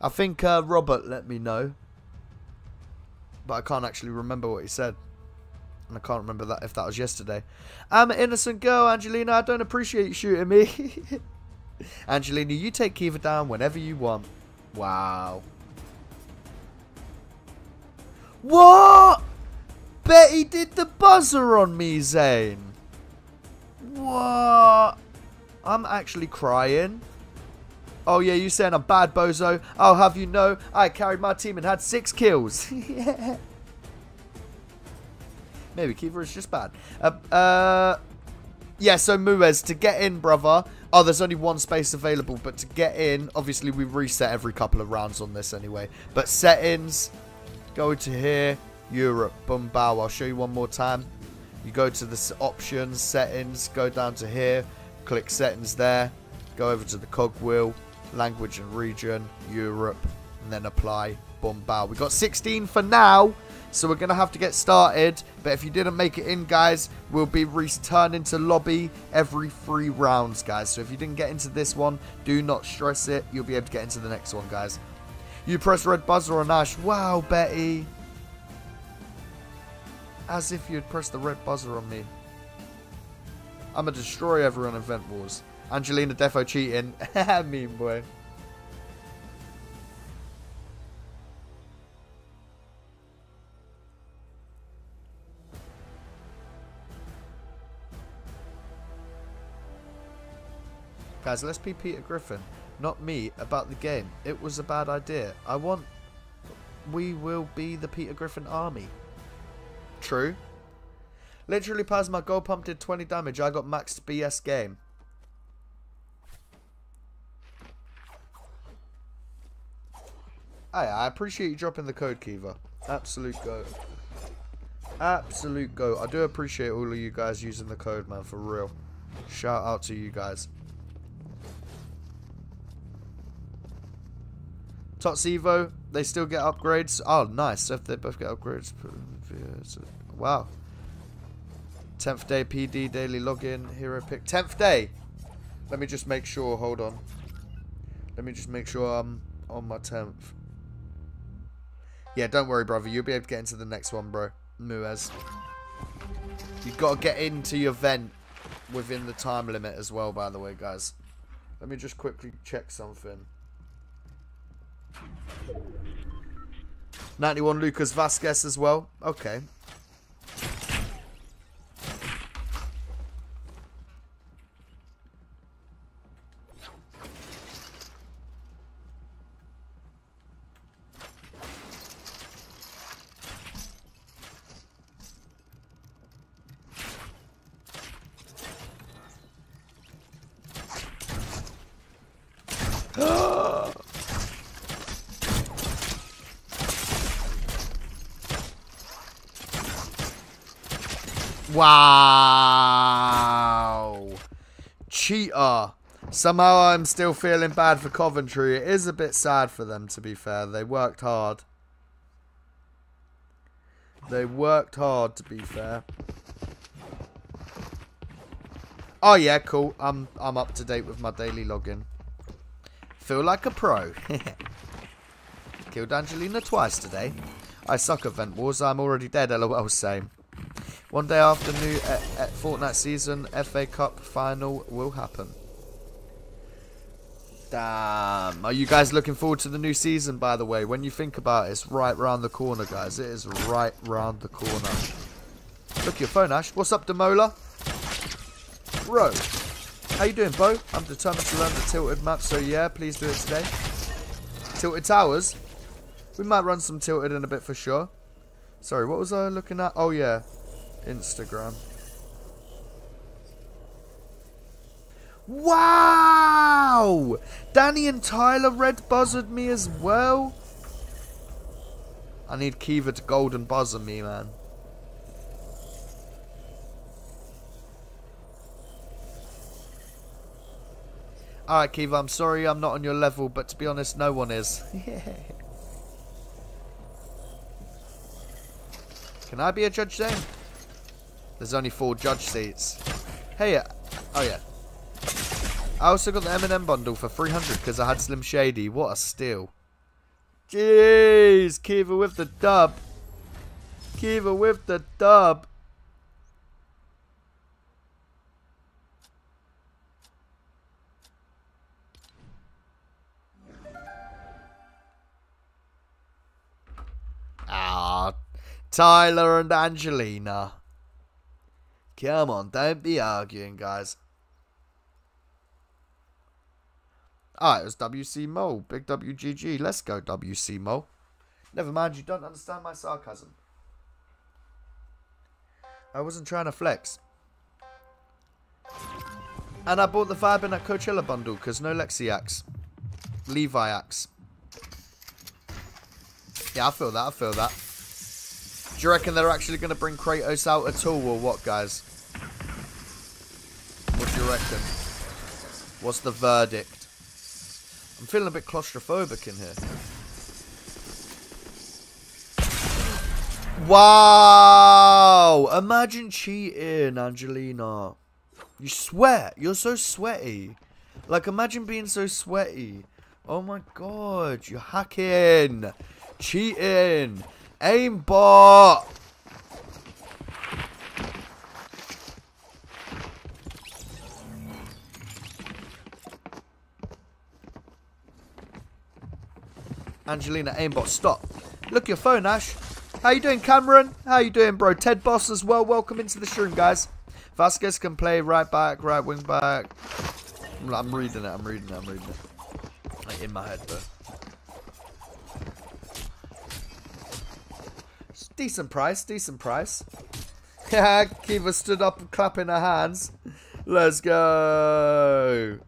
I think uh, Robert let me know. But I can't actually remember what he said. And I can't remember that if that was yesterday. I'm an innocent girl, Angelina. I don't appreciate you shooting me. Angelina, you take Kiva down whenever you want. Wow. What? Betty did the buzzer on me, Zane. What? I'm actually crying. Oh yeah, you saying I'm bad, bozo? I'll have you know, I carried my team and had six kills. yeah. Maybe Kiva is just bad. Uh, uh, yeah, so Muez, to get in, brother. Oh, there's only one space available, but to get in, obviously we reset every couple of rounds on this anyway. But settings, go to here, Europe, boom, bow. I'll show you one more time. You go to the options, settings, go down to here, click settings there, go over to the cogwheel, language and region, Europe, and then apply, boom, bow. We got 16 for now. So we're going to have to get started. But if you didn't make it in, guys, we'll be returning to lobby every three rounds, guys. So if you didn't get into this one, do not stress it. You'll be able to get into the next one, guys. You press red buzzer on Ash. Wow, Betty. As if you'd press the red buzzer on me. I'm going to destroy everyone in Vent Wars. Angelina defo cheating. mean boy. Guys, let's be Peter Griffin, not me, about the game. It was a bad idea. I want... We will be the Peter Griffin army. True. Literally past my gold pump did 20 damage. I got maxed BS game. Hey, I appreciate you dropping the code, Kiva. Absolute go. Absolute go. I do appreciate all of you guys using the code, man, for real. Shout out to you guys. Tots Evo, they still get upgrades. Oh, nice. So if they both get upgrades. Wow. 10th day PD daily login hero pick. 10th day. Let me just make sure. Hold on. Let me just make sure I'm on my 10th. Yeah, don't worry, brother. You'll be able to get into the next one, bro. Muez. You've got to get into your vent within the time limit as well, by the way, guys. Let me just quickly check something. 91 Lucas Vasquez as well. Okay. Wow. Cheater. Somehow I'm still feeling bad for Coventry. It is a bit sad for them, to be fair. They worked hard. They worked hard, to be fair. Oh, yeah, cool. I'm, I'm up to date with my daily login. Feel like a pro. Killed Angelina twice today. I suck at Vent Wars. I'm already dead. LOL. Same. One day after new uh, uh, Fortnite season, FA Cup final will happen. Damn. Are you guys looking forward to the new season, by the way? When you think about it, it's right round the corner, guys. It is right round the corner. Look at your phone, Ash. What's up, Demola? Bro. How you doing, Bo? I'm determined to learn the Tilted map, so yeah, please do it today. Tilted Towers? We might run some Tilted in a bit for sure. Sorry, what was I looking at? Oh, yeah. Instagram. Wow! Danny and Tyler red buzzed me as well. I need Kiva to golden buzzer me, man. Alright, Kiva, I'm sorry I'm not on your level, but to be honest, no one is. Can I be a judge then? There's only four judge seats. Hey, uh, oh yeah. I also got the Eminem bundle for 300 because I had Slim Shady. What a steal. Jeez, Kiva with the dub. Kiva with the dub. Ah, Tyler and Angelina. Come on, don't be arguing, guys. Ah, it was WC Mole. Big WGG. Let's go, WC Mole. Never mind, you don't understand my sarcasm. I wasn't trying to flex. And I bought the Vibin Coachella bundle because no Lexiacs. axe. Yeah, I feel that. I feel that. Do you reckon they're actually going to bring Kratos out at all or what, guys? You reckon? What's the verdict? I'm feeling a bit claustrophobic in here. Wow! Imagine cheating, Angelina. You sweat. You're so sweaty. Like, imagine being so sweaty. Oh my god. You're hacking. Cheating. Aimbot. Angelina aimbot, stop. Look your phone, Ash. How you doing, Cameron? How you doing, bro? Ted Boss as well. Welcome into the stream, guys. Vasquez can play right back, right wing back. I'm reading it. I'm reading it. I'm reading it. Like in my head, though. Decent price, decent price. Yeah, Kiva stood up and clapping her hands. Let's go.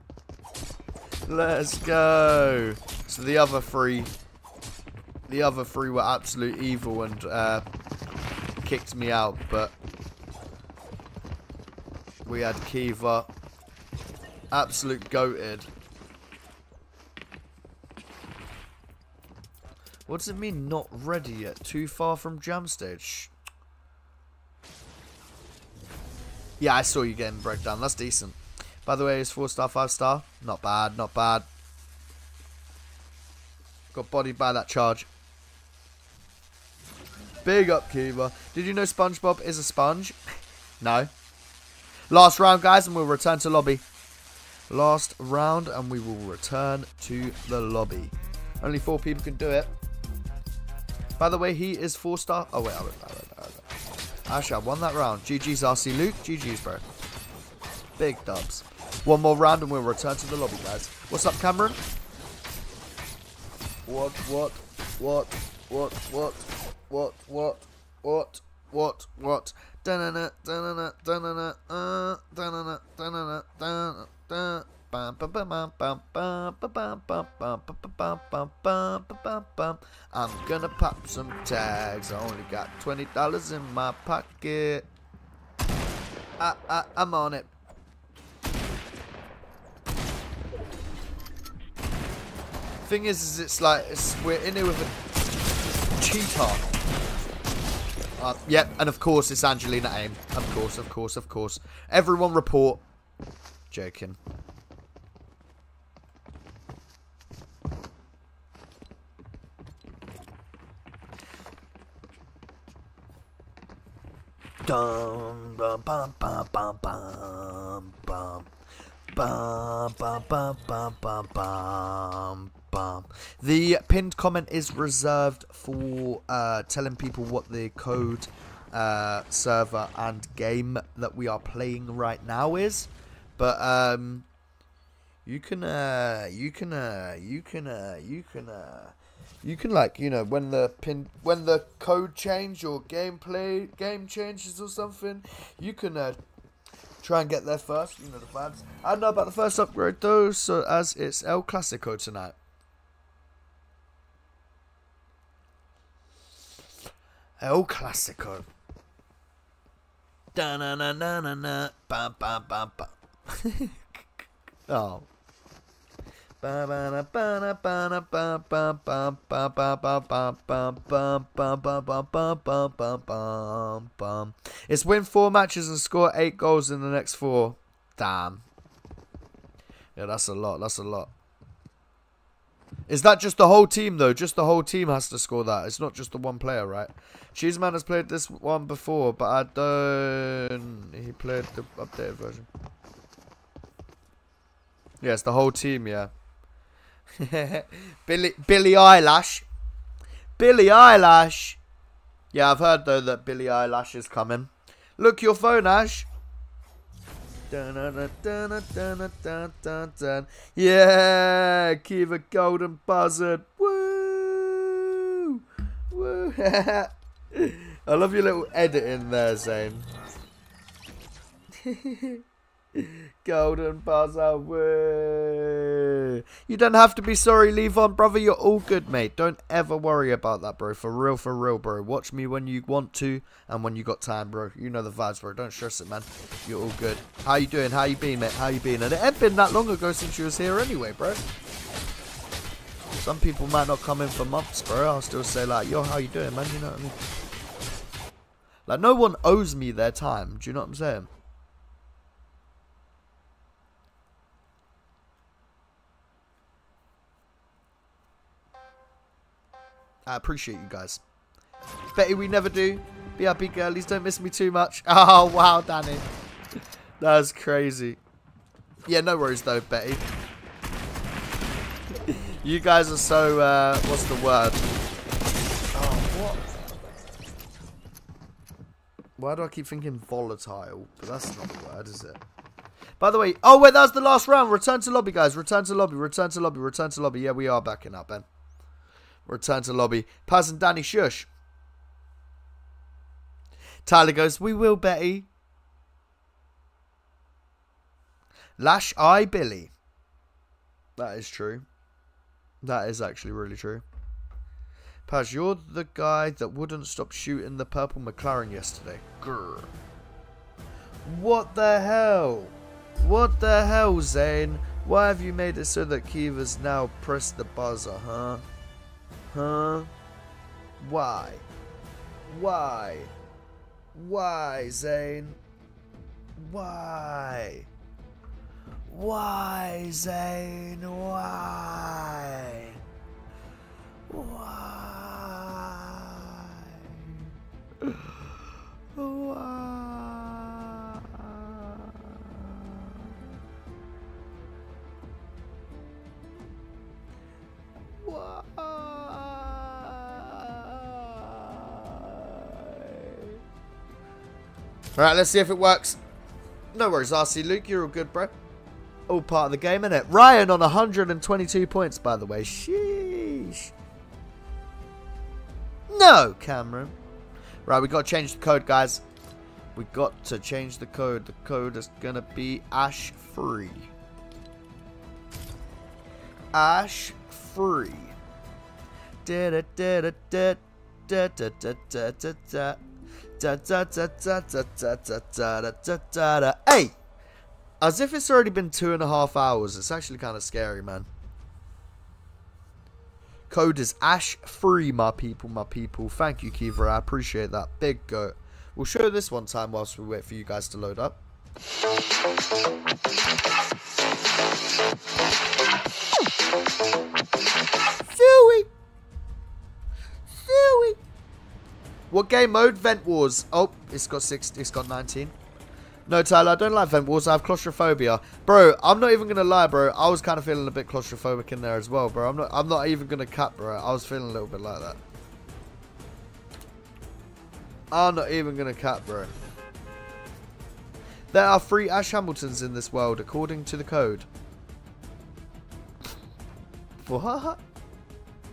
Let's go. So the other three, the other three were absolute evil and uh, kicked me out, but we had Kiva absolute goated. What does it mean not ready yet? Too far from jam stage? Yeah, I saw you getting breakdown. That's decent. By the way, it's 4 star, 5 star. Not bad, not bad. Got bodied by that charge. Big up, Kiva. Did you know SpongeBob is a sponge? no. Last round, guys, and we'll return to lobby. Last round, and we will return to the lobby. Only four people can do it. By the way, he is four star. Oh, wait, I wait, I wait, oh, I wait. Actually, I won that round. GG's RC Luke. GG's, bro. Big dubs. One more round and we'll return to the lobby, guys. What's up, Cameron? What, what, what, what, what, what, what, what, what, what? Dun-na-na, dun-na-na, dun-na-na, uh, dun-na-na, dun-na-na, dun-na-na. I'm gonna pop some tags. I only got twenty dollars in my pocket. I, I I'm on it. Thing is, is it's like it's, we're in here with a cheater. Uh, yep, and of course it's Angelina Aim. Of course, of course, of course. Everyone report. Joking. Dum, bum, bum, bum, bum, bum, bum, bum, bum, bum, bum, bum, bum. The pinned comment is reserved for uh, telling people what the code uh, server and game that we are playing right now is. But um, you can uh, you can uh, you can uh, you can uh, you can like you know when the pin when the code change or gameplay game changes or something, you can uh, try and get there first. You know the fans. I don't know about the first upgrade though, so as it's El Clasico tonight. El Clasico. Da na na na na na. Bam bam bam bam. oh. It's win four matches and score eight goals in the next four. Damn. Yeah, that's a lot. That's a lot. Is that just the whole team, though? Just the whole team has to score that. It's not just the one player, right? Cheeseman has played this one before, but I don't... He played the updated version. Yeah, it's the whole team, yeah. Billy Billie Eilish. Billie Eilish. Yeah, I've heard though that Billy Eyelash is coming. Look your phone, Ash. Yeah, give a golden buzzard. Woo! Woo! I love your little edit in there, Zane. Golden buzzer, woo. You don't have to be sorry, Levon, brother. You're all good, mate. Don't ever worry about that, bro. For real, for real, bro. Watch me when you want to and when you got time, bro. You know the vibes, bro. Don't stress it, man. You're all good. How you doing? How you been, mate? How you been? And it ain't been that long ago since you was here anyway, bro. Some people might not come in for months, bro. I'll still say, like, yo, how you doing, man? You know what I mean? Like, no one owes me their time. Do you know what I'm saying? I appreciate you guys. Betty, we never do. BRB girlies, don't miss me too much. Oh, wow, Danny. That's crazy. Yeah, no worries though, Betty. you guys are so, uh, what's the word? Oh, what? Why do I keep thinking volatile? But that's not the word, is it? By the way, oh wait, that was the last round. Return to lobby, guys. Return to lobby, return to lobby, return to lobby. Yeah, we are backing up, Ben. Return to lobby. Paz and Danny shush. Tyler goes, we will, Betty. Lash Eye Billy. That is true. That is actually really true. Paz, you're the guy that wouldn't stop shooting the purple McLaren yesterday. Grr. What the hell? What the hell, Zane? Why have you made it so that Kiva's now pressed the buzzer, huh? Huh? Why? Why? Why, Zane? Why? Why, Zane? Why? Why? Why? Alright, let's see if it works. No worries, RC Luke. You're all good, bro. All part of the game, innit? Ryan on 122 points, by the way. Sheesh. No, Cameron. Right, we got to change the code, guys. We got to change the code. The code is going to be Ash Free. Ash Free. Hey! As if it's already been two and a half hours. It's actually kind of scary, man. Code is ash free, my people, my people. Thank you, Kiva. I appreciate that. Big goat. We'll show this one time whilst we wait for you guys to load up. Philly! Philly! What game mode? Vent Wars. Oh, it's got six. It's got 19. No, Tyler, I don't like vent wars. I have claustrophobia, bro. I'm not even gonna lie, bro. I was kind of feeling a bit claustrophobic in there as well, bro. I'm not. I'm not even gonna cut, bro. I was feeling a little bit like that. I'm not even gonna cut, bro. There are three Ash Hamiltons in this world, according to the code. What?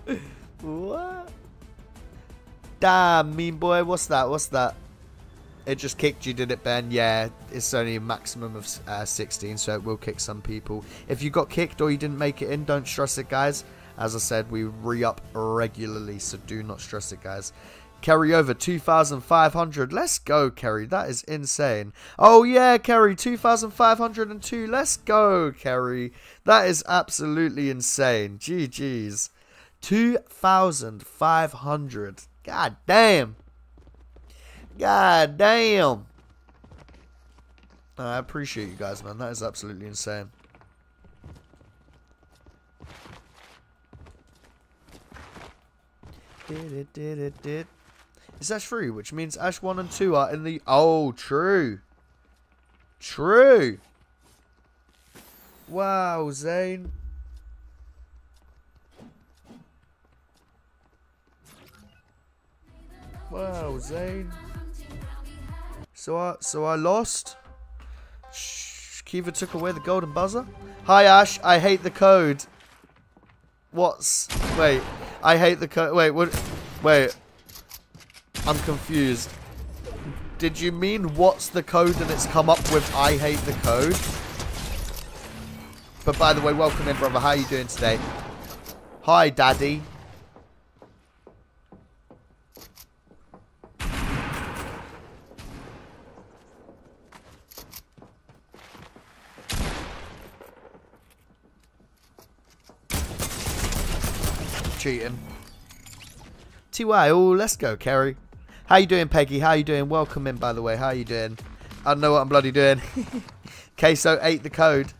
what? Damn, mean boy. What's that? What's that? It just kicked you, did it, Ben? Yeah, it's only a maximum of uh, 16, so it will kick some people. If you got kicked or you didn't make it in, don't stress it, guys. As I said, we re-up regularly, so do not stress it, guys. Kerry over 2,500. Let's go, Kerry. That is insane. Oh, yeah, Kerry. 2,502. Let's go, Kerry. That is absolutely insane. GG's. 2,500. God damn. God damn. I appreciate you guys, man. That is absolutely insane. Did it, did it, did. It's Ash 3, which means Ash 1 and 2 are in the... Oh, true. True. Wow, Zane. Wow, Zane. So I, so I lost. Kiva took away the golden buzzer. Hi, Ash. I hate the code. What's... Wait. I hate the code. Wait, what... Wait. I'm confused. Did you mean what's the code and it's come up with I hate the code? But by the way, welcome in, brother. How are you doing today? Hi, Daddy. Cheating. TY, oh, let's go, Kerry. How you doing, Peggy? How you doing? Welcome in, by the way. How you doing? I don't know what I'm bloody doing. Queso ate the code.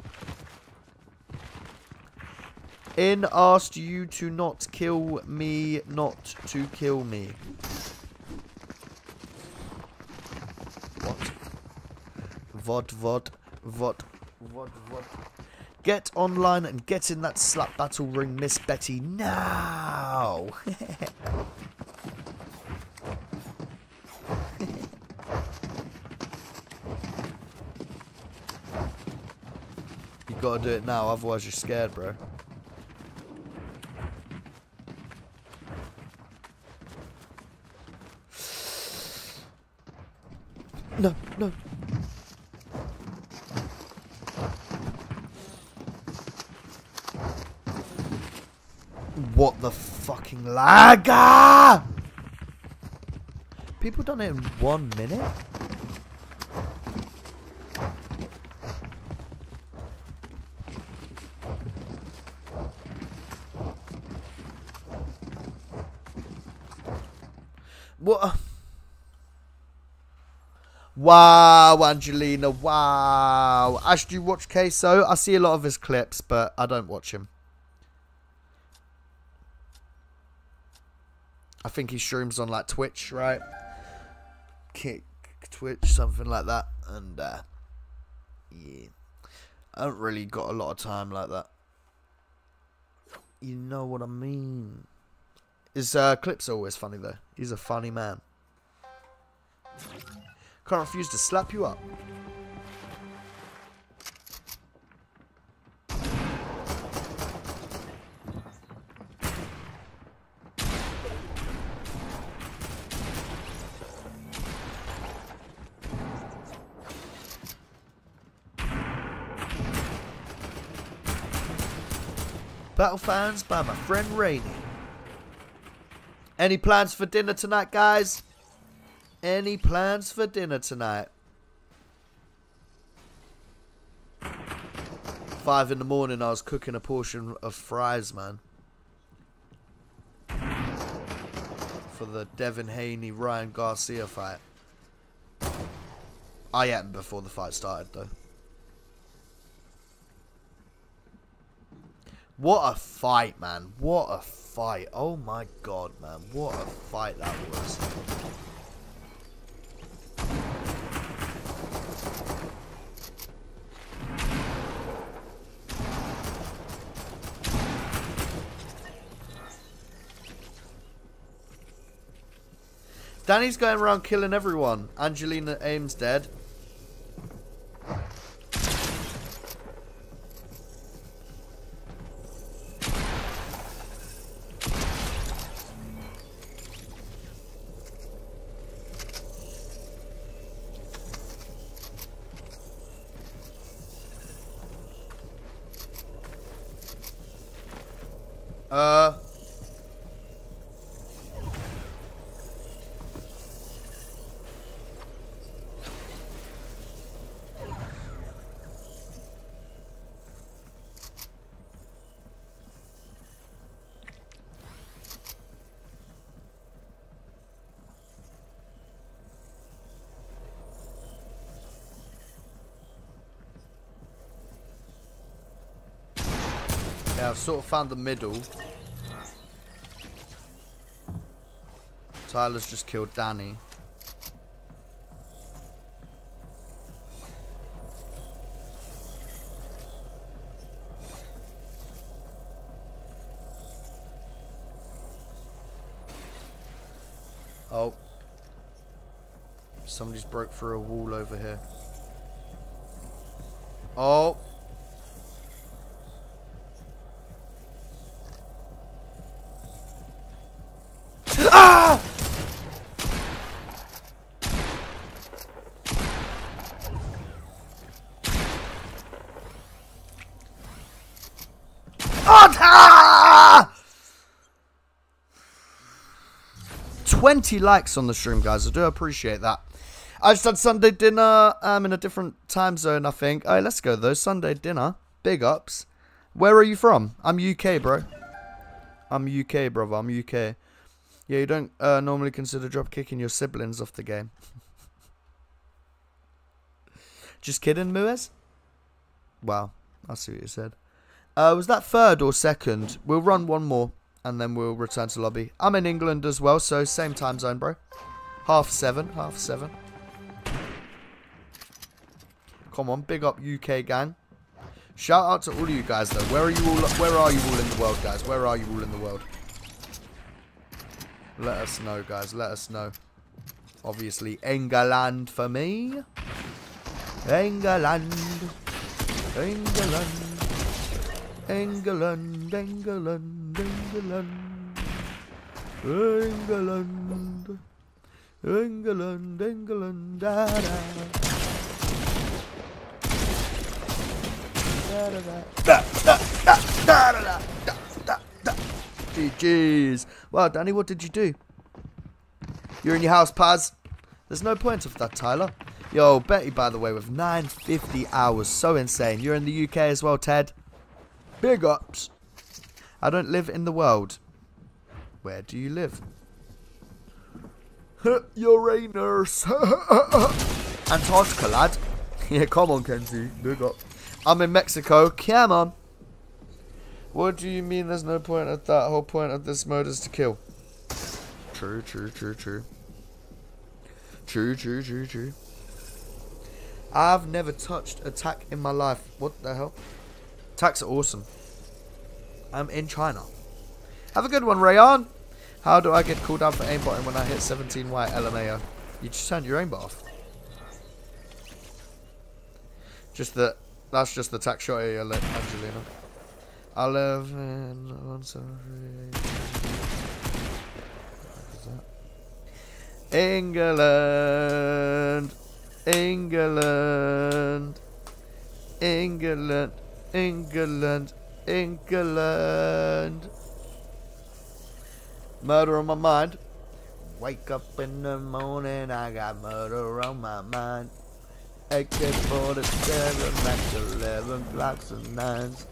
In asked you to not kill me, not to kill me. What? What, what, what, what, vod. Get online and get in that slap battle ring, Miss Betty, now! you gotta do it now, otherwise you're scared, bro. No, no, What the fucking lag? People done it in one minute? What? Wow, Angelina, wow. Ash, do you watch Queso? I see a lot of his clips, but I don't watch him. I think he streams on like Twitch, right? Kick Twitch, something like that. And uh, yeah, I haven't really got a lot of time like that. You know what I mean? His uh, clips are always funny though. He's a funny man. Can't refuse to slap you up. Battle Fans by my friend Rainy. Any plans for dinner tonight, guys? Any plans for dinner tonight? Five in the morning, I was cooking a portion of fries, man. For the Devin Haney Ryan Garcia fight. I hadn't before the fight started, though. What a fight, man. What a fight. Oh my god, man. What a fight that was. Danny's going around killing everyone. Angelina Ames dead. Uh... Yeah, I've sort of found the middle. Tyler's just killed Danny. Oh. Somebody's broke through a wall over here. Oh. Ah! Ah! 20 likes on the stream, guys. I do appreciate that. I just had Sunday dinner. I'm in a different time zone, I think. Alright, let's go, though. Sunday dinner. Big ups. Where are you from? I'm UK, bro. I'm UK, brother. I'm UK. Yeah, you don't uh, normally consider drop kicking your siblings off the game. Just kidding, Muez? Wow, I see what you said. Uh, was that third or second? We'll run one more, and then we'll return to lobby. I'm in England as well, so same time zone, bro. Half seven, half seven. Come on, big up UK gang. Shout out to all of you guys, though. Where are you all? Where are you all in the world, guys? Where are you all in the world? Let us know, guys. Let us know. Obviously, England for me. England. England. England. England. England. England. England. England. Da da. Da da da. Da da da da da da da da. GG's. Wow, Danny, what did you do? You're in your house, Paz. There's no point of that, Tyler. Yo, Betty, by the way, with 950 hours. So insane. You're in the UK as well, Ted. Big ups. I don't live in the world. Where do you live? Uranus. Antarctica, lad. yeah, come on, Kenzie. Big up. I'm in Mexico. Come on. What do you mean there's no point at that? whole point of this mode is to kill. True, true, true, true. True, true, true, true. I've never touched attack in my life. What the hell? Attacks are awesome. I'm in China. Have a good one, Rayon. How do I get called out for aimbotting when I hit 17 white LMAO? You just turned your aimbot off. Just that. That's just the tax shot, Angelina. I live in one England, England, England, England, England. Murder on my mind. Wake up in the morning, I got murder on my mind. AK-47, Max 11, blocks and nines.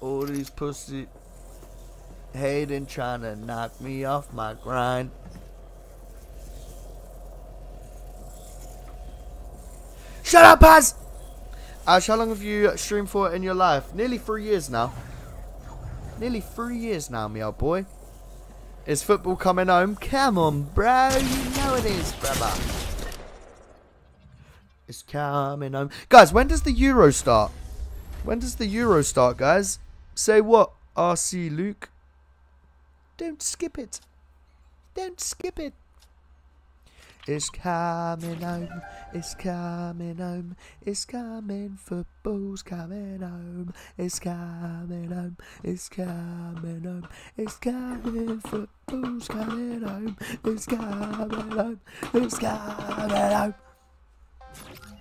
All these pussy hating trying to knock me off my grind. Shut up, Paz! Uh, Ash, how long have you streamed for in your life? Nearly three years now. Nearly three years now, me old boy. Is football coming home? Come on, bro. You know it is, brother. It's coming home. Guys, when does the Euro start? When does the Euro start, guys? Say what? RC Luke? Don't skip it. Don't skip it. It's coming home, it's coming home, it's coming, football's coming home, it's coming home, it's coming home, it's coming, football's coming home, it's coming home, it's coming home.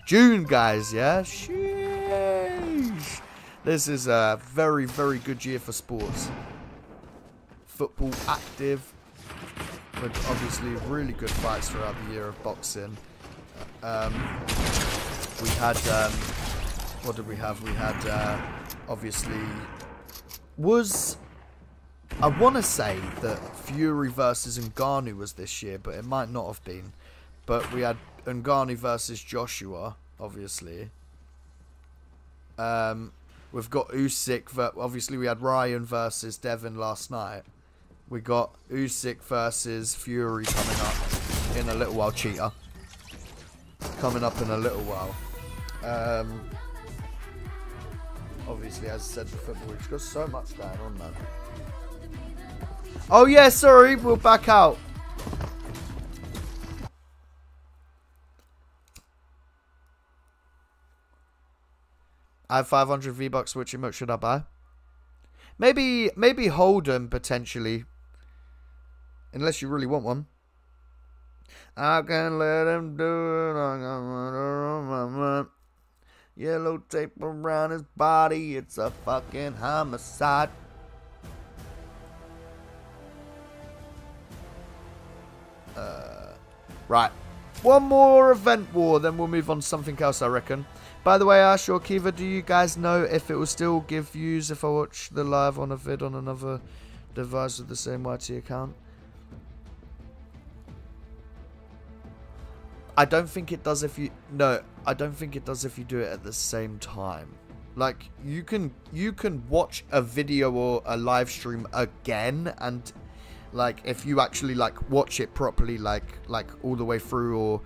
June, guys, yeah? Sheesh. This is a very, very good year for sports. Football active, with obviously really good fights throughout the year of boxing. Um, we had, um, what did we have? We had, uh, obviously, was, I want to say that Fury versus Ngannou was this year, but it might not have been. But we had Ngannou versus Joshua, obviously. Um, we've got Usyk, obviously we had Ryan versus Devin last night. We got Usyk versus Fury coming up in a little while. Cheater. Coming up in a little while. Um, obviously, as I said, the football, we've got so much going on, man. Oh, yeah, sorry. We'll back out. I have 500 V-Bucks. Which emote should I buy? Maybe, maybe Holden, potentially. Unless you really want one. I can't let him do it. I Yellow tape around his body. It's a fucking homicide. Uh, right. One more event war, then we'll move on to something else, I reckon. By the way, Ash or Kiva, do you guys know if it will still give views if I watch the live on a vid on another device with the same YT account? I don't think it does if you no, I don't think it does if you do it at the same time. Like you can you can watch a video or a live stream again and like if you actually like watch it properly like like all the way through or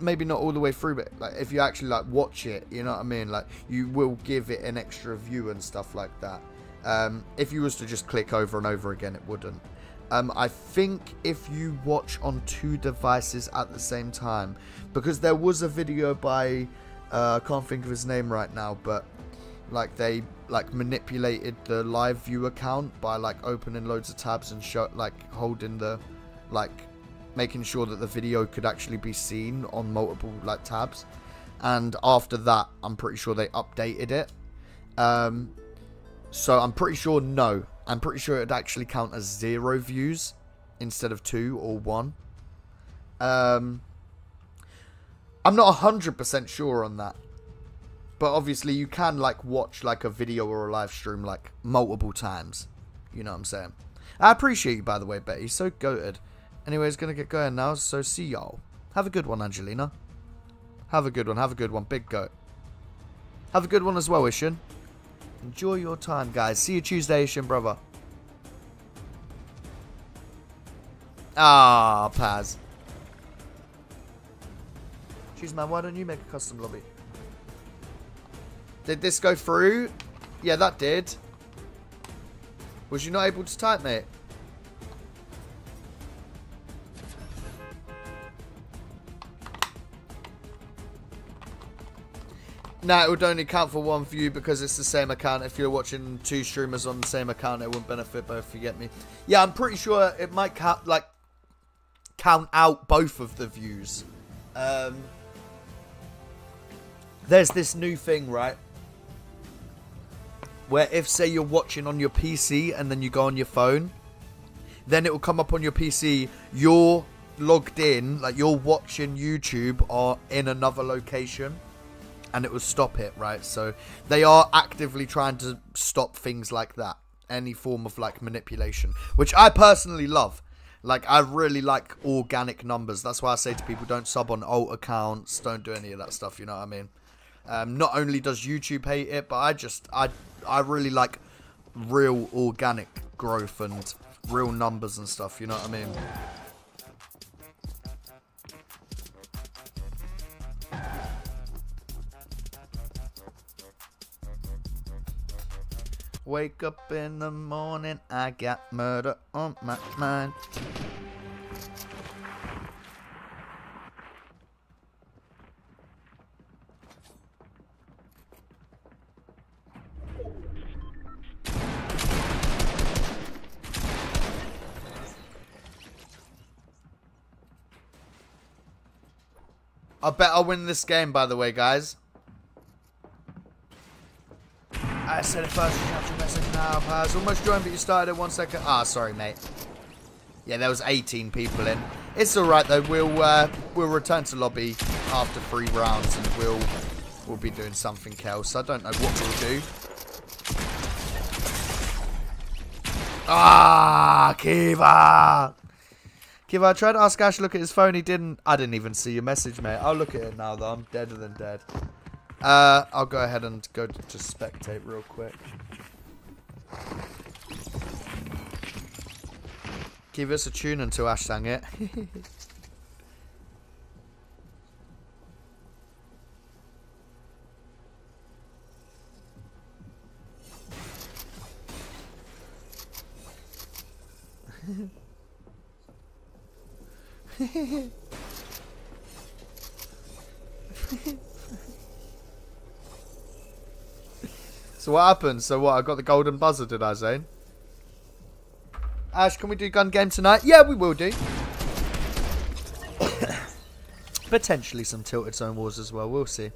maybe not all the way through but like if you actually like watch it you know what i mean? Like you will give it an extra view and stuff like that. Um if you was to just click over and over again it wouldn't um, I think if you watch on two devices at the same time, because there was a video by, uh, I can't think of his name right now, but like they like manipulated the live view account by like opening loads of tabs and show like holding the like making sure that the video could actually be seen on multiple like tabs. And after that i'm pretty sure they updated it. Um so i'm pretty sure no I'm pretty sure it'd actually count as zero views instead of two or one. Um, I'm not 100% sure on that. But obviously you can like watch like a video or a live stream like multiple times. You know what I'm saying? I appreciate you by the way, Betty. So goated. Anyways, gonna get going now, so see y'all. Have a good one, Angelina. Have a good one, have a good one, big goat. Have a good one as well, Ishin. Enjoy your time, guys. See you Tuesday, Shin brother. Ah, Paz. Jeez, man, why don't you make a custom lobby? Did this go through? Yeah, that did. Was you not able to type, mate? No, it would only count for one view because it's the same account. If you're watching two streamers on the same account, it wouldn't benefit both. You get me? Yeah, I'm pretty sure it might count like count out both of the views. Um, there's this new thing, right? Where if say you're watching on your PC and then you go on your phone, then it will come up on your PC. You're logged in, like you're watching YouTube or in another location and it will stop it, right? So they are actively trying to stop things like that. Any form of like manipulation, which I personally love. Like I really like organic numbers. That's why I say to people don't sub on alt accounts, don't do any of that stuff, you know what I mean? Um, not only does YouTube hate it, but I just I I really like real organic growth and real numbers and stuff. You know what I mean? Wake up in the morning, I got murder on my mind. I bet I'll win this game, by the way, guys. I said it first. Capture message now. Has almost joined, but you started at one second. Ah, sorry, mate. Yeah, there was 18 people in. It's all right though. We'll uh, we'll return to lobby after three rounds, and we'll we'll be doing something else. I don't know what we'll do. Ah, Kiva! Kiva, I tried to ask Ash to look at his phone. He didn't. I didn't even see your message, mate. I'll look at it now, though. I'm deader than dead. Uh, I'll go ahead and go to, to spectate real quick. Give us a tune until Ash sang it. so what happened? So what? I got the golden buzzer, did I, Zane? Ash, can we do gun game tonight? Yeah, we will do. Potentially some tilted zone wars as well. We'll see.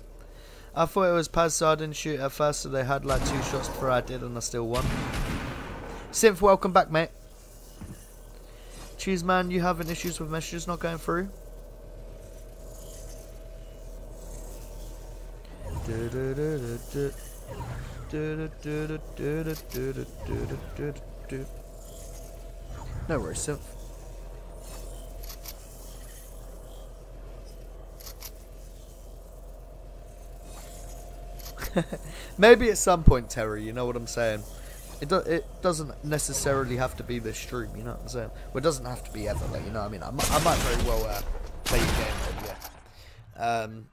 I thought it was Paz, so I didn't shoot at first, so they had like two shots before I did, and I still won. Synth, welcome back, mate. Cheese man, you having issues with messages not going through? No worries, Synth. Maybe at some point, Terry, you know what I'm saying? It, do it doesn't necessarily have to be this stream, you know what I'm saying? Well, it doesn't have to be ever, like, you know what I mean? I, might, I might very well uh, play your game, but yeah. Um,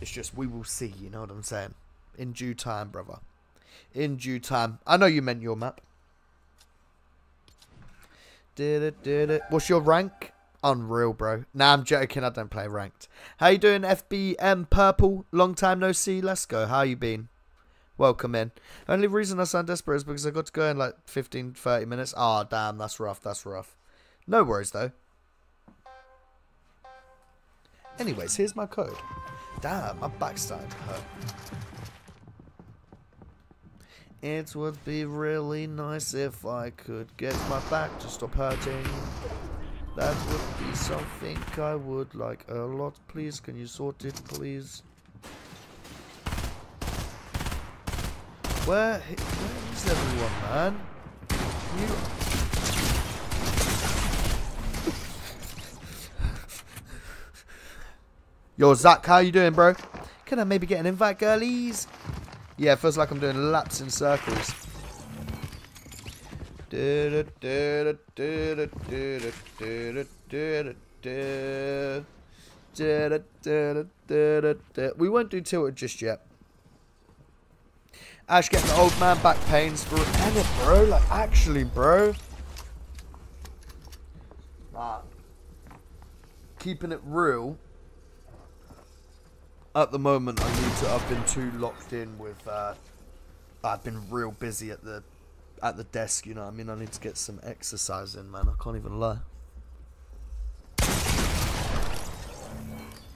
it's just, we will see, you know what I'm saying? In due time, brother. In due time. I know you meant your map. Did it, did it. What's your rank? Unreal, bro. Nah, I'm joking. I don't play ranked. How you doing, FBM Purple? Long time no see. Let's go. How you been? Welcome in. Only reason I sound desperate is because I got to go in like 15, 30 minutes. Ah, oh, damn. That's rough. That's rough. No worries, though. Anyways, here's my code. Damn, my back's starting to hurt. It would be really nice if I could get my back to stop hurting. That would be something I would like a lot. Please, can you sort it, please? Where, where is everyone, man? You... Yo, Zach, how you doing, bro? Can I maybe get an invite, girlies? Yeah, feels like I'm doing laps in circles. We won't do tilted just yet. Ash getting the old man back pains for it, bro. Like, actually, bro. Ah. Keeping it real. At the moment, I need to. I've been too locked in with. Uh, I've been real busy at the at the desk, you know I mean? I need to get some exercise in, man. I can't even lie.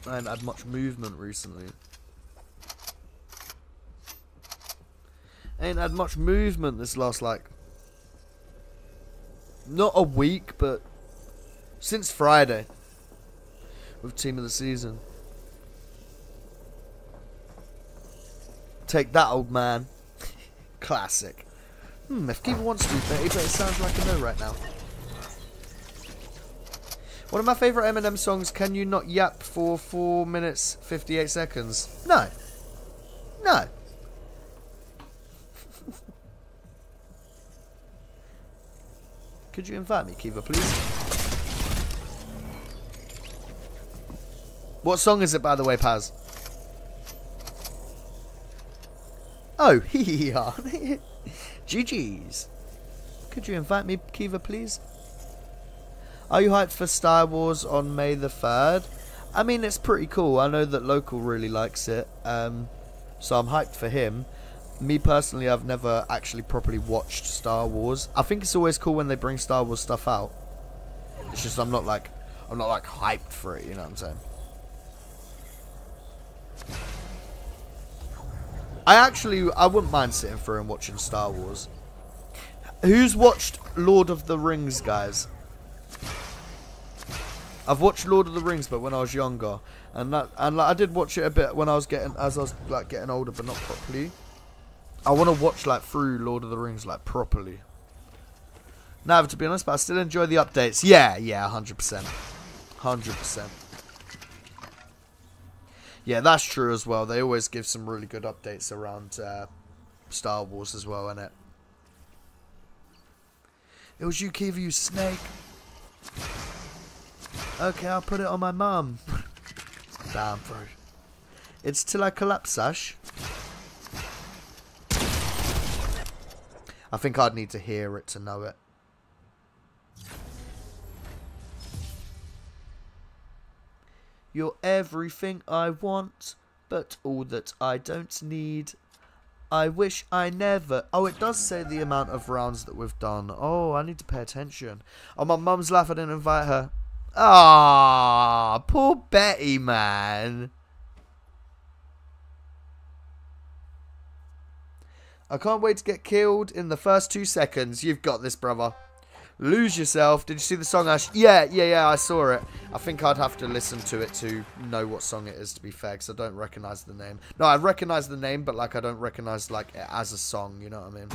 I haven't had much movement recently. I ain't had much movement this last, like... Not a week, but... Since Friday. With Team of the Season. Take that, old man. Classic. Hmm, if Kiva wants to 30, but it sounds like a no right now. One of my favourite Eminem songs, Can You Not Yap for 4 minutes 58 seconds? No. No. Could you invite me, Kiva, please? What song is it, by the way, Paz? Oh, hee GG's. Could you invite me, Kiva, please? Are you hyped for Star Wars on May the 3rd? I mean, it's pretty cool. I know that Local really likes it. Um, so I'm hyped for him. Me personally, I've never actually properly watched Star Wars. I think it's always cool when they bring Star Wars stuff out. It's just I'm not like I'm not like hyped for it, you know what I'm saying? I actually I wouldn't mind sitting through and watching Star Wars. Who's watched Lord of the Rings, guys? I've watched Lord of the Rings, but when I was younger, and that and like, I did watch it a bit when I was getting as I was like getting older, but not properly. I want to watch like through Lord of the Rings like properly. Now, to be honest, but I still enjoy the updates. Yeah, yeah, hundred percent, hundred percent. Yeah, that's true as well. They always give some really good updates around uh, Star Wars as well, innit? It It was you, Kiva, you snake. Okay, I'll put it on my mum. Damn, bro. It's till I collapse, Sash. I think I'd need to hear it to know it. You're everything I want, but all that I don't need. I wish I never... Oh, it does say the amount of rounds that we've done. Oh, I need to pay attention. Oh, my mum's laughing and invite her. Ah, poor Betty, man. I can't wait to get killed in the first two seconds. You've got this, brother. Lose Yourself. Did you see the song, Ash? Yeah, yeah, yeah, I saw it. I think I'd have to listen to it to know what song it is, to be fair, because I don't recognize the name. No, I recognize the name, but, like, I don't recognize, like, it as a song, you know what I mean?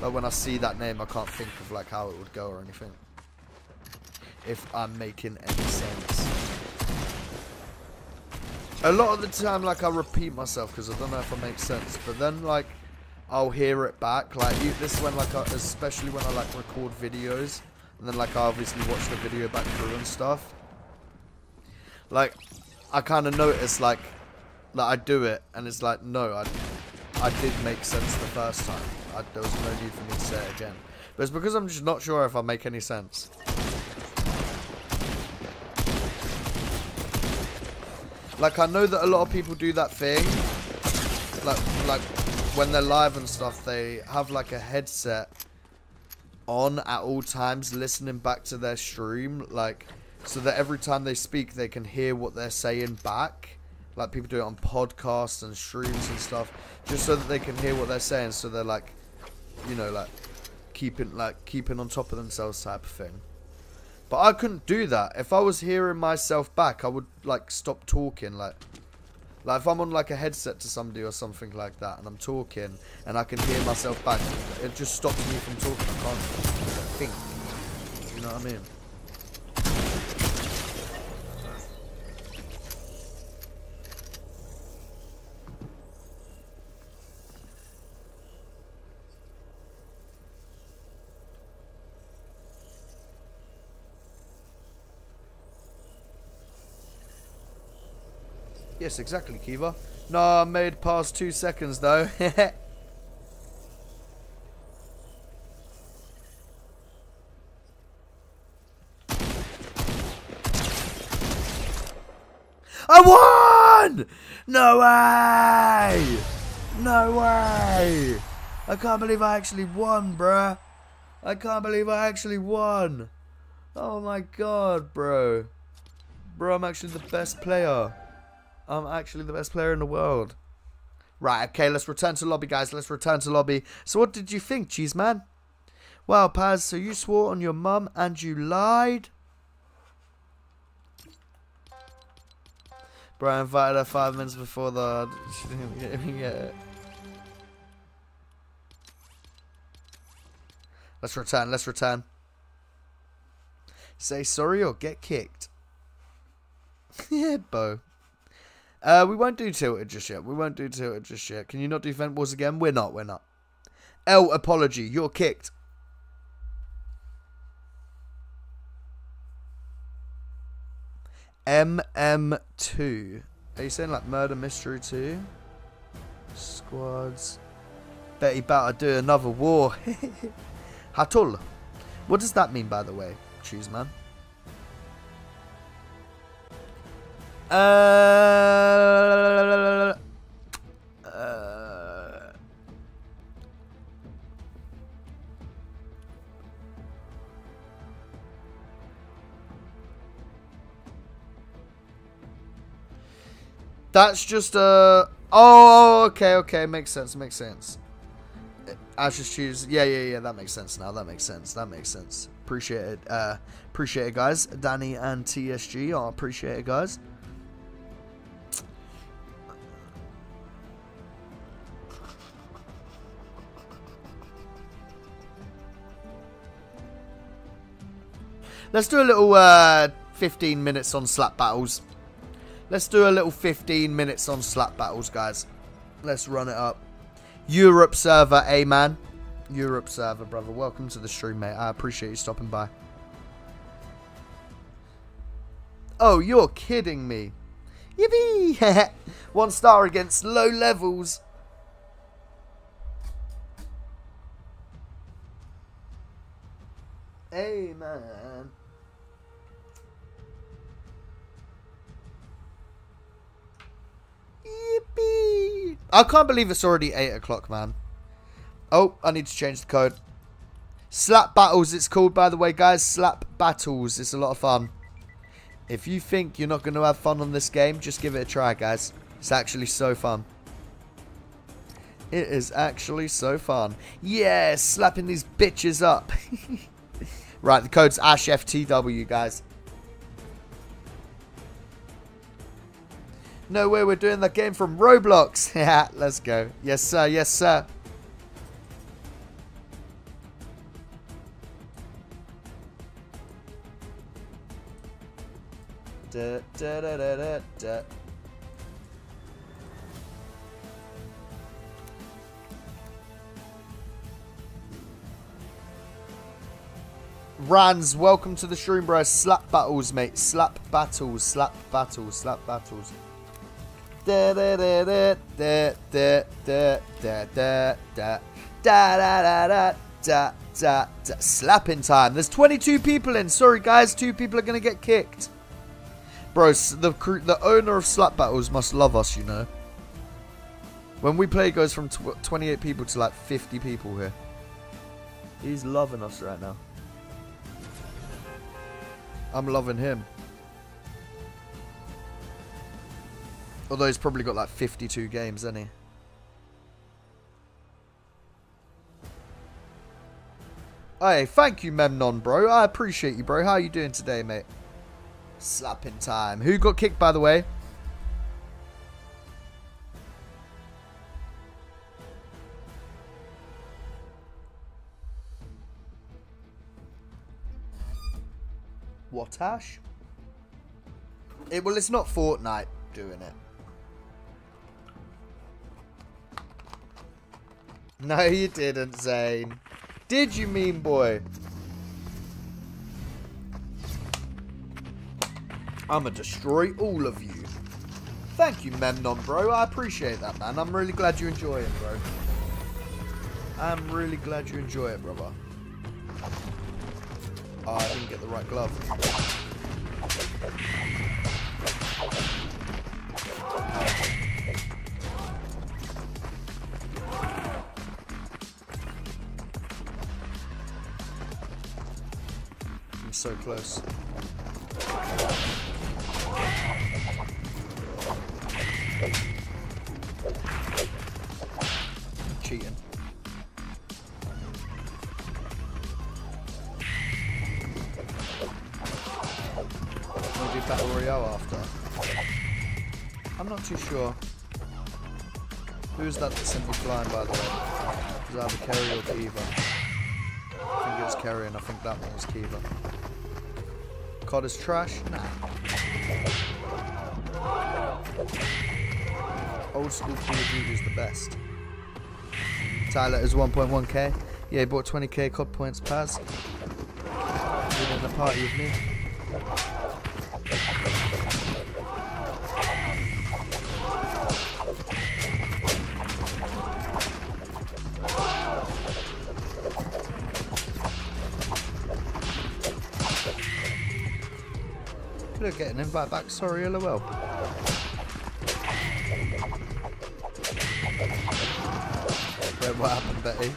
But when I see that name, I can't think of, like, how it would go or anything. If I'm making any sense. A lot of the time, like, I repeat myself, because I don't know if I make sense. But then, like I'll hear it back. Like this is when like I, especially when I like record videos and then like I obviously watch the video back through and stuff. Like I kind of notice like that I do it and it's like no, I I did make sense the first time. I, there was no need for me to say it again. But it's because I'm just not sure if I make any sense. Like I know that a lot of people do that thing. Like like when they're live and stuff, they have like a headset on at all times, listening back to their stream, like so that every time they speak, they can hear what they're saying back. Like people do it on podcasts and streams and stuff, just so that they can hear what they're saying. So they're like, you know, like keeping like keeping on top of themselves type of thing. But I couldn't do that. If I was hearing myself back, I would like stop talking. Like like if I'm on like a headset to somebody or something like that and I'm talking and I can hear myself back, it just stops me from talking. I can't think. You know what I mean? Yes, exactly, Kiva. No, I made past two seconds, though. I won! No way! No way! I can't believe I actually won, bruh. I can't believe I actually won. Oh my god, bro. Bro, I'm actually the best player. I'm actually the best player in the world. Right, okay, let's return to lobby, guys. Let's return to lobby. So what did you think, cheese man? Well, Paz, so you swore on your mum and you lied? Bro, I invited her five minutes before the... She didn't get yet. Let's return, let's return. Say sorry or get kicked. yeah, Bo. Uh, we won't do tilted just yet. We won't do tilted just yet. Can you not do vent wars again? We're not. We're not. L apology. You're kicked. MM2. Are you saying like Murder Mystery 2? Squads. Bet he better do another war. Hatul. What does that mean, by the way, Choose man? Uh, that's just a. Uh, oh, okay, okay, makes sense, makes sense. I just choose. Yeah, yeah, yeah. That makes sense now. That makes sense. That makes sense. Appreciate it. Uh, appreciate it, guys. Danny and TSG. I appreciate it, guys. Let's do a little uh, 15 minutes on slap battles. Let's do a little 15 minutes on slap battles, guys. Let's run it up. Europe server, A man. Europe server, brother. Welcome to the stream, mate. I appreciate you stopping by. Oh, you're kidding me. Yippee! One star against low levels. Man. Yippee! I can't believe it's already 8 o'clock, man. Oh, I need to change the code. Slap Battles, it's called, by the way, guys. Slap Battles. It's a lot of fun. If you think you're not going to have fun on this game, just give it a try, guys. It's actually so fun. It is actually so fun. Yeah, slapping these bitches up. right, the code's AshFTW, guys. No way we're doing that game from Roblox. Yeah, let's go. Yes, sir. Yes, sir. Da, da, da, Rans, welcome to the stream, bro. Slap battles, mate. Slap battles, slap battles, slap battles. Da da da da da da da da da da da da da da slapping time. There's 22 people in. Sorry guys, two people are gonna get kicked. Bro, the the owner of slap battles must love us, you know. When we play, it goes from tw 28 people to like 50 people here. He's loving us right now. I'm loving him. Although he's probably got like 52 games, hasn't he? Hey, thank you, Memnon, bro. I appreciate you, bro. How are you doing today, mate? Slapping time. Who got kicked, by the way? What, Ash? It, well, it's not Fortnite doing it. No, you didn't, Zane. Did you mean boy? I'ma destroy all of you. Thank you, Memnon, bro. I appreciate that, man. I'm really glad you enjoy it, bro. I'm really glad you enjoy it, brother. Oh, I didn't get the right glove. I'm so close. Cheating. Too sure. Who's that me flying by the way? Is that Kerry or Kiva? I think it was Kerry and I think that one was Kiva. COD is trash? Nah. Old school Call of Duty is the best. Tyler is 1.1k. Yeah, he bought 20k COD points. Paz. In the party with me. Get an invite back? Sorry, lol. Wait, what happened, Betty?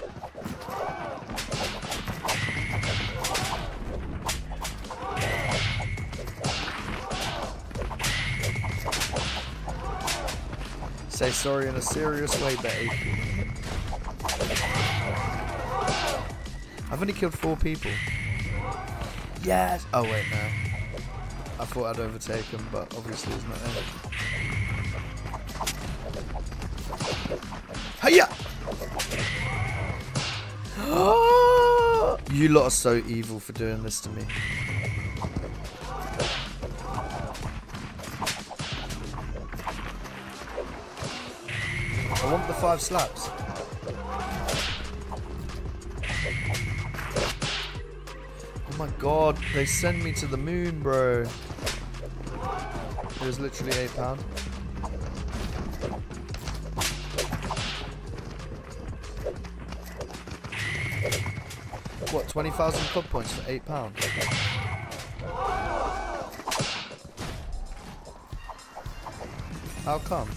Say sorry in a serious way, Betty. I've only killed four people. Yes! Oh, wait, no. Thought I'd overtake him, but obviously he's not in. Hiya! you lot are so evil for doing this to me. I want the five slaps. Oh my god, they send me to the moon, bro. It was literally eight pound. What, 20,000 club points for eight pound? How come?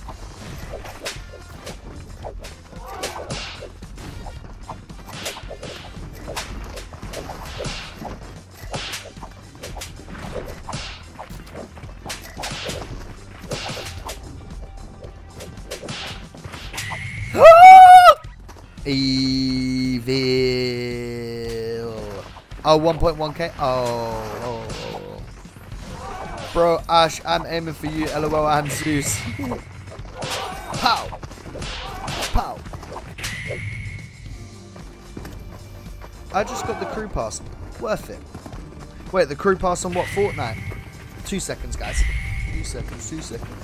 Oh, 1.1k. Oh. Bro, Ash, I'm aiming for you. LOL, I'm Zeus. Pow. Pow. I just got the crew pass. Worth it. Wait, the crew pass on what? Fortnite? Two seconds, guys. Two seconds, two seconds.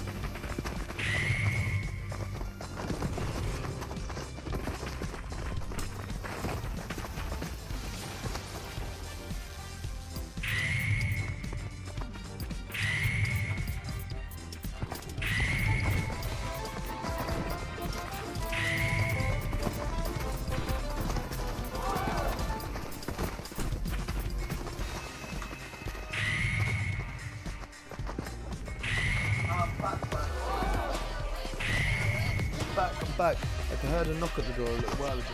Heard a knock at the door a little while ago.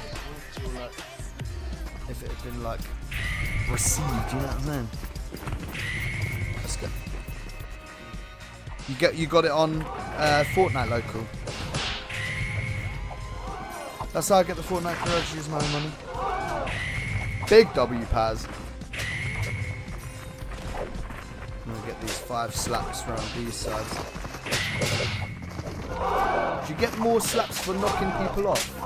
I like, if it had been, like, received, you know what I'm saying? Let's go. You get, you got it on uh, Fortnite local. That's how I get the Fortnite garage, use my own money. Big W Paz. I'm gonna get these five slaps around these sides. You get more slaps for knocking people off?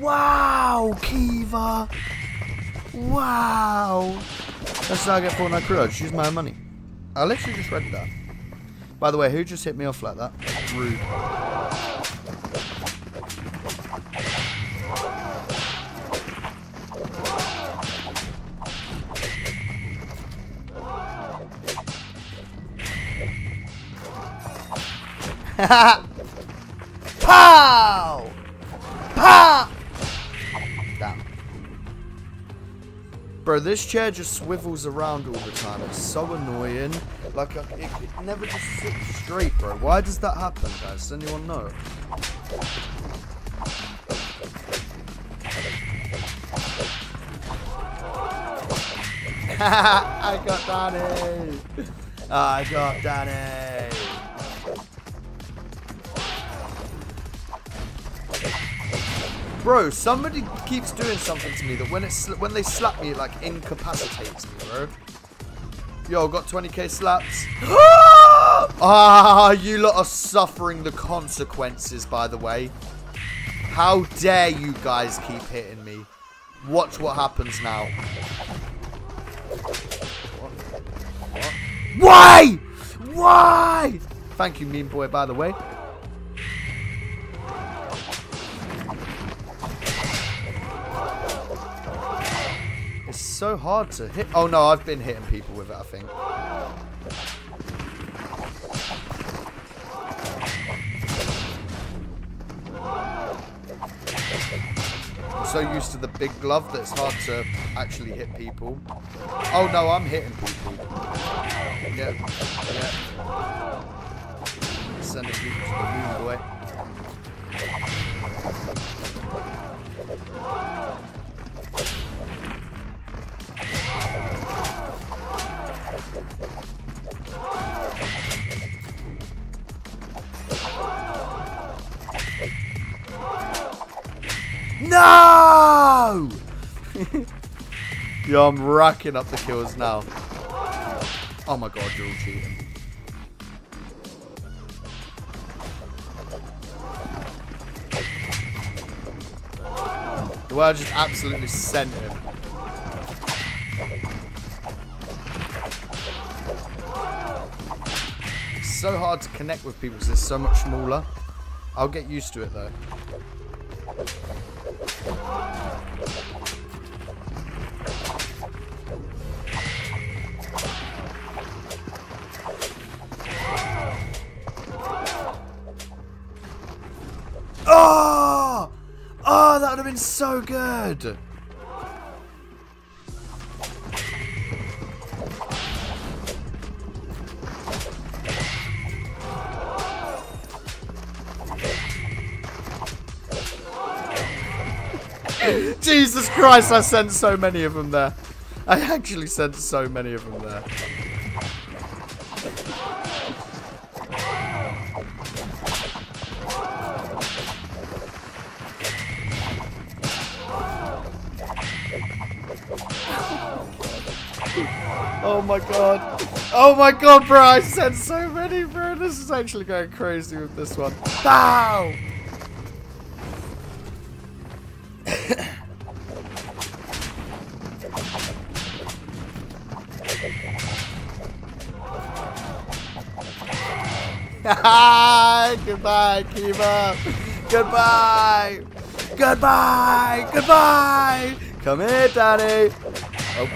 Wow, Kiva! Wow! That's how I get Fortnite Courage. Use my own money. I literally just read that. By the way, who just hit me off like that? Rude. Pow! Pow! Bro, this chair just swivels around all the time. It's so annoying. Like, uh, it, it never just sits straight, bro. Why does that happen, guys? Does anyone know? I got Danny! Ah, I got Danny! Bro, somebody keeps doing something to me that when it when they slap me, it like incapacitates me, bro. Yo, got 20k slaps. ah, you lot are suffering the consequences, by the way. How dare you guys keep hitting me? Watch what happens now. Why? Why? Thank you, mean boy, by the way. It's so hard to hit. Oh no, I've been hitting people with it, I think. I'm so used to the big glove that it's hard to actually hit people. Oh no, I'm hitting people. Yeah, yeah. Sending people to the moon, boy. No! Yo, I'm racking up the kills now. Oh my god, you're all cheating. The world just absolutely sent him. It's so hard to connect with people because they're so much smaller. I'll get used to it though. Oh! That would have been so good. Jesus Christ, I sent so many of them there. I actually sent so many of them there. Oh my god. Oh my god, bro. I sent so many, bro. This is actually going crazy with this one. Bow! Goodbye, Kiva. Goodbye. Goodbye. Goodbye. Come here, Danny. Oh.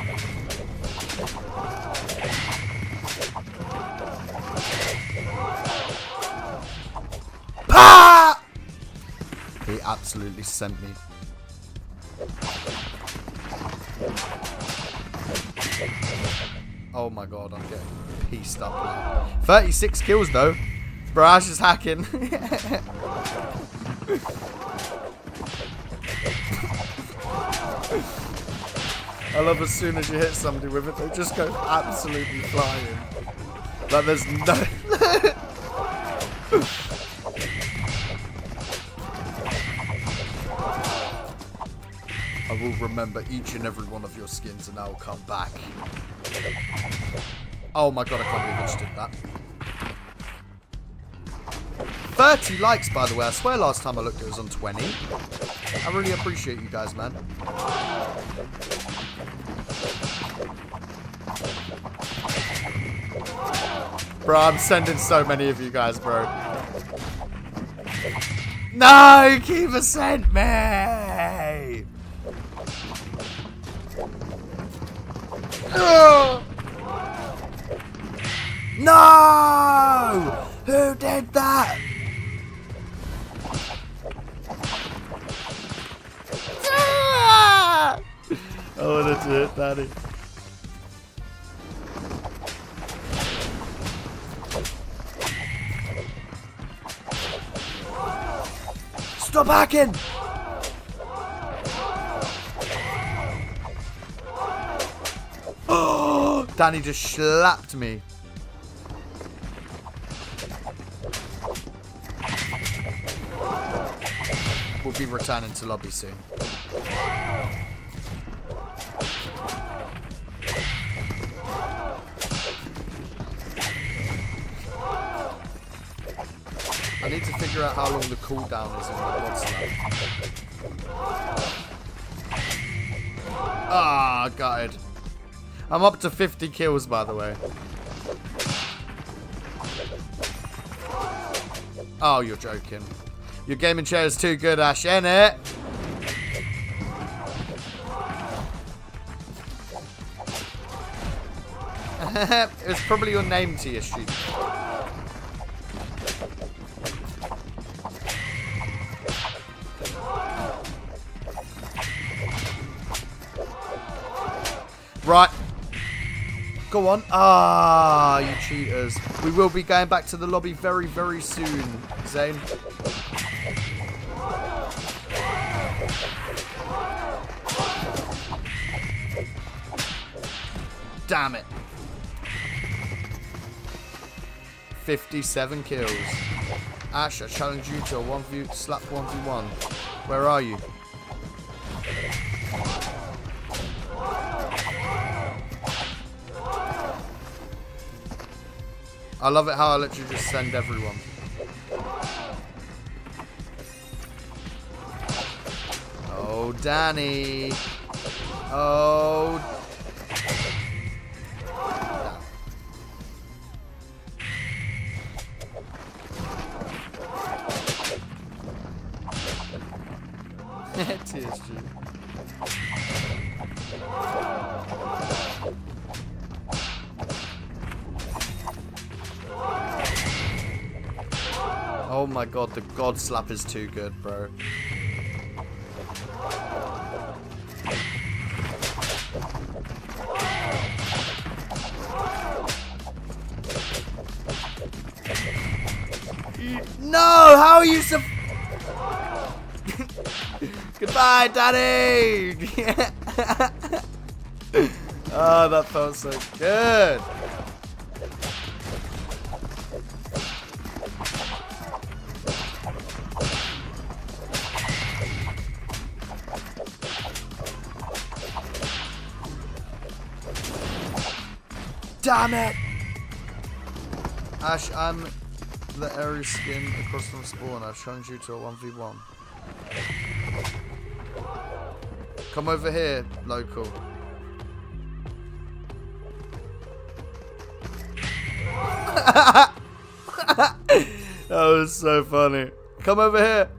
He absolutely sent me. Oh my god, I'm getting pieced up now. 36 kills though. Barrage is hacking. I love as soon as you hit somebody with it, they just go absolutely flying. Like there's no... I will remember each and every one of your skins and I will come back. Oh my god, I can't believe I just did that. 30 likes, by the way. I swear last time I looked it was on 20. I really appreciate you guys, man. Bro, I'm sending so many of you guys, bro. No, Kiva sent me! No! Who did that? Ah! I wanted to hit Daddy. Stop hacking! Oh, Danny just slapped me. We'll be returning to lobby soon. I need to figure out how long the cooldown is on blood slap. Ah, oh, gutted. I'm up to 50 kills, by the way. Oh, you're joking. Your gaming chair is too good, Ash, ain't it? it's probably your name to your street. Right. Go on. Ah, you cheaters. We will be going back to the lobby very, very soon, Zane. 57 kills. Ash, I challenge you to a 1v slap 1v1. Where are you? I love it how I literally just send everyone. Oh, Danny. Oh, the god slap is too good, bro. No! How are you so... Goodbye, Daddy! oh, that felt so good. Damn it! Ash, I'm the Ares skin across from spawn. I've challenged you to a 1v1. Come over here, local. that was so funny. Come over here.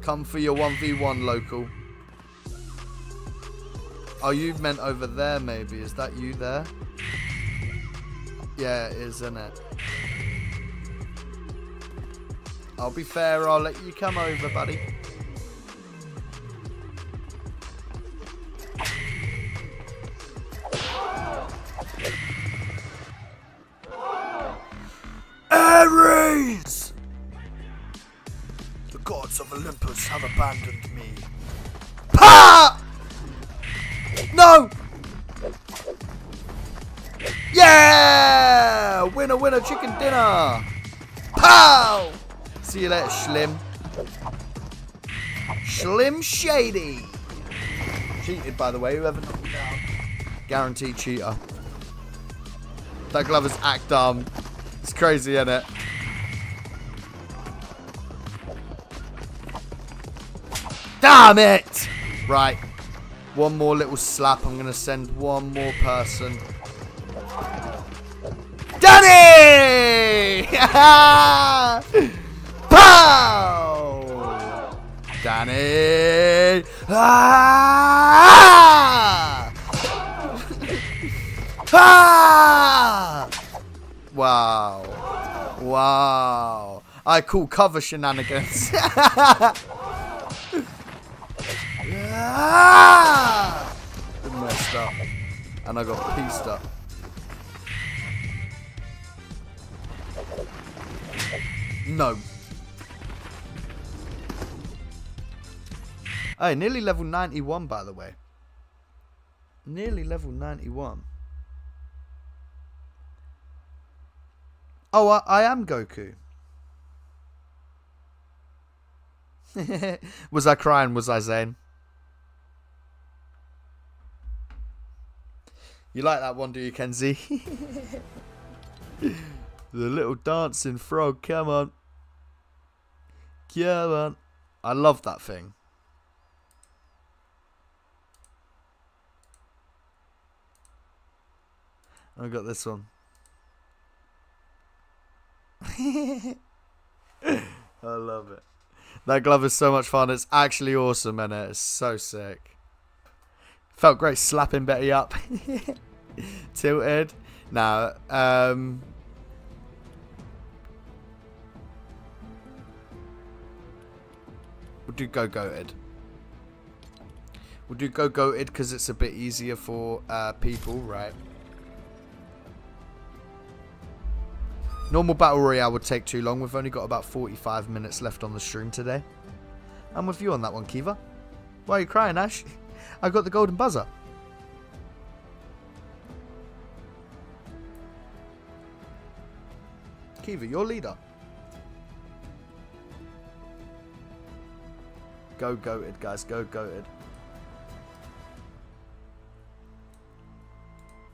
Come for your 1v1 local. Oh, you meant over there maybe. Is that you there? Yeah, it is, isn't it? I'll be fair, I'll let you come over, buddy. Pow! See you later, Slim. Slim Shady. Cheated, by the way, whoever knocked me down. Guaranteed cheater. That glove is act dumb. It's crazy, isn't it? Damn it! Right. One more little slap. I'm going to send one more person. Pow! Danny! Ah! ah! Wow. Wow. I call cover shenanigans. ah! messed up. And I got pieced up. No, Oh, nearly level 91, by the way. Nearly level 91. Oh, I, I am Goku. was I crying? Was I Zane? You like that one, do you, Kenzie? the little dancing frog, come on. Come on. I love that thing. I got this one. I love it. That glove is so much fun. It's actually awesome, and it? it's so sick. Felt great slapping Betty up. Tilted. Now, um, we'll do go goated. We'll do go goated because it's a bit easier for uh, people, right? Normal Battle Royale would take too long. We've only got about 45 minutes left on the stream today. I'm with you on that one, Kiva. Why are you crying, Ash? I got the golden buzzer. Kiva, your leader. Go goated, guys. Go goated.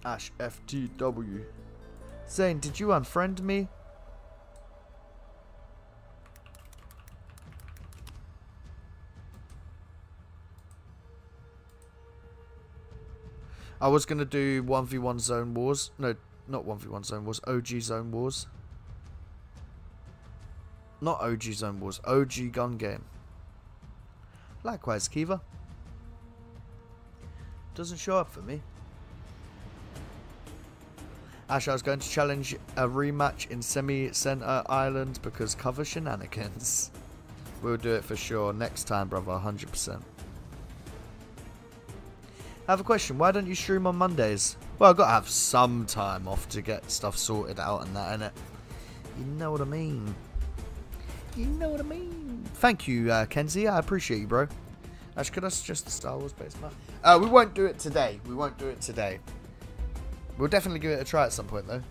Ash FTW. Zane, did you unfriend me? I was going to do 1v1 Zone Wars. No, not 1v1 Zone Wars. OG Zone Wars. Not OG Zone Wars. OG Gun Game. Likewise, Kiva. Doesn't show up for me. Ash, I was going to challenge a rematch in Semi Center Island because cover shenanigans. We'll do it for sure next time, brother, 100%. I have a question. Why don't you stream on Mondays? Well, I've got to have some time off to get stuff sorted out and that, innit? You know what I mean. You know what I mean. Thank you, uh, Kenzie. I appreciate you, bro. Ash, could I suggest the Star Wars base map? Uh, we won't do it today. We won't do it today. We'll definitely give it a try at some point, though.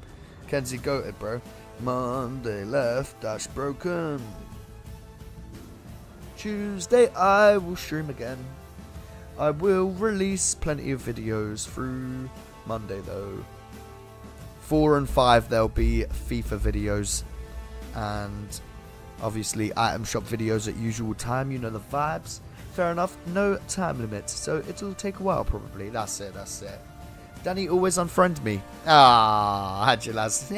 Kenzie goated, bro. Monday left, dash broken. Tuesday I will stream again. I will release plenty of videos through Monday, though. Four and five, there'll be FIFA videos. And obviously item shop videos at usual time. You know the vibes. Fair enough, no time limit. So it'll take a while, probably. That's it, that's it. Danny always unfriend me. Ah, had you lads.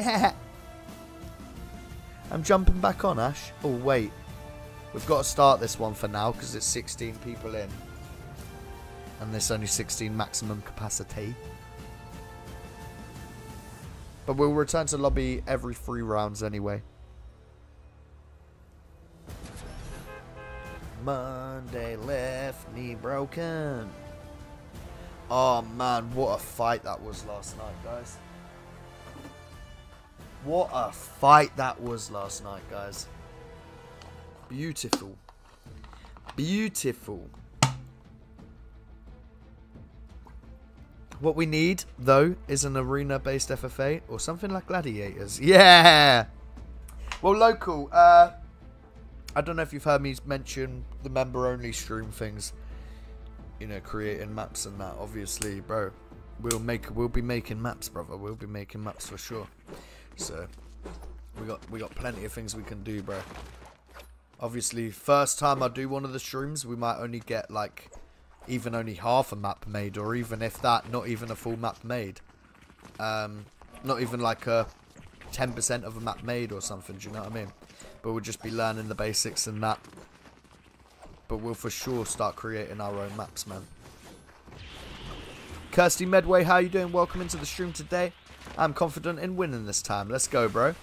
I'm jumping back on, Ash. Oh, wait. We've got to start this one for now because it's 16 people in. And there's only 16 maximum capacity. But we'll return to lobby every three rounds anyway. Monday left me broken. Oh man, what a fight that was last night, guys. What a fight that was last night, guys. Beautiful. Beautiful. What we need, though, is an arena-based FFA or something like Gladiators. Yeah! Well, local, uh, I don't know if you've heard me mention the member-only stream things you know, creating maps and that, obviously, bro, we'll make we'll be making maps, brother. We'll be making maps for sure. So we got we got plenty of things we can do, bro. Obviously, first time I do one of the streams, we might only get like even only half a map made, or even if that, not even a full map made. Um, not even like a 10% of a map made or something. Do you know what I mean? But we'll just be learning the basics and that but we'll for sure start creating our own maps, man. Kirsty Medway, how you doing? Welcome into the stream today. I'm confident in winning this time. Let's go, bro.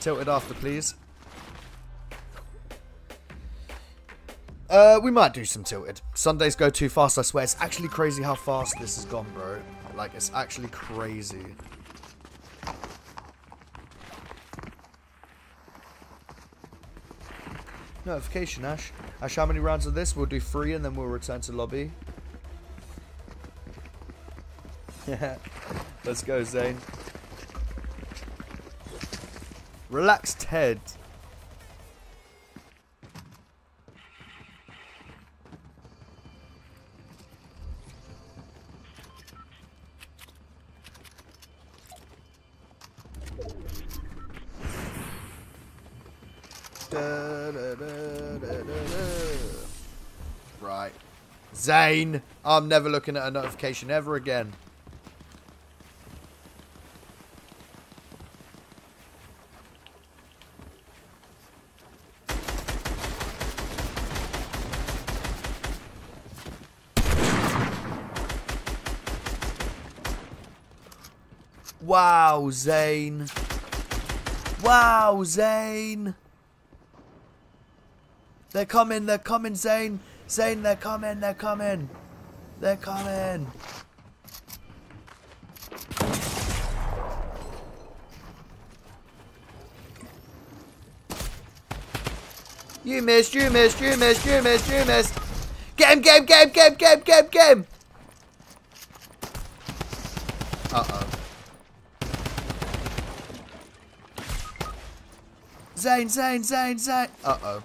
Tilted after, please. Uh, we might do some tilted. Sundays go too fast, I swear. It's actually crazy how fast this has gone, bro. Like, it's actually crazy. Notification, Ash. Ash, how many rounds of this? We'll do three and then we'll return to lobby. Yeah. Let's go, Zane. Relaxed head. Right. Zane, I'm never looking at a notification ever again. Wow, Zane. Wow, Zane. They're coming, they're coming, Zane. Zane, they're coming, they're coming. They're coming. You missed, you missed, you missed, you missed, you missed. Get him, get him, get him, get him, get him, get him, get him. Uh-oh. Zane, Zane, Zane, Zane. Uh-oh.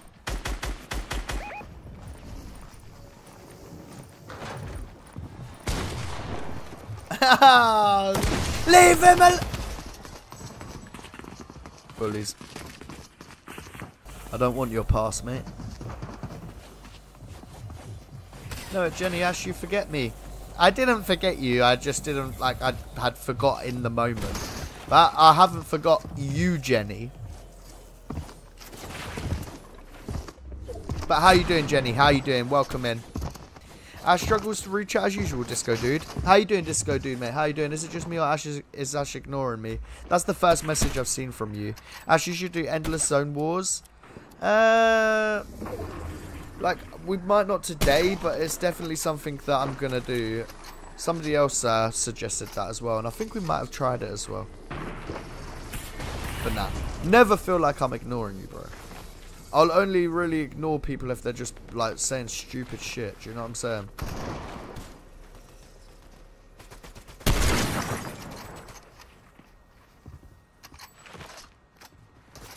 Leave him al- Bullies. I don't want your pass, mate. No, Jenny Ash, you forget me. I didn't forget you. I just didn't, like, I had forgot in the moment. But I haven't forgot you, Jenny. But how you doing, Jenny? How you doing? Welcome in. Ash struggles to reach out as usual, Disco Dude. How you doing, Disco Dude, mate? How you doing? Is it just me or Ash is, is Ash ignoring me? That's the first message I've seen from you. Ash, you should do Endless Zone Wars. Uh, like, we might not today, but it's definitely something that I'm going to do. Somebody else uh, suggested that as well, and I think we might have tried it as well. But nah. Never feel like I'm ignoring you, bro. I'll only really ignore people if they're just like saying stupid shit. Do you know what I'm saying?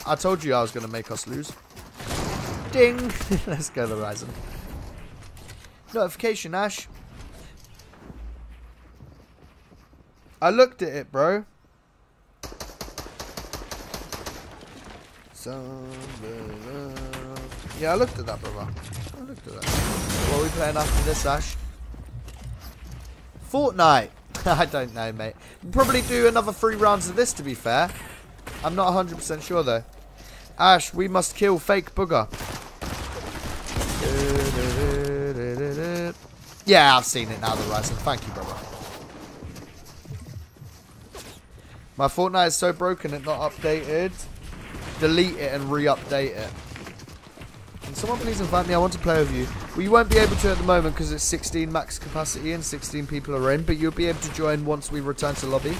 I told you I was going to make us lose. Ding! Let's go, the Horizon. Notification, Ash. I looked at it, bro. Yeah, I looked at that, brother. I looked at that. What are we playing after this, Ash? Fortnite. I don't know, mate. We'll probably do another three rounds of this, to be fair. I'm not 100% sure, though. Ash, we must kill fake booger. Yeah, I've seen it now, the Ryzen. Thank you, brother. My Fortnite is so broken it not updated delete it and re-update it. Can someone please invite me? I want to play with you. Well, you won't be able to at the moment because it's 16 max capacity and 16 people are in, but you'll be able to join once we return to lobby.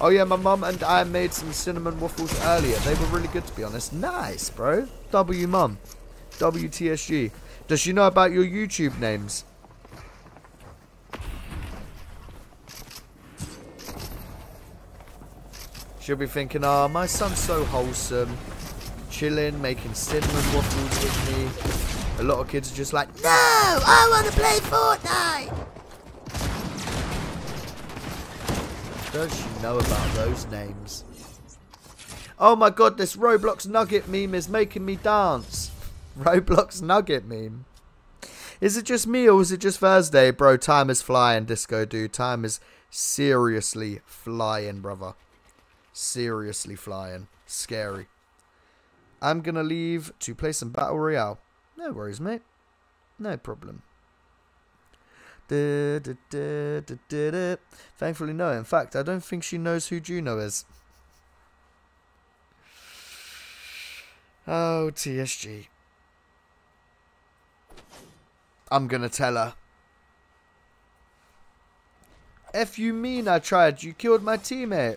Oh yeah, my mum and I made some cinnamon waffles earlier. They were really good to be honest. Nice, bro. W mum. WTSG. Does she know about your YouTube names? She'll be thinking, oh, my son's so wholesome. Chilling, making cinnamon waffles with me. A lot of kids are just like, no, I want to play Fortnite. Does she know about those names? Oh my god, this Roblox Nugget meme is making me dance. Roblox Nugget meme. Is it just me or is it just Thursday? Bro, time is flying, Disco Dude. Time is seriously flying, brother. Seriously flying. Scary. I'm going to leave to play some Battle Royale. No worries, mate. No problem. Thankfully, no. In fact, I don't think she knows who Juno is. Oh, TSG. I'm gonna tell her. If you mean I tried, you killed my teammate.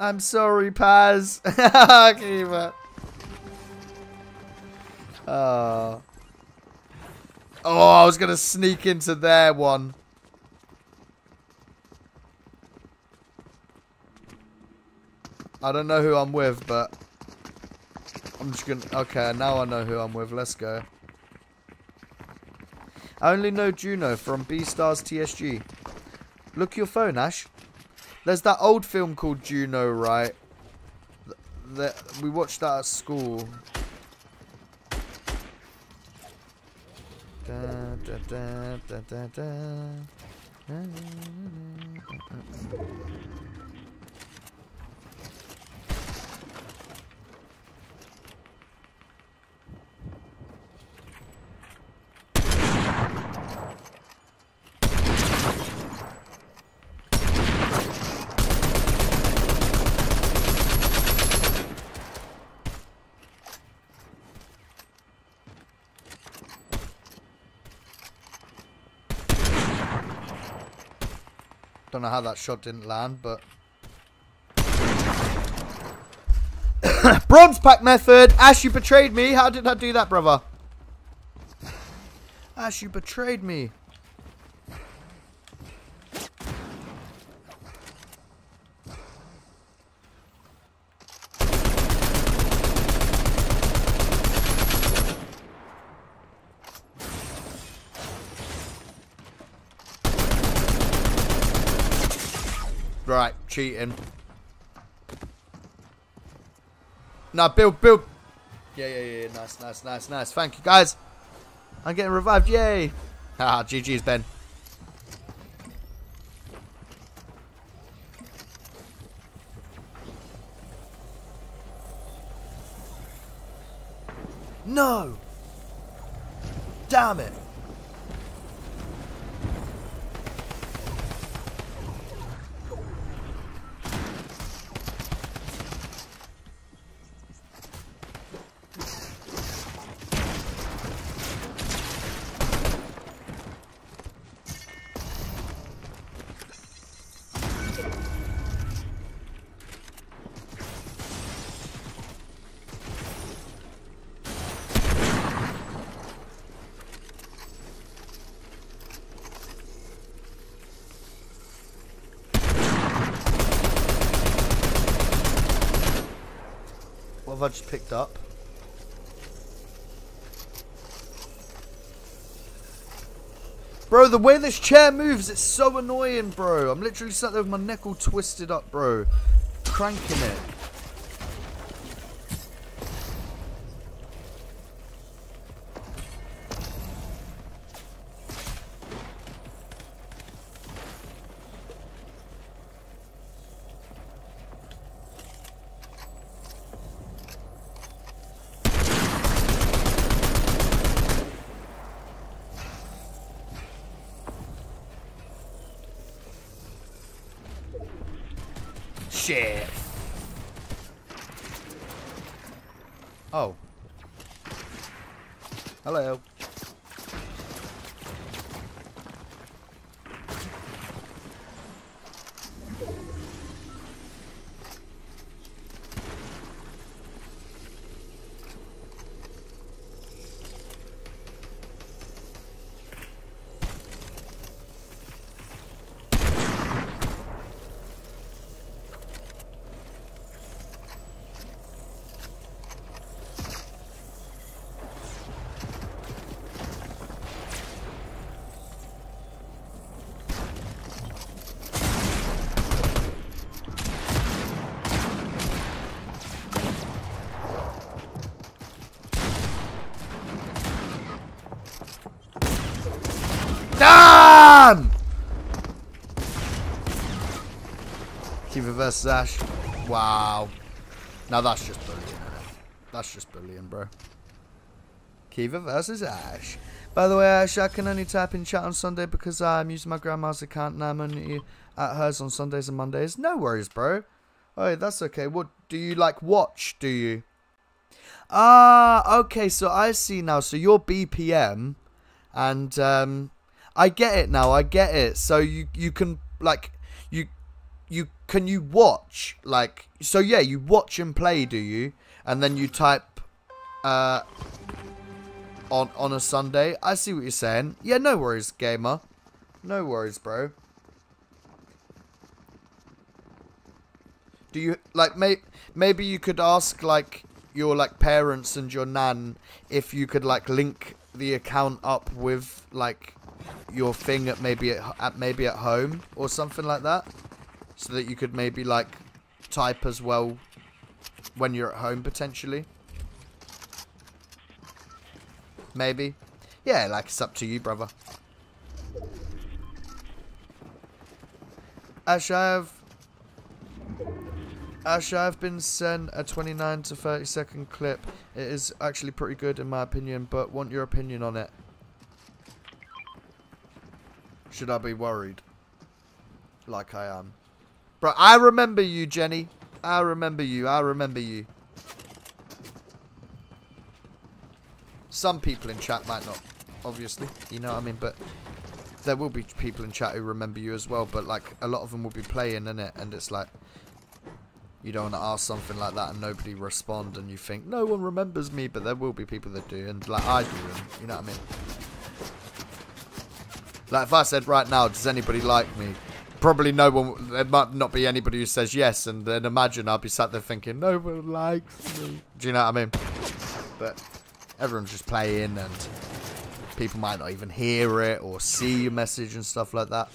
I'm sorry, Paz. Kiva. Oh. Oh, I was going to sneak into their one. I don't know who I'm with, but I'm just going to... Okay, now I know who I'm with. Let's go. I only know Juno from B-Stars TSG. Look your phone, Ash. There's that old film called Juno, right? that we watched that at school. Da, da, da, Don't know how that shot didn't land, but. Bronze pack method! Ash, you betrayed me! How did I do that, brother? Ash, you betrayed me! Right, cheating. Now, build, build. Yeah, yeah, yeah. Nice, nice, nice, nice. Thank you, guys. I'm getting revived. Yay. Ah, GG's, Ben. No. Damn it. Just picked up? Bro, the way this chair moves, it's so annoying, bro. I'm literally sat there with my neck all twisted up, bro. Cranking it. Shit. Oh. Hello. Damn! Kiva versus Ash. Wow. Now that's just bullying. That's just bullying, bro. Kiva versus Ash. By the way, Ash, I can only type in chat on Sunday because I'm using my grandma's account and I'm only at hers on Sundays and Mondays. No worries, bro. Oh, that's okay. What do you like watch, do you? Ah, okay, so I see now. So you're BPM and um I get it now. I get it. So you you can like you you can you watch like so yeah, you watch and play, do you? And then you type uh on on a Sunday. I see what you're saying. Yeah, no worries, gamer. No worries, bro. Do you like may maybe you could ask like your like parents and your nan if you could like link the account up with like your thing at maybe at, at maybe at home or something like that so that you could maybe like type as well when you're at home potentially. Maybe. Yeah, like it's up to you, brother. Ash, I have... Ash, I have been sent a 29 to 30 second clip. It is actually pretty good in my opinion, but want your opinion on it. Should I be worried? Like I am. Bro, I remember you, Jenny. I remember you. I remember you. Some people in chat might not, obviously. You know what I mean? But there will be people in chat who remember you as well. But, like, a lot of them will be playing, in it, And it's like, you don't want to ask something like that and nobody respond and you think, no one remembers me. But there will be people that do. And, like, I do. And, you know what I mean? Like, if I said right now, does anybody like me? Probably no one, there might not be anybody who says yes. And then imagine I'll be sat there thinking, no one likes me. Do you know what I mean? But everyone's just playing and people might not even hear it or see your message and stuff like that.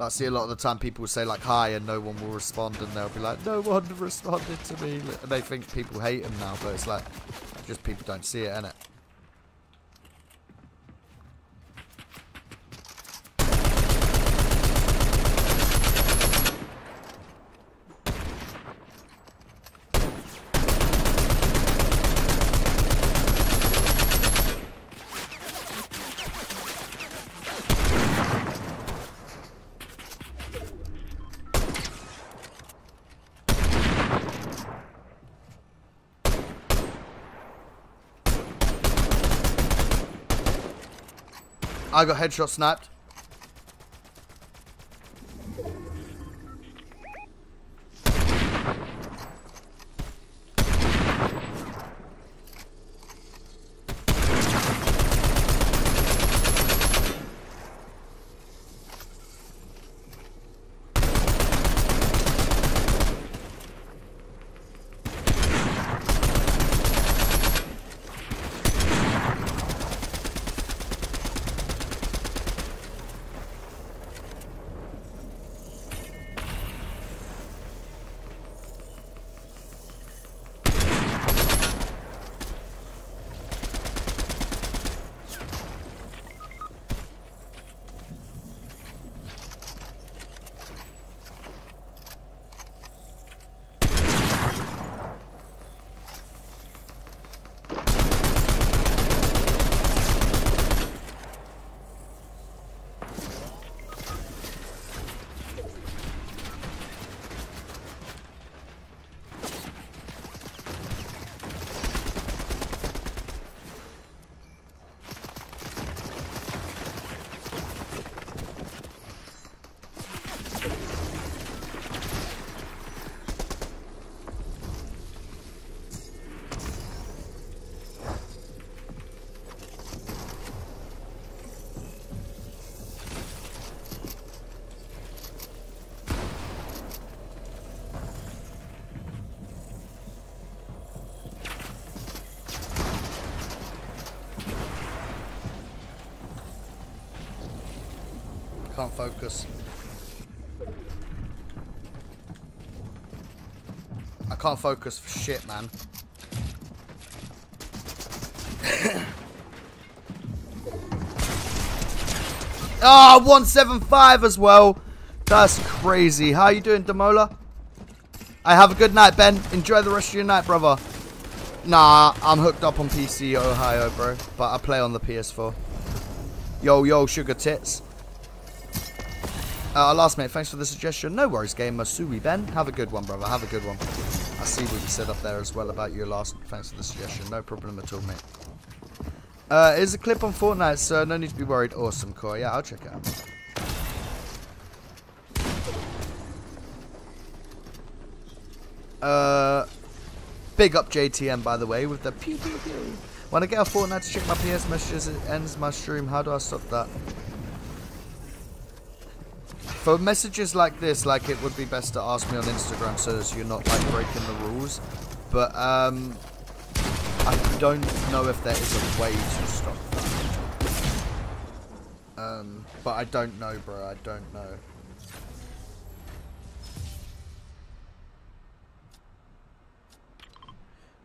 I see a lot of the time people say like hi and no one will respond and they'll be like no one responded to me and they think people hate them now but it's like just people don't see it innit? I got headshot snapped. can't focus. I can't focus for shit, man. Ah, oh, 175 as well. That's crazy. How you doing, Demola? I have a good night, Ben. Enjoy the rest of your night, brother. Nah, I'm hooked up on PC Ohio, bro. But I play on the PS4. Yo, yo, sugar tits. Uh, last mate, thanks for the suggestion. No worries, gamer. Sui Ben. Have a good one, brother. Have a good one. I see what you said up there as well about your last. Thanks for the suggestion. No problem at all, mate. Uh, is a clip on Fortnite, so no need to be worried. Awesome, Corey. Yeah, I'll check it out. Uh, big up JTM, by the way, with the pew pew pew. When I get a Fortnite to check my PS messages, it ends my stream. How do I stop that? For messages like this, like it would be best to ask me on Instagram so that you're not like breaking the rules. But um, I don't know if there is a way to stop that. Um, but I don't know, bro. I don't know.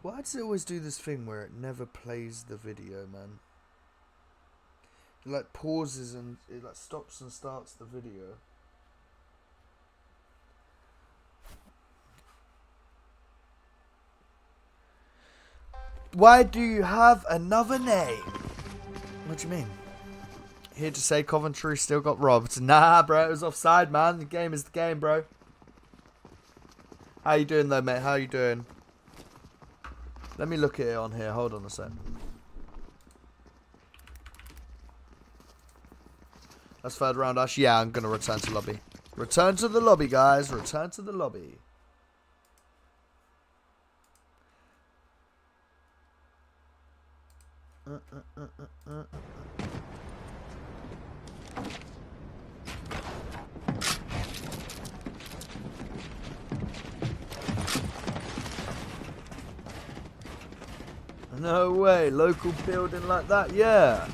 Why does it always do this thing where it never plays the video, man? It like pauses and it like stops and starts the video. Why do you have another name? What do you mean? Here to say Coventry still got robbed. Nah, bro, it was offside, man. The game is the game, bro. How you doing, though, mate? How you doing? Let me look at it on here. Hold on a sec. That's third round, Ash. Yeah, I'm going to return to lobby. Return to the lobby, guys. Return to the lobby. Uh, uh, uh, No way, local building like that, yeah.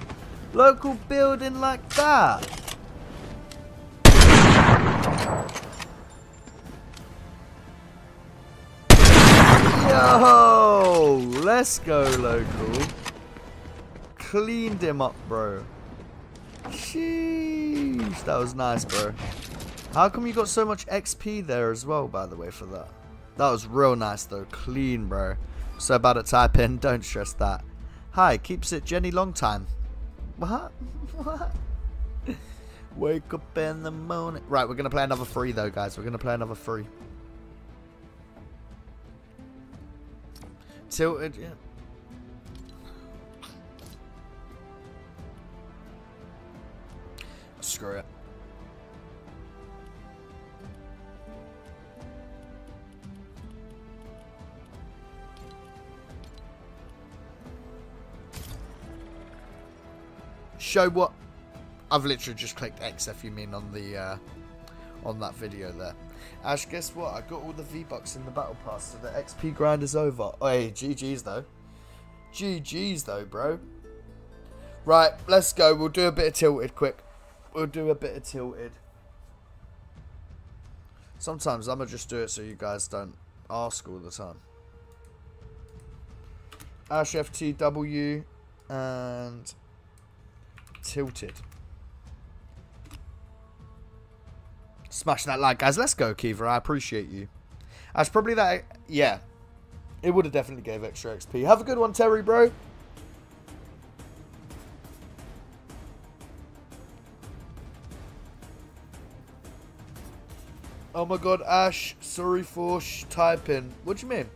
Local building like that. Yo, let's go local. Cleaned him up, bro. Sheesh, that was nice, bro. How come you got so much XP there as well, by the way, for that? That was real nice, though. Clean, bro. So bad at typing, don't stress that. Hi, keeps it Jenny long time. What? What? Wake up in the morning. Right, we're going to play another three, though, guys. We're going to play another three. Tilted, yeah. Screw it. show what I've literally just clicked X if you mean on the uh, on that video there. Ash, guess what? I got all the V-Bucks in the Battle Pass, so the XP grind is over. Oh, hey, GG's though. GG's though, bro. Right, let's go. We'll do a bit of tilted quick. We'll do a bit of tilted. Sometimes I'm going to just do it so you guys don't ask all the time. Ash FTW and tilted. Smash that like, guys. Let's go, Kiva. I appreciate you. That's probably that. Yeah. It would have definitely gave extra XP. Have a good one, Terry, bro. Oh my god, Ash. Sorry for sh typing. What do you mean?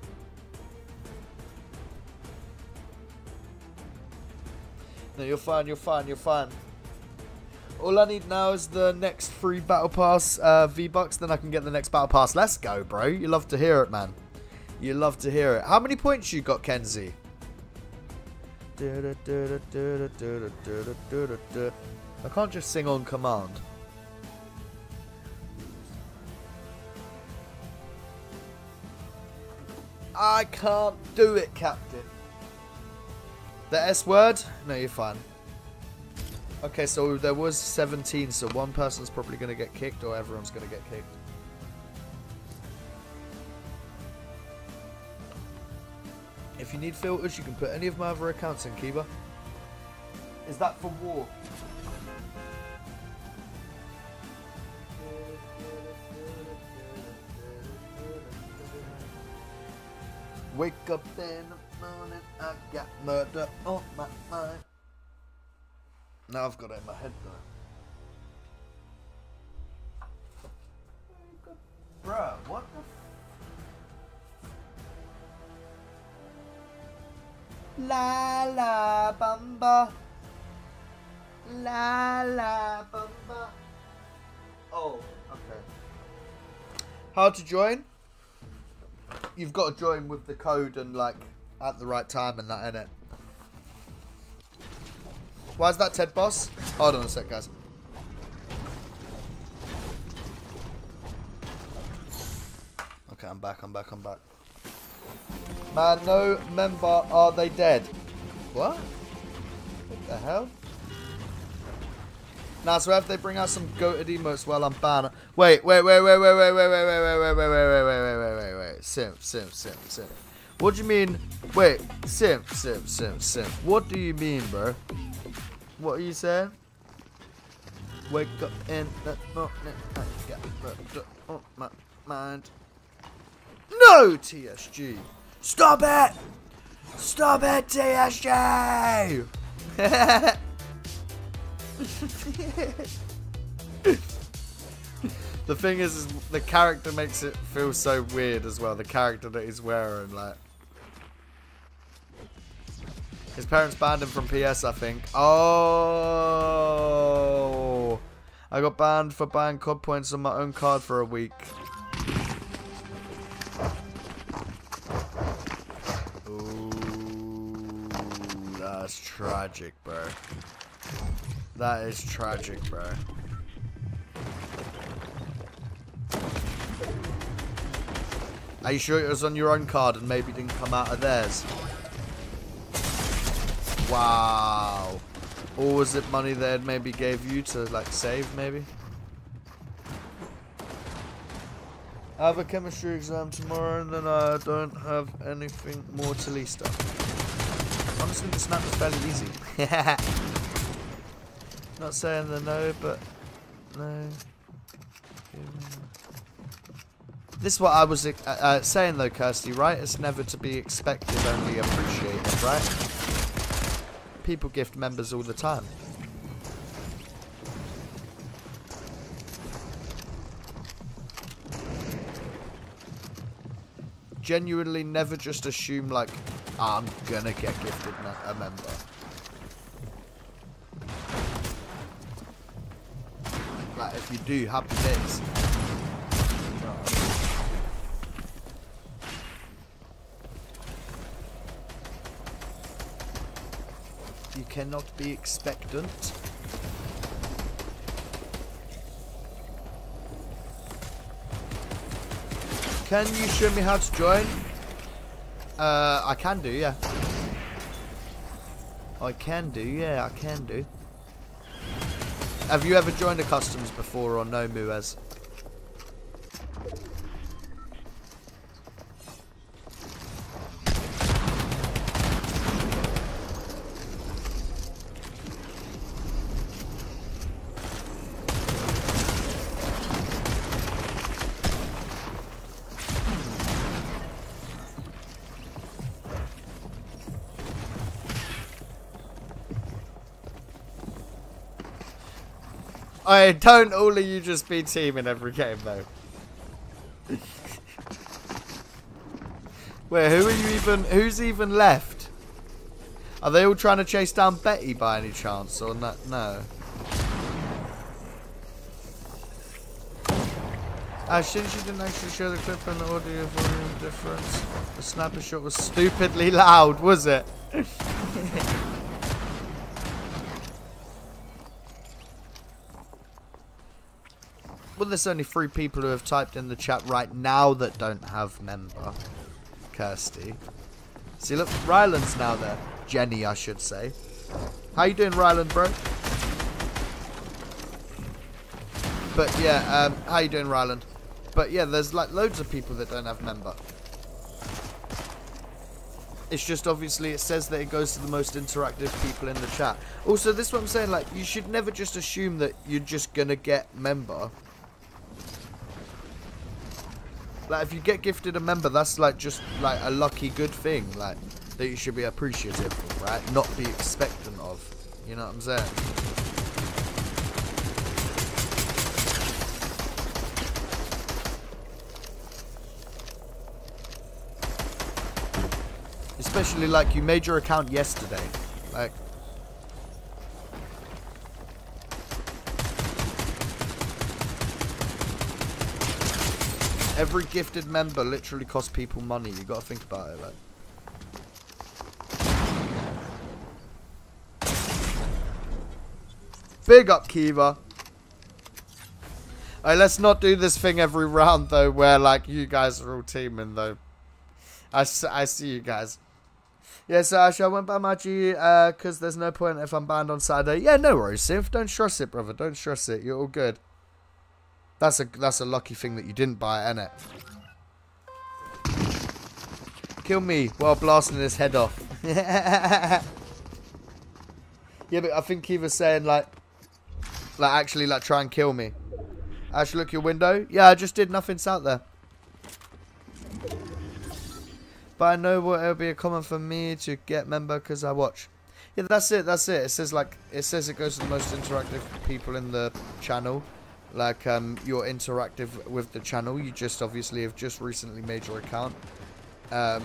No, you're fine, you're fine, you're fine. All I need now is the next free Battle Pass uh, V-Bucks, then I can get the next Battle Pass. Let's go, bro. You love to hear it, man. You love to hear it. How many points you got, Kenzie? I can't just sing on command. I can't do it, Captain. The S word? No, you're fine. Okay, so there was 17, so one person's probably going to get kicked or everyone's going to get kicked. If you need filters, you can put any of my other accounts in, Kiba. Is that for war? Wake up in the morning, I got murder on my mind. Now I've got it in my head though. Bruh, what the La la bamba. La la bamba. Oh, okay. How to join? You've got to join with the code and like at the right time and that, in it. Why is that Ted Boss? Hold on a sec, guys. Okay, I'm back, I'm back, I'm back. Man, no member, are they dead? What? What the hell? Nah, so if they bring out some goated emotes while I'm banned. Wait, wait, wait, wait, wait, wait, wait, wait, wait, wait, wait, wait, wait, wait, wait, wait, wait, wait, wait. Simp, simp, simp, simp. What do you mean? Wait, simp, simp, simp, simp. What do you mean, bro? What are you saying? Wake up in the morning, I got murder on my mind. No, TSG! Stop it! Stop it, TSG! the thing is, is, the character makes it feel so weird as well. The character that he's wearing, like. His parents banned him from PS, I think. Oh. I got banned for buying COD points on my own card for a week. Ooh, that's tragic, bro. That is tragic, bro. Are you sure it was on your own card and maybe didn't come out of theirs? Wow. Or was it money they had maybe gave you to like save maybe? I have a chemistry exam tomorrow and then I don't have anything more till Easter. Honestly, the snap is fairly easy. Not saying the no, but no. This is what I was uh, uh, saying though, Kirsty, right? It's never to be expected, only appreciated, right? people gift members all the time. Genuinely never just assume like, I'm gonna get gifted a member. You do, happy days. You cannot be expectant. Can you show me how to join? Uh, I can do, yeah. I can do, yeah, I can do. Have you ever joined a customs before or no, Muez? I don't all of you just be teaming every game though. Wait, who are you even who's even left? Are they all trying to chase down Betty by any chance or not no? Ah, Since you didn't actually show the clip and the audio volume difference, the snapper shot was stupidly loud, was it? there's only three people who have typed in the chat right now that don't have member. Kirsty. See, look, Ryland's now there. Jenny, I should say. How you doing, Ryland, bro? But yeah, um, how you doing, Ryland? But yeah, there's like loads of people that don't have member. It's just obviously it says that it goes to the most interactive people in the chat. Also, this is what I'm saying, like, you should never just assume that you're just gonna get member. Like, if you get gifted a member, that's like just like a lucky good thing, like that you should be appreciative of, right? Not be expectant of. You know what I'm saying? Especially like you made your account yesterday. Like Every gifted member literally costs people money. You got to think about it. Like. Big up, Kiva. Right, let's not do this thing every round, though, where, like, you guys are all teaming, though. I, I see you guys. Yeah, so I went by G, because uh, there's no point if I'm banned on Saturday. Yeah, no worries, Sif. Don't stress it, brother. Don't stress it. You're all good. That's a that's a lucky thing that you didn't buy it, kill me while blasting his head off. yeah, but I think he was saying like, like actually like try and kill me. Ash, look your window. Yeah, I just did. Nothing's out there. But I know what it'll be a common for me to get member because I watch. Yeah, that's it. That's it. It says like it says it goes to the most interactive people in the channel. Like um, you're interactive with the channel. You just obviously have just recently made your account. Um,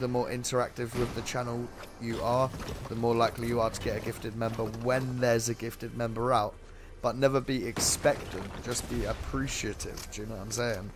the more interactive with the channel you are, the more likely you are to get a gifted member when there's a gifted member out. But never be expectant, just be appreciative. Do you know what I'm saying?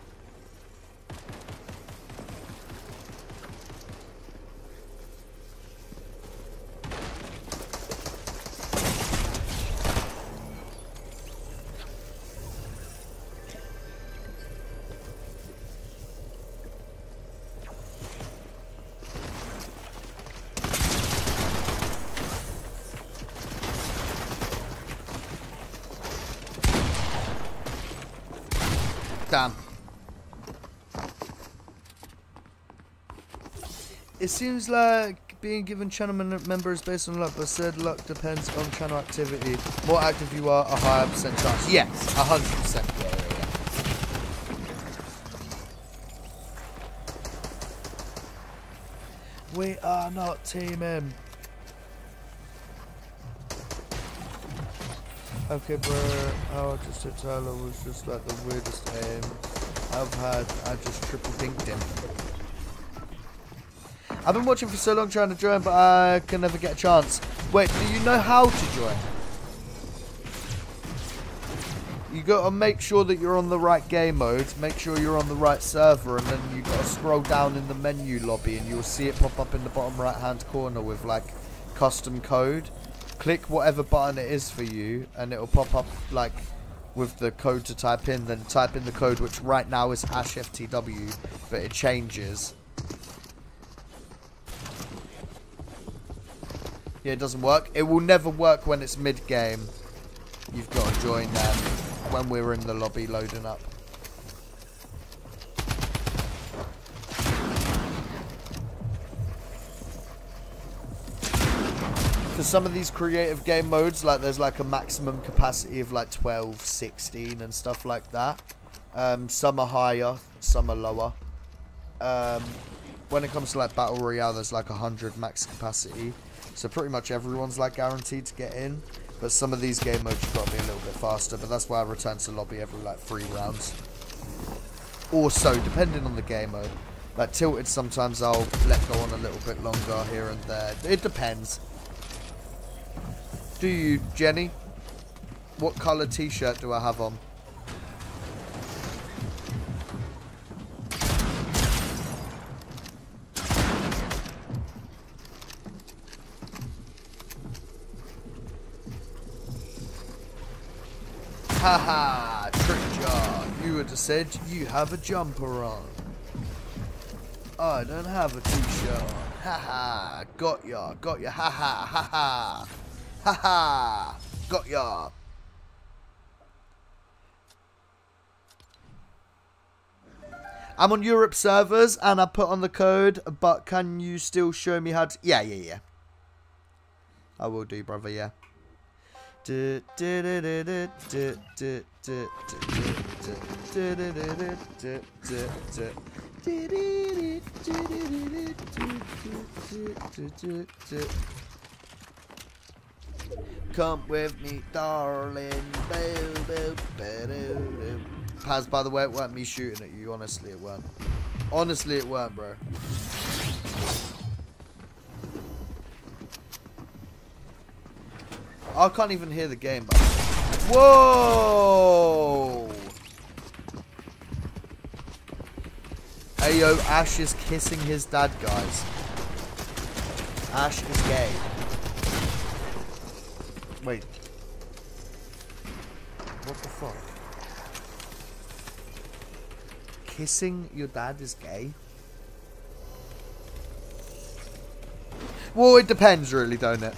It seems like being given channel members based on luck, but said luck depends on channel activity. More active you are, a higher percent chance. Yes, 100%. Yeah, yeah, yeah. We are not teaming. Okay, bro, oh, I just hit Tyler was just like the weirdest aim I've had. I just triple dinked him. I've been watching for so long trying to join, but I can never get a chance. Wait, do you know how to join? You gotta make sure that you're on the right game mode, make sure you're on the right server, and then you gotta scroll down in the menu lobby and you'll see it pop up in the bottom right hand corner with like custom code click whatever button it is for you and it'll pop up like with the code to type in then type in the code which right now is hash ftw but it changes yeah it doesn't work it will never work when it's mid game you've got to join them when we're in the lobby loading up for some of these creative game modes, like there's like a maximum capacity of like 12, 16 and stuff like that. Um, some are higher, some are lower. Um, when it comes to like Battle Royale, there's like 100 max capacity. So pretty much everyone's like guaranteed to get in. But some of these game modes you've got to be a little bit faster. But that's why I return to lobby every like three rounds. Also, depending on the game mode. Like Tilted, sometimes I'll let go on a little bit longer here and there. It depends do you, Jenny? What colour t-shirt do I have on? Haha, Trick ya. You would have said you have a jumper on. I don't have a t-shirt on. Haha, got ya, got ya, haha, haha. Haha! Got ya! I'm on Europe servers and I put on the code, but can you still show me how to... Yeah, yeah, yeah. I will do, brother, yeah. Come with me, darling. Paz, by the way, it weren't me shooting at you. Honestly, it weren't. Honestly, it weren't, bro. I can't even hear the game, but... Whoa! Hey, Ash is kissing his dad, guys. Ash is gay. Wait. What the fuck? Kissing your dad is gay? Well, it depends really, don't it?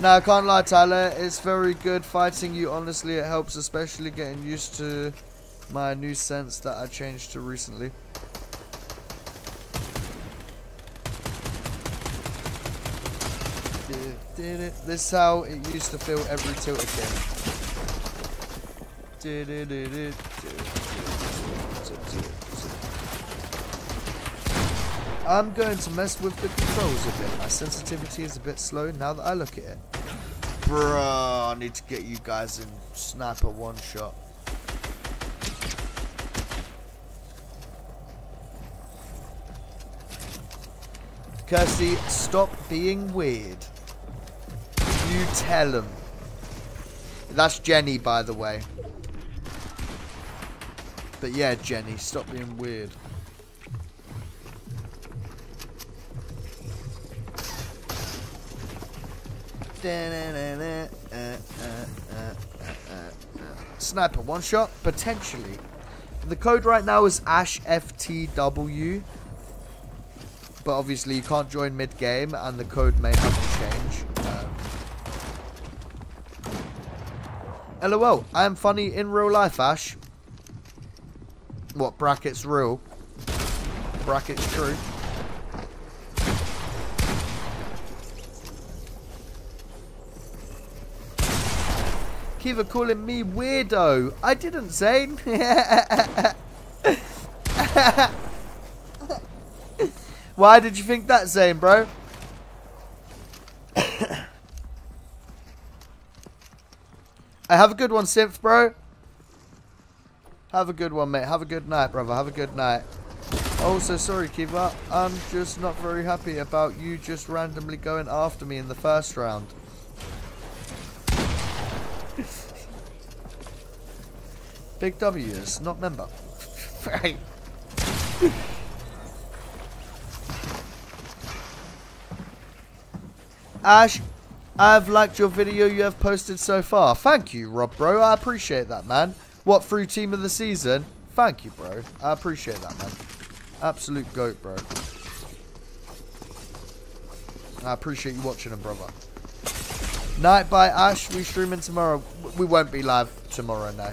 No, I can't lie, Tyler. It's very good fighting you. Honestly, it helps, especially getting used to my new sense that I changed to recently. Did it. This is how it used to feel every tilt again. Did it. I'm going to mess with the controls a bit. My sensitivity is a bit slow now that I look at it. Bruh, I need to get you guys in sniper one shot. Kirsty, stop being weird. You tell him. That's Jenny, by the way. But yeah, Jenny, stop being weird. Sniper, one shot, potentially. The code right now is AshFTW. But obviously you can't join mid-game and the code may have to change. Um, LOL, I am funny in real life, Ash. What, brackets real? Brackets true? Kiva calling me weirdo. I didn't, Zane. Why did you think that, Zane, bro? I have a good one, Synth, bro. Have a good one, mate. Have a good night, brother. Have a good night. Also, sorry, Kiva. I'm just not very happy about you just randomly going after me in the first round. Big W is not member. right. Ash, I've liked your video you have posted so far. Thank you, Rob, bro. I appreciate that, man. What, through team of the season? Thank you, bro. I appreciate that, man. Absolute goat, bro. I appreciate you watching them, brother. Night by Ash. We streaming tomorrow. We won't be live tomorrow, no.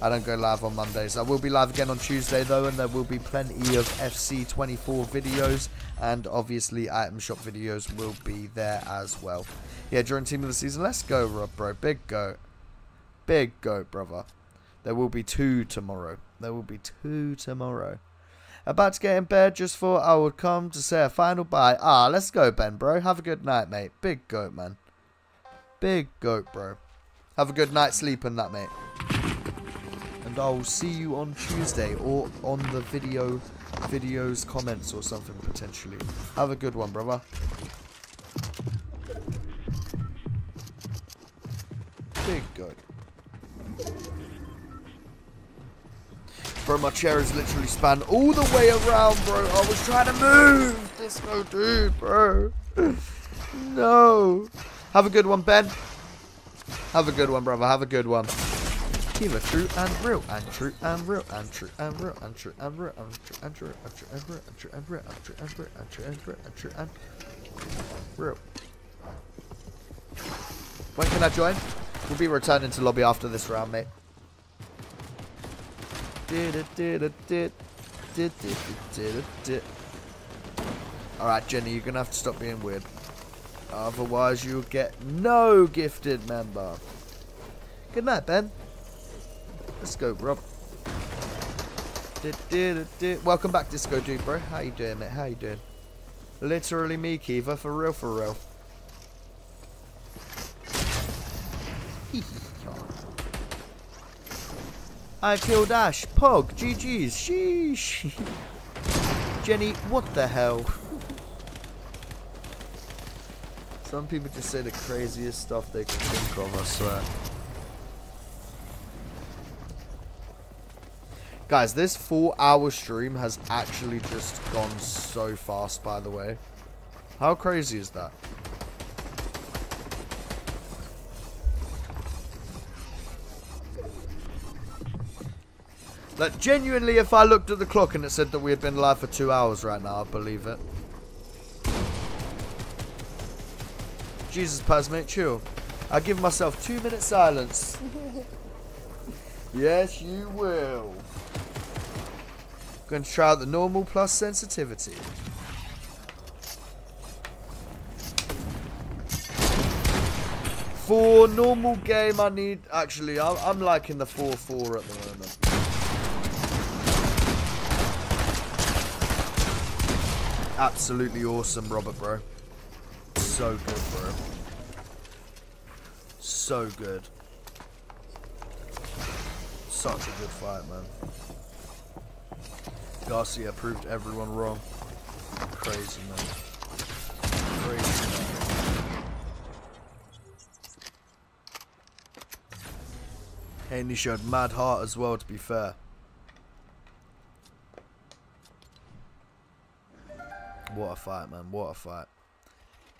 I don't go live on Mondays. I will be live again on Tuesday, though, and there will be plenty of FC24 videos and obviously item shop videos will be there as well. Yeah, during team of the season, let's go, Rob, bro. Big goat. Big goat, brother. There will be two tomorrow. There will be two tomorrow. About to get in bed, just thought I would come to say a final bye. Ah, let's go, Ben, bro. Have a good night, mate. Big goat, man. Big goat, bro. Have a good night sleeping that, mate. And I'll see you on Tuesday or on the video videos, comments or something potentially. Have a good one, brother. Big goat. Bro, my chair is literally spanned all the way around, bro. I was trying to move. This Disco dude, bro. no. Have a good one, Ben. Have a good one, brother. Have a good one. Keep true and real and true and real and true and real and true and real and true and true and true and real and true and real and true and real and true and real and true and real. When can I join? We'll be returning to lobby after this round, mate. Alright, Jenny, you're gonna have to stop being weird. Otherwise, you'll get no gifted member. Good night, Ben. Let's go, Rob. Welcome back, Disco Dude, bro. How you doing, mate? How you doing? Literally me, Kiva. For real, for real. I killed Ash. Pog. GG's. Sheesh. Jenny, what the hell? Some people just say the craziest stuff they can think of, I swear. Guys, this four hour stream has actually just gone so fast, by the way. How crazy is that? Like, genuinely, if I looked at the clock and it said that we had been live for two hours right now, I'd believe it. Jesus, Paz, mate, chill. I give myself two minutes silence. yes, you will. Going to try out the normal plus sensitivity. For normal game, I need... Actually, I'm, I'm liking the 4-4 at the moment. Absolutely awesome, Robert, bro. So good, bro. So good. Such a good fight, man. Garcia proved everyone wrong. Crazy, man. Crazy, man. Haney showed mad heart as well, to be fair. What a fight, man. What a fight.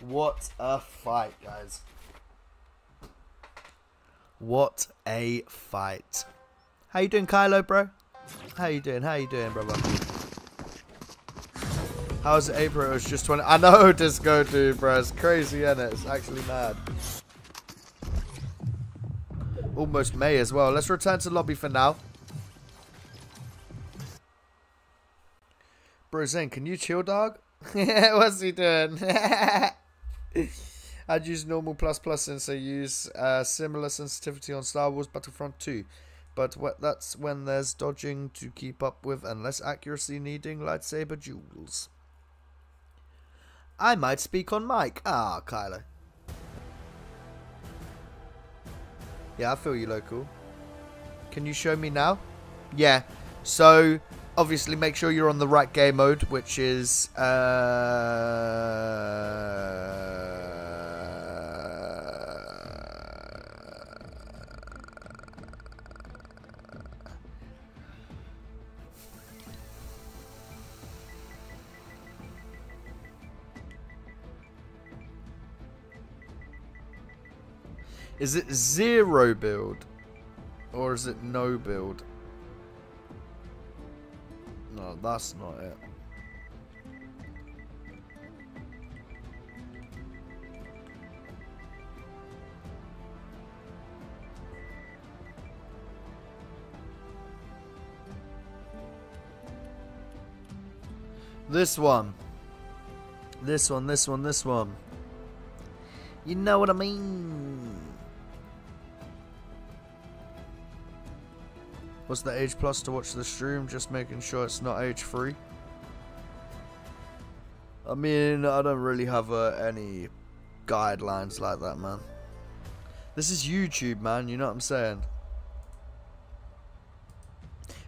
What a fight, guys. What a fight. How you doing, Kylo, bro? How you doing? How you doing, brother? How's April? It was just 20. I know, Disco, dude, bro. It's crazy, isn't it? It's actually mad. Almost May as well. Let's return to lobby for now. Bro, Zane, can you chill, dog? What's he doing? I'd use normal plus plus since I use uh, similar sensitivity on Star Wars Battlefront 2. But that's when there's dodging to keep up with and less accuracy needing lightsaber duels. I might speak on mic. Ah, Kyler. Yeah, I feel you, local. Can you show me now? Yeah. So, obviously make sure you're on the right game mode, which is... Uh, Is it zero build? Or is it no build? That's not it. This one. This one, this one, this one. You know what I mean? What's the age plus to watch the stream? Just making sure it's not age free. I mean, I don't really have uh, any guidelines like that, man. This is YouTube, man. You know what I'm saying?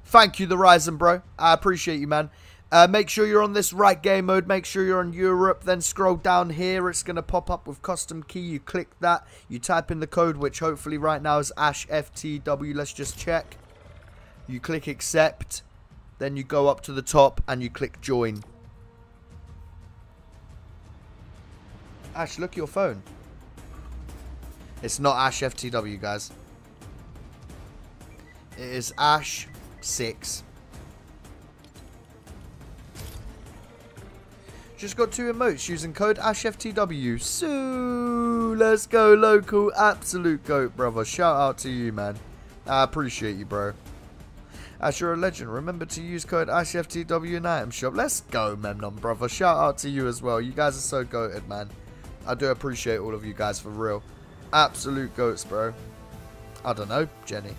Thank you, the Ryzen, bro. I appreciate you, man. Uh, make sure you're on this right game mode. Make sure you're on Europe. Then scroll down here. It's going to pop up with custom key. You click that. You type in the code, which hopefully right now is AshFTW. Let's just check. You click accept. Then you go up to the top and you click join. Ash, look at your phone. It's not Ash FTW, guys. It is Ash 6. Just got two emotes using code AshFTW. So let's go local. Absolute goat, brother. Shout out to you, man. I appreciate you, bro. As you're a legend, remember to use code AshFTW in item shop. Let's go, Memnon, brother. Shout out to you as well. You guys are so goated, man. I do appreciate all of you guys for real. Absolute goats, bro. I don't know, Jenny.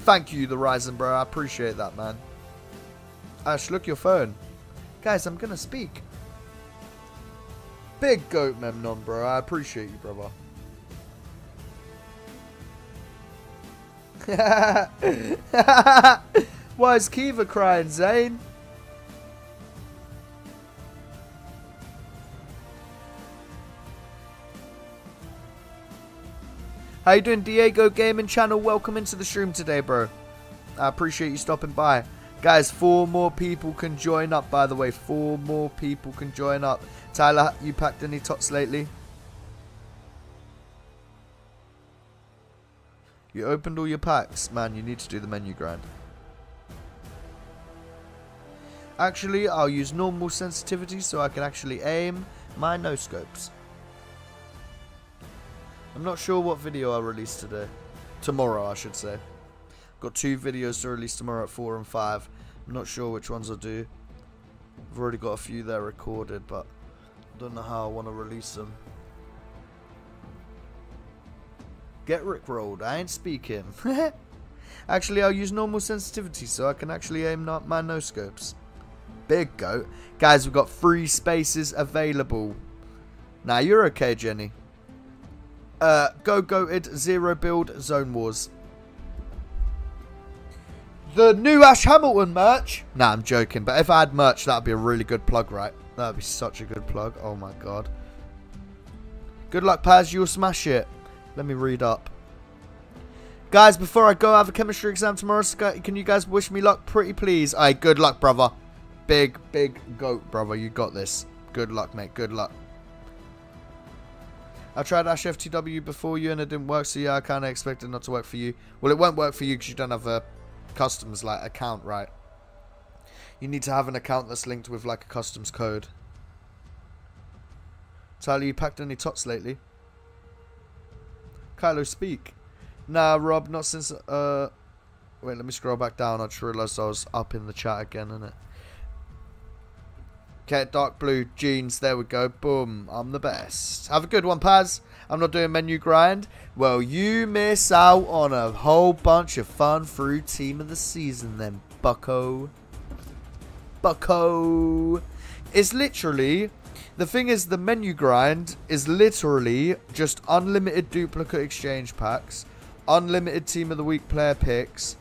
Thank you, the Ryzen, bro. I appreciate that, man. Ash, look your phone. Guys, I'm gonna speak. Big goat Memnon, bro. I appreciate you, brother. Why is Kiva crying, Zane? How you doing, Diego Gaming Channel? Welcome into the stream today, bro. I appreciate you stopping by. Guys, four more people can join up, by the way. Four more people can join up. Tyler, you packed any tots lately? You opened all your packs. Man, you need to do the menu grind. Actually, I'll use normal sensitivity so I can actually aim my no scopes. I'm not sure what video I'll release today. Tomorrow, I should say. Got two videos to release tomorrow at 4 and 5. I'm not sure which ones I'll do. I've already got a few there recorded, but I don't know how I want to release them. Get rickrolled. I ain't speaking. actually, I'll use normal sensitivity so I can actually aim not my no scopes. Big goat. Guys, we've got three spaces available. Now, you're okay, Jenny. Uh, go goated, zero build, zone wars. The new Ash Hamilton merch. Nah, I'm joking. But if I had merch, that'd be a really good plug, right? That'd be such a good plug. Oh my god. Good luck, Paz. You'll smash it. Let me read up. Guys, before I go, I have a chemistry exam tomorrow. So can you guys wish me luck, pretty please? Aye, good luck, brother. Big, big goat, brother. You got this. Good luck, mate. Good luck. I tried Ash FTW before you and it didn't work, so yeah, I kind of expected not to work for you. Well, it won't work for you because you don't have a customs like account, right? You need to have an account that's linked with like a customs code. Tyler, you packed any tots lately? Kylo, speak. Nah, Rob, not since, uh... Wait, let me scroll back down. I just realised I was up in the chat again, innit? Okay, dark blue jeans. There we go. Boom. I'm the best. Have a good one, Paz. I'm not doing menu grind. Well, you miss out on a whole bunch of fun through team of the season then, bucko. Bucko. It's literally... The thing is, the menu grind is literally just unlimited duplicate exchange packs, unlimited team of the week player picks,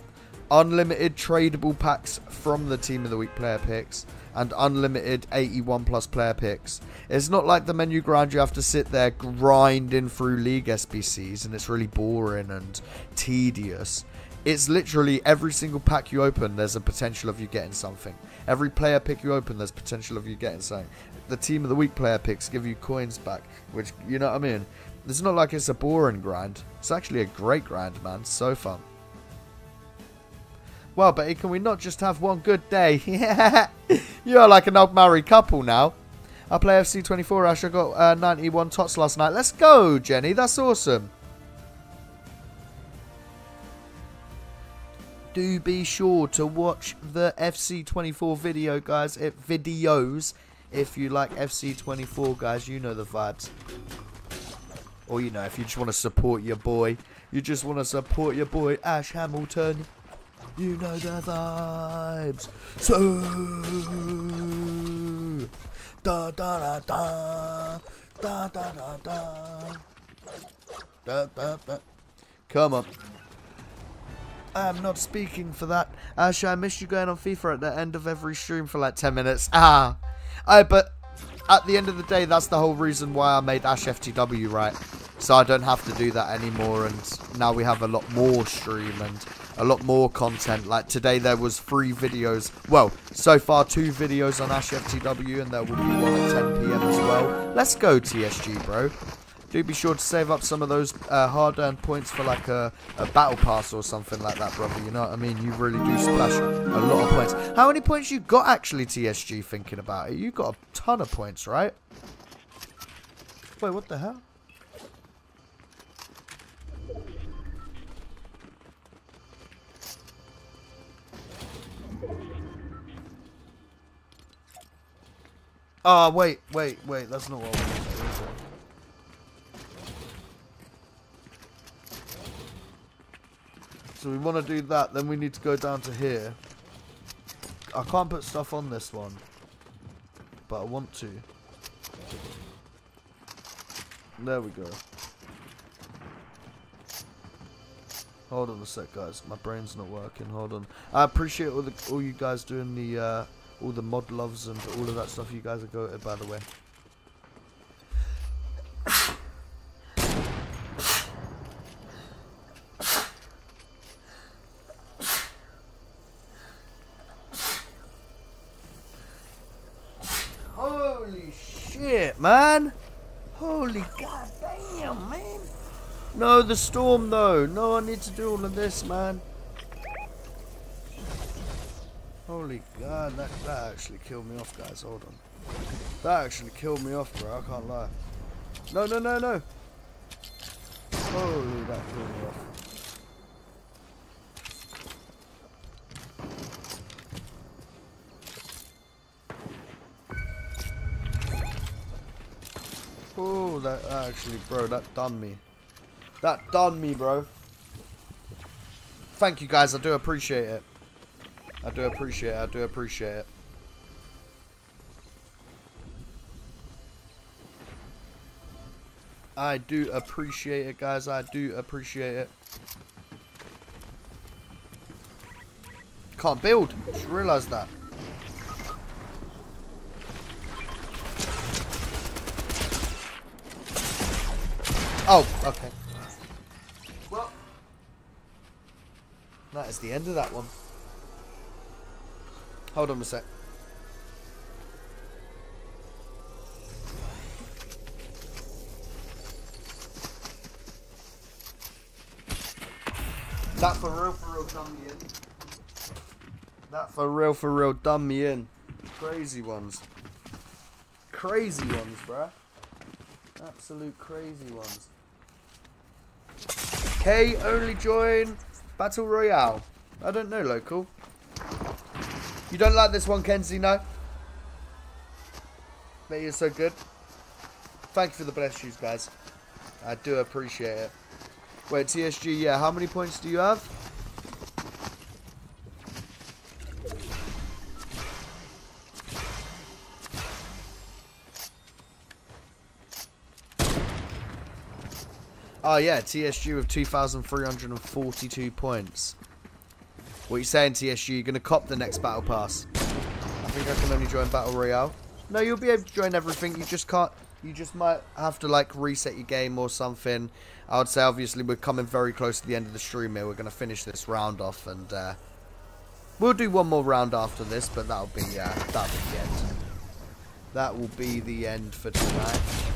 unlimited tradable packs from the team of the week player picks, and unlimited 81 plus player picks. It's not like the menu grind you have to sit there grinding through league SBCs and it's really boring and tedious. It's literally every single pack you open, there's a potential of you getting something. Every player pick you open, there's potential of you getting something. The team of the week player picks give you coins back, which, you know what I mean? It's not like it's a boring grind. It's actually a great grind, man. So fun. Well, Betty, can we not just have one good day? You're like an old married couple now. I play FC24 Ash. I got uh, 91 tots last night. Let's go, Jenny. That's awesome. do be sure to watch the FC24 video, guys. It videos if you like FC24, guys. You know the vibes. Or, you know, if you just want to support your boy. You just want to support your boy, Ash Hamilton. You know the vibes. So... Da da da da. Da da da da. Da da da. Come on. I'm not speaking for that. Ash, I miss you going on FIFA at the end of every stream for like 10 minutes. Ah. I, but at the end of the day, that's the whole reason why I made Ash FTW, right? So I don't have to do that anymore, and now we have a lot more stream and a lot more content. Like today there was three videos. Well, so far two videos on Ash FTW and there will be one at 10pm as well. Let's go TSG, bro. Do be sure to save up some of those uh, hard-earned points for like a, a battle pass or something like that, brother. You know what I mean? You really do splash a lot of points. How many points you got actually, TSG, thinking about it? You got a ton of points, right? Wait, what the hell? Oh, wait, wait, wait. That's not what I wanted to do, So we want to do that, then we need to go down to here. I can't put stuff on this one. But I want to. There we go. Hold on a sec, guys. My brain's not working. Hold on. I appreciate all the all you guys doing the uh, all the mod loves and all of that stuff you guys are going by the way. Holy shit, man! Holy goddamn, man! No, the storm though. No, I need to do all of this, man. Holy god, that, that actually killed me off, guys. Hold on. That actually killed me off, bro. I can't lie. No, no, no, no. Holy, that killed me off. Oh, that actually, bro, that done me. That done me, bro. Thank you, guys. I do appreciate it. I do appreciate it. I do appreciate it. I do appreciate it, guys. I do appreciate it. Can't build. Just realised that. Oh, okay. Well, that is the end of that one. Hold on a sec. That for real, for real done me in. That for real, for real done me in. Crazy ones. Crazy ones, bruh. Absolute crazy ones. K only join Battle Royale. I don't know, local. You don't like this one, Kenzie, no? But you're so good. Thank you for the bless shoes, guys. I do appreciate it. Wait, TSG, yeah, how many points do you have? Oh yeah, TSU with 2,342 points. What are you saying, TSU? You're going to cop the next Battle Pass? I think I can only join Battle Royale. No, you'll be able to join everything. You just can't... You just might have to, like, reset your game or something. I would say, obviously, we're coming very close to the end of the stream here. We're going to finish this round off, and, uh... We'll do one more round after this, but that'll be, uh, that'll be the end. That will be the end for tonight.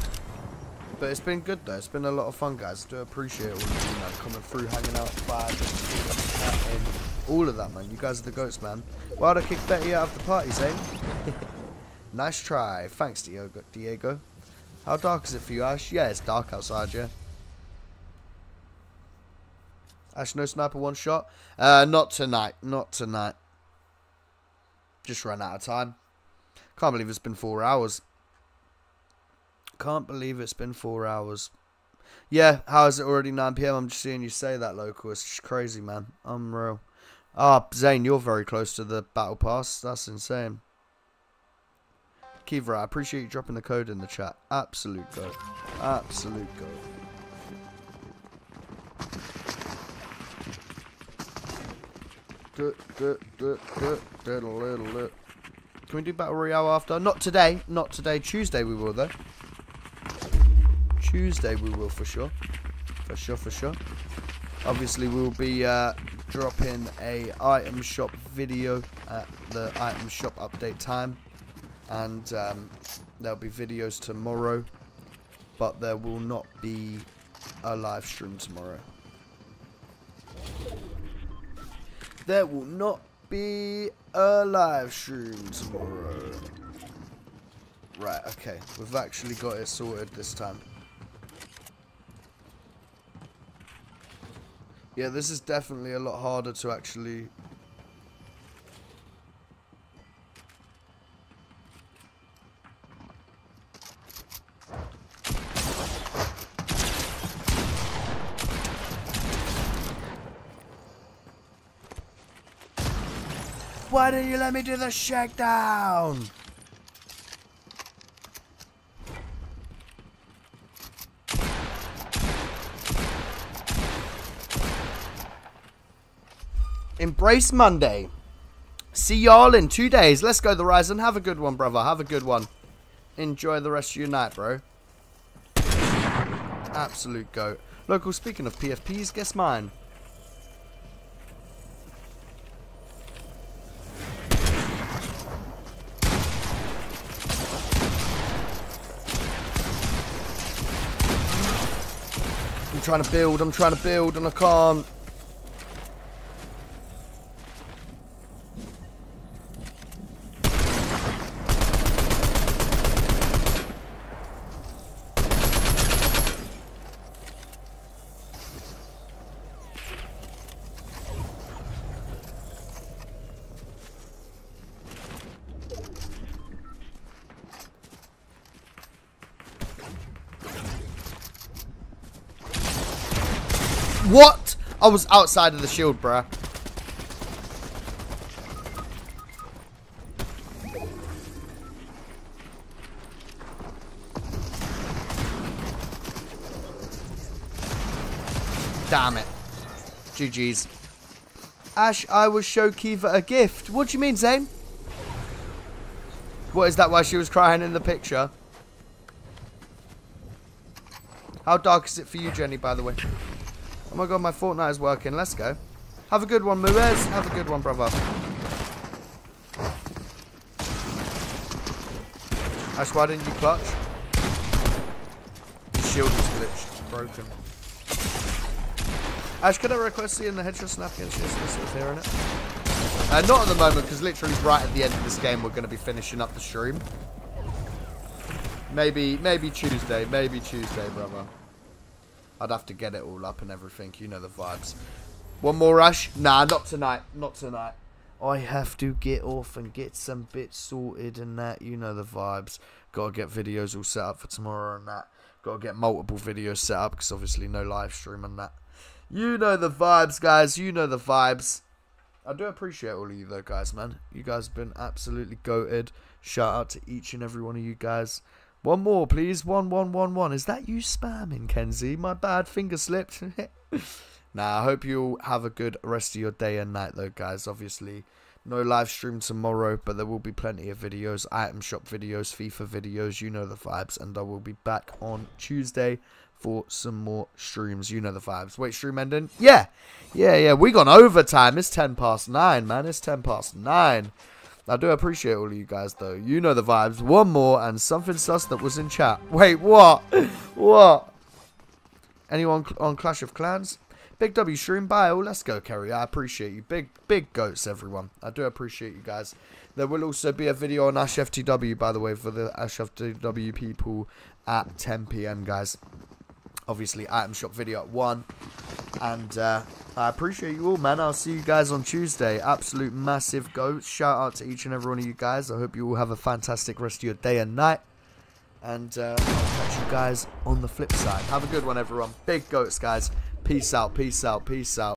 But it's been good though. It's been a lot of fun, guys. I do appreciate all of you, man, coming through, hanging out, vibing, all of that, man. You guys are the goats, man. I kick Betty out of the party, Zane? nice try. Thanks, Diego. Diego. How dark is it for you, Ash? Yeah, it's dark outside, yeah. Ash, no sniper one shot? Uh, not tonight. Not tonight. Just ran out of time. Can't believe it's been four hours. Can't believe it's been four hours. Yeah, how is it already 9 p.m.? I'm just seeing you say that, local. It's just crazy, man. Unreal. Ah, Zane, you're very close to the battle pass. That's insane. Kiva, I appreciate you dropping the code in the chat. Absolute go. Absolute go. Can we do Battle Royale after? Not today. Not today. Tuesday we will, though. Tuesday we will for sure. For sure, for sure. Obviously we'll be uh, dropping a item shop video at the item shop update time. And um, there'll be videos tomorrow. But there will not be a live stream tomorrow. There will not be a live stream tomorrow. Right, okay. We've actually got it sorted this time. Yeah, this is definitely a lot harder to actually... Why didn't you let me do the shakedown? Embrace Monday. See y'all in two days. Let's go, the Ryzen. Have a good one, brother. Have a good one. Enjoy the rest of your night, bro. Absolute goat. Local, speaking of PFPs, guess mine. I'm trying to build, I'm trying to build, and I can't. I was outside of the shield, bruh. Damn it. GG's. Ash, I will show Kiva a gift. What do you mean, Zane? What, is that why she was crying in the picture? How dark is it for you, Jenny, by the way? Oh my god, my Fortnite is working. Let's go. Have a good one, Muez. Have a good one, brother. Ash, why didn't you clutch? The shield is glitched. broken. Ash, could I request seeing the headshot snap against you? Sort of hearing it. Uh, not at the moment, because literally right at the end of this game, we're going to be finishing up the stream. Maybe, maybe Tuesday. Maybe Tuesday, brother. I'd have to get it all up and everything. You know the vibes. One more rush? Nah, not tonight. Not tonight. I have to get off and get some bits sorted and that. You know the vibes. Got to get videos all set up for tomorrow and that. Got to get multiple videos set up because obviously no live stream and that. You know the vibes, guys. You know the vibes. I do appreciate all of you, though, guys, man. You guys have been absolutely goated. Shout out to each and every one of you guys. One more, please. One, one, one, one. Is that you spamming, Kenzie? My bad. Finger slipped. nah, I hope you have a good rest of your day and night, though, guys. Obviously, no live stream tomorrow, but there will be plenty of videos, item shop videos, FIFA videos. You know the vibes. And I will be back on Tuesday for some more streams. You know the vibes. Wait, stream ending? Yeah. Yeah, yeah. We gone overtime. It's 10 past 9, man. It's 10 past 9. I do appreciate all of you guys, though. You know the vibes. One more and something sus that was in chat. Wait, what? what? Anyone on Clash of Clans? Big W stream. Bye. Oh, let's go, Kerry. I appreciate you. Big, big goats, everyone. I do appreciate you guys. There will also be a video on Ash FTW, by the way, for the Ash FTW people at 10 p.m., guys obviously item shop video at 1. And uh, I appreciate you all, man. I'll see you guys on Tuesday. Absolute massive go. Shout out to each and every one of you guys. I hope you all have a fantastic rest of your day and night. And uh, I'll catch you guys on the flip side. Have a good one, everyone. Big goats, guys. Peace out, peace out, peace out.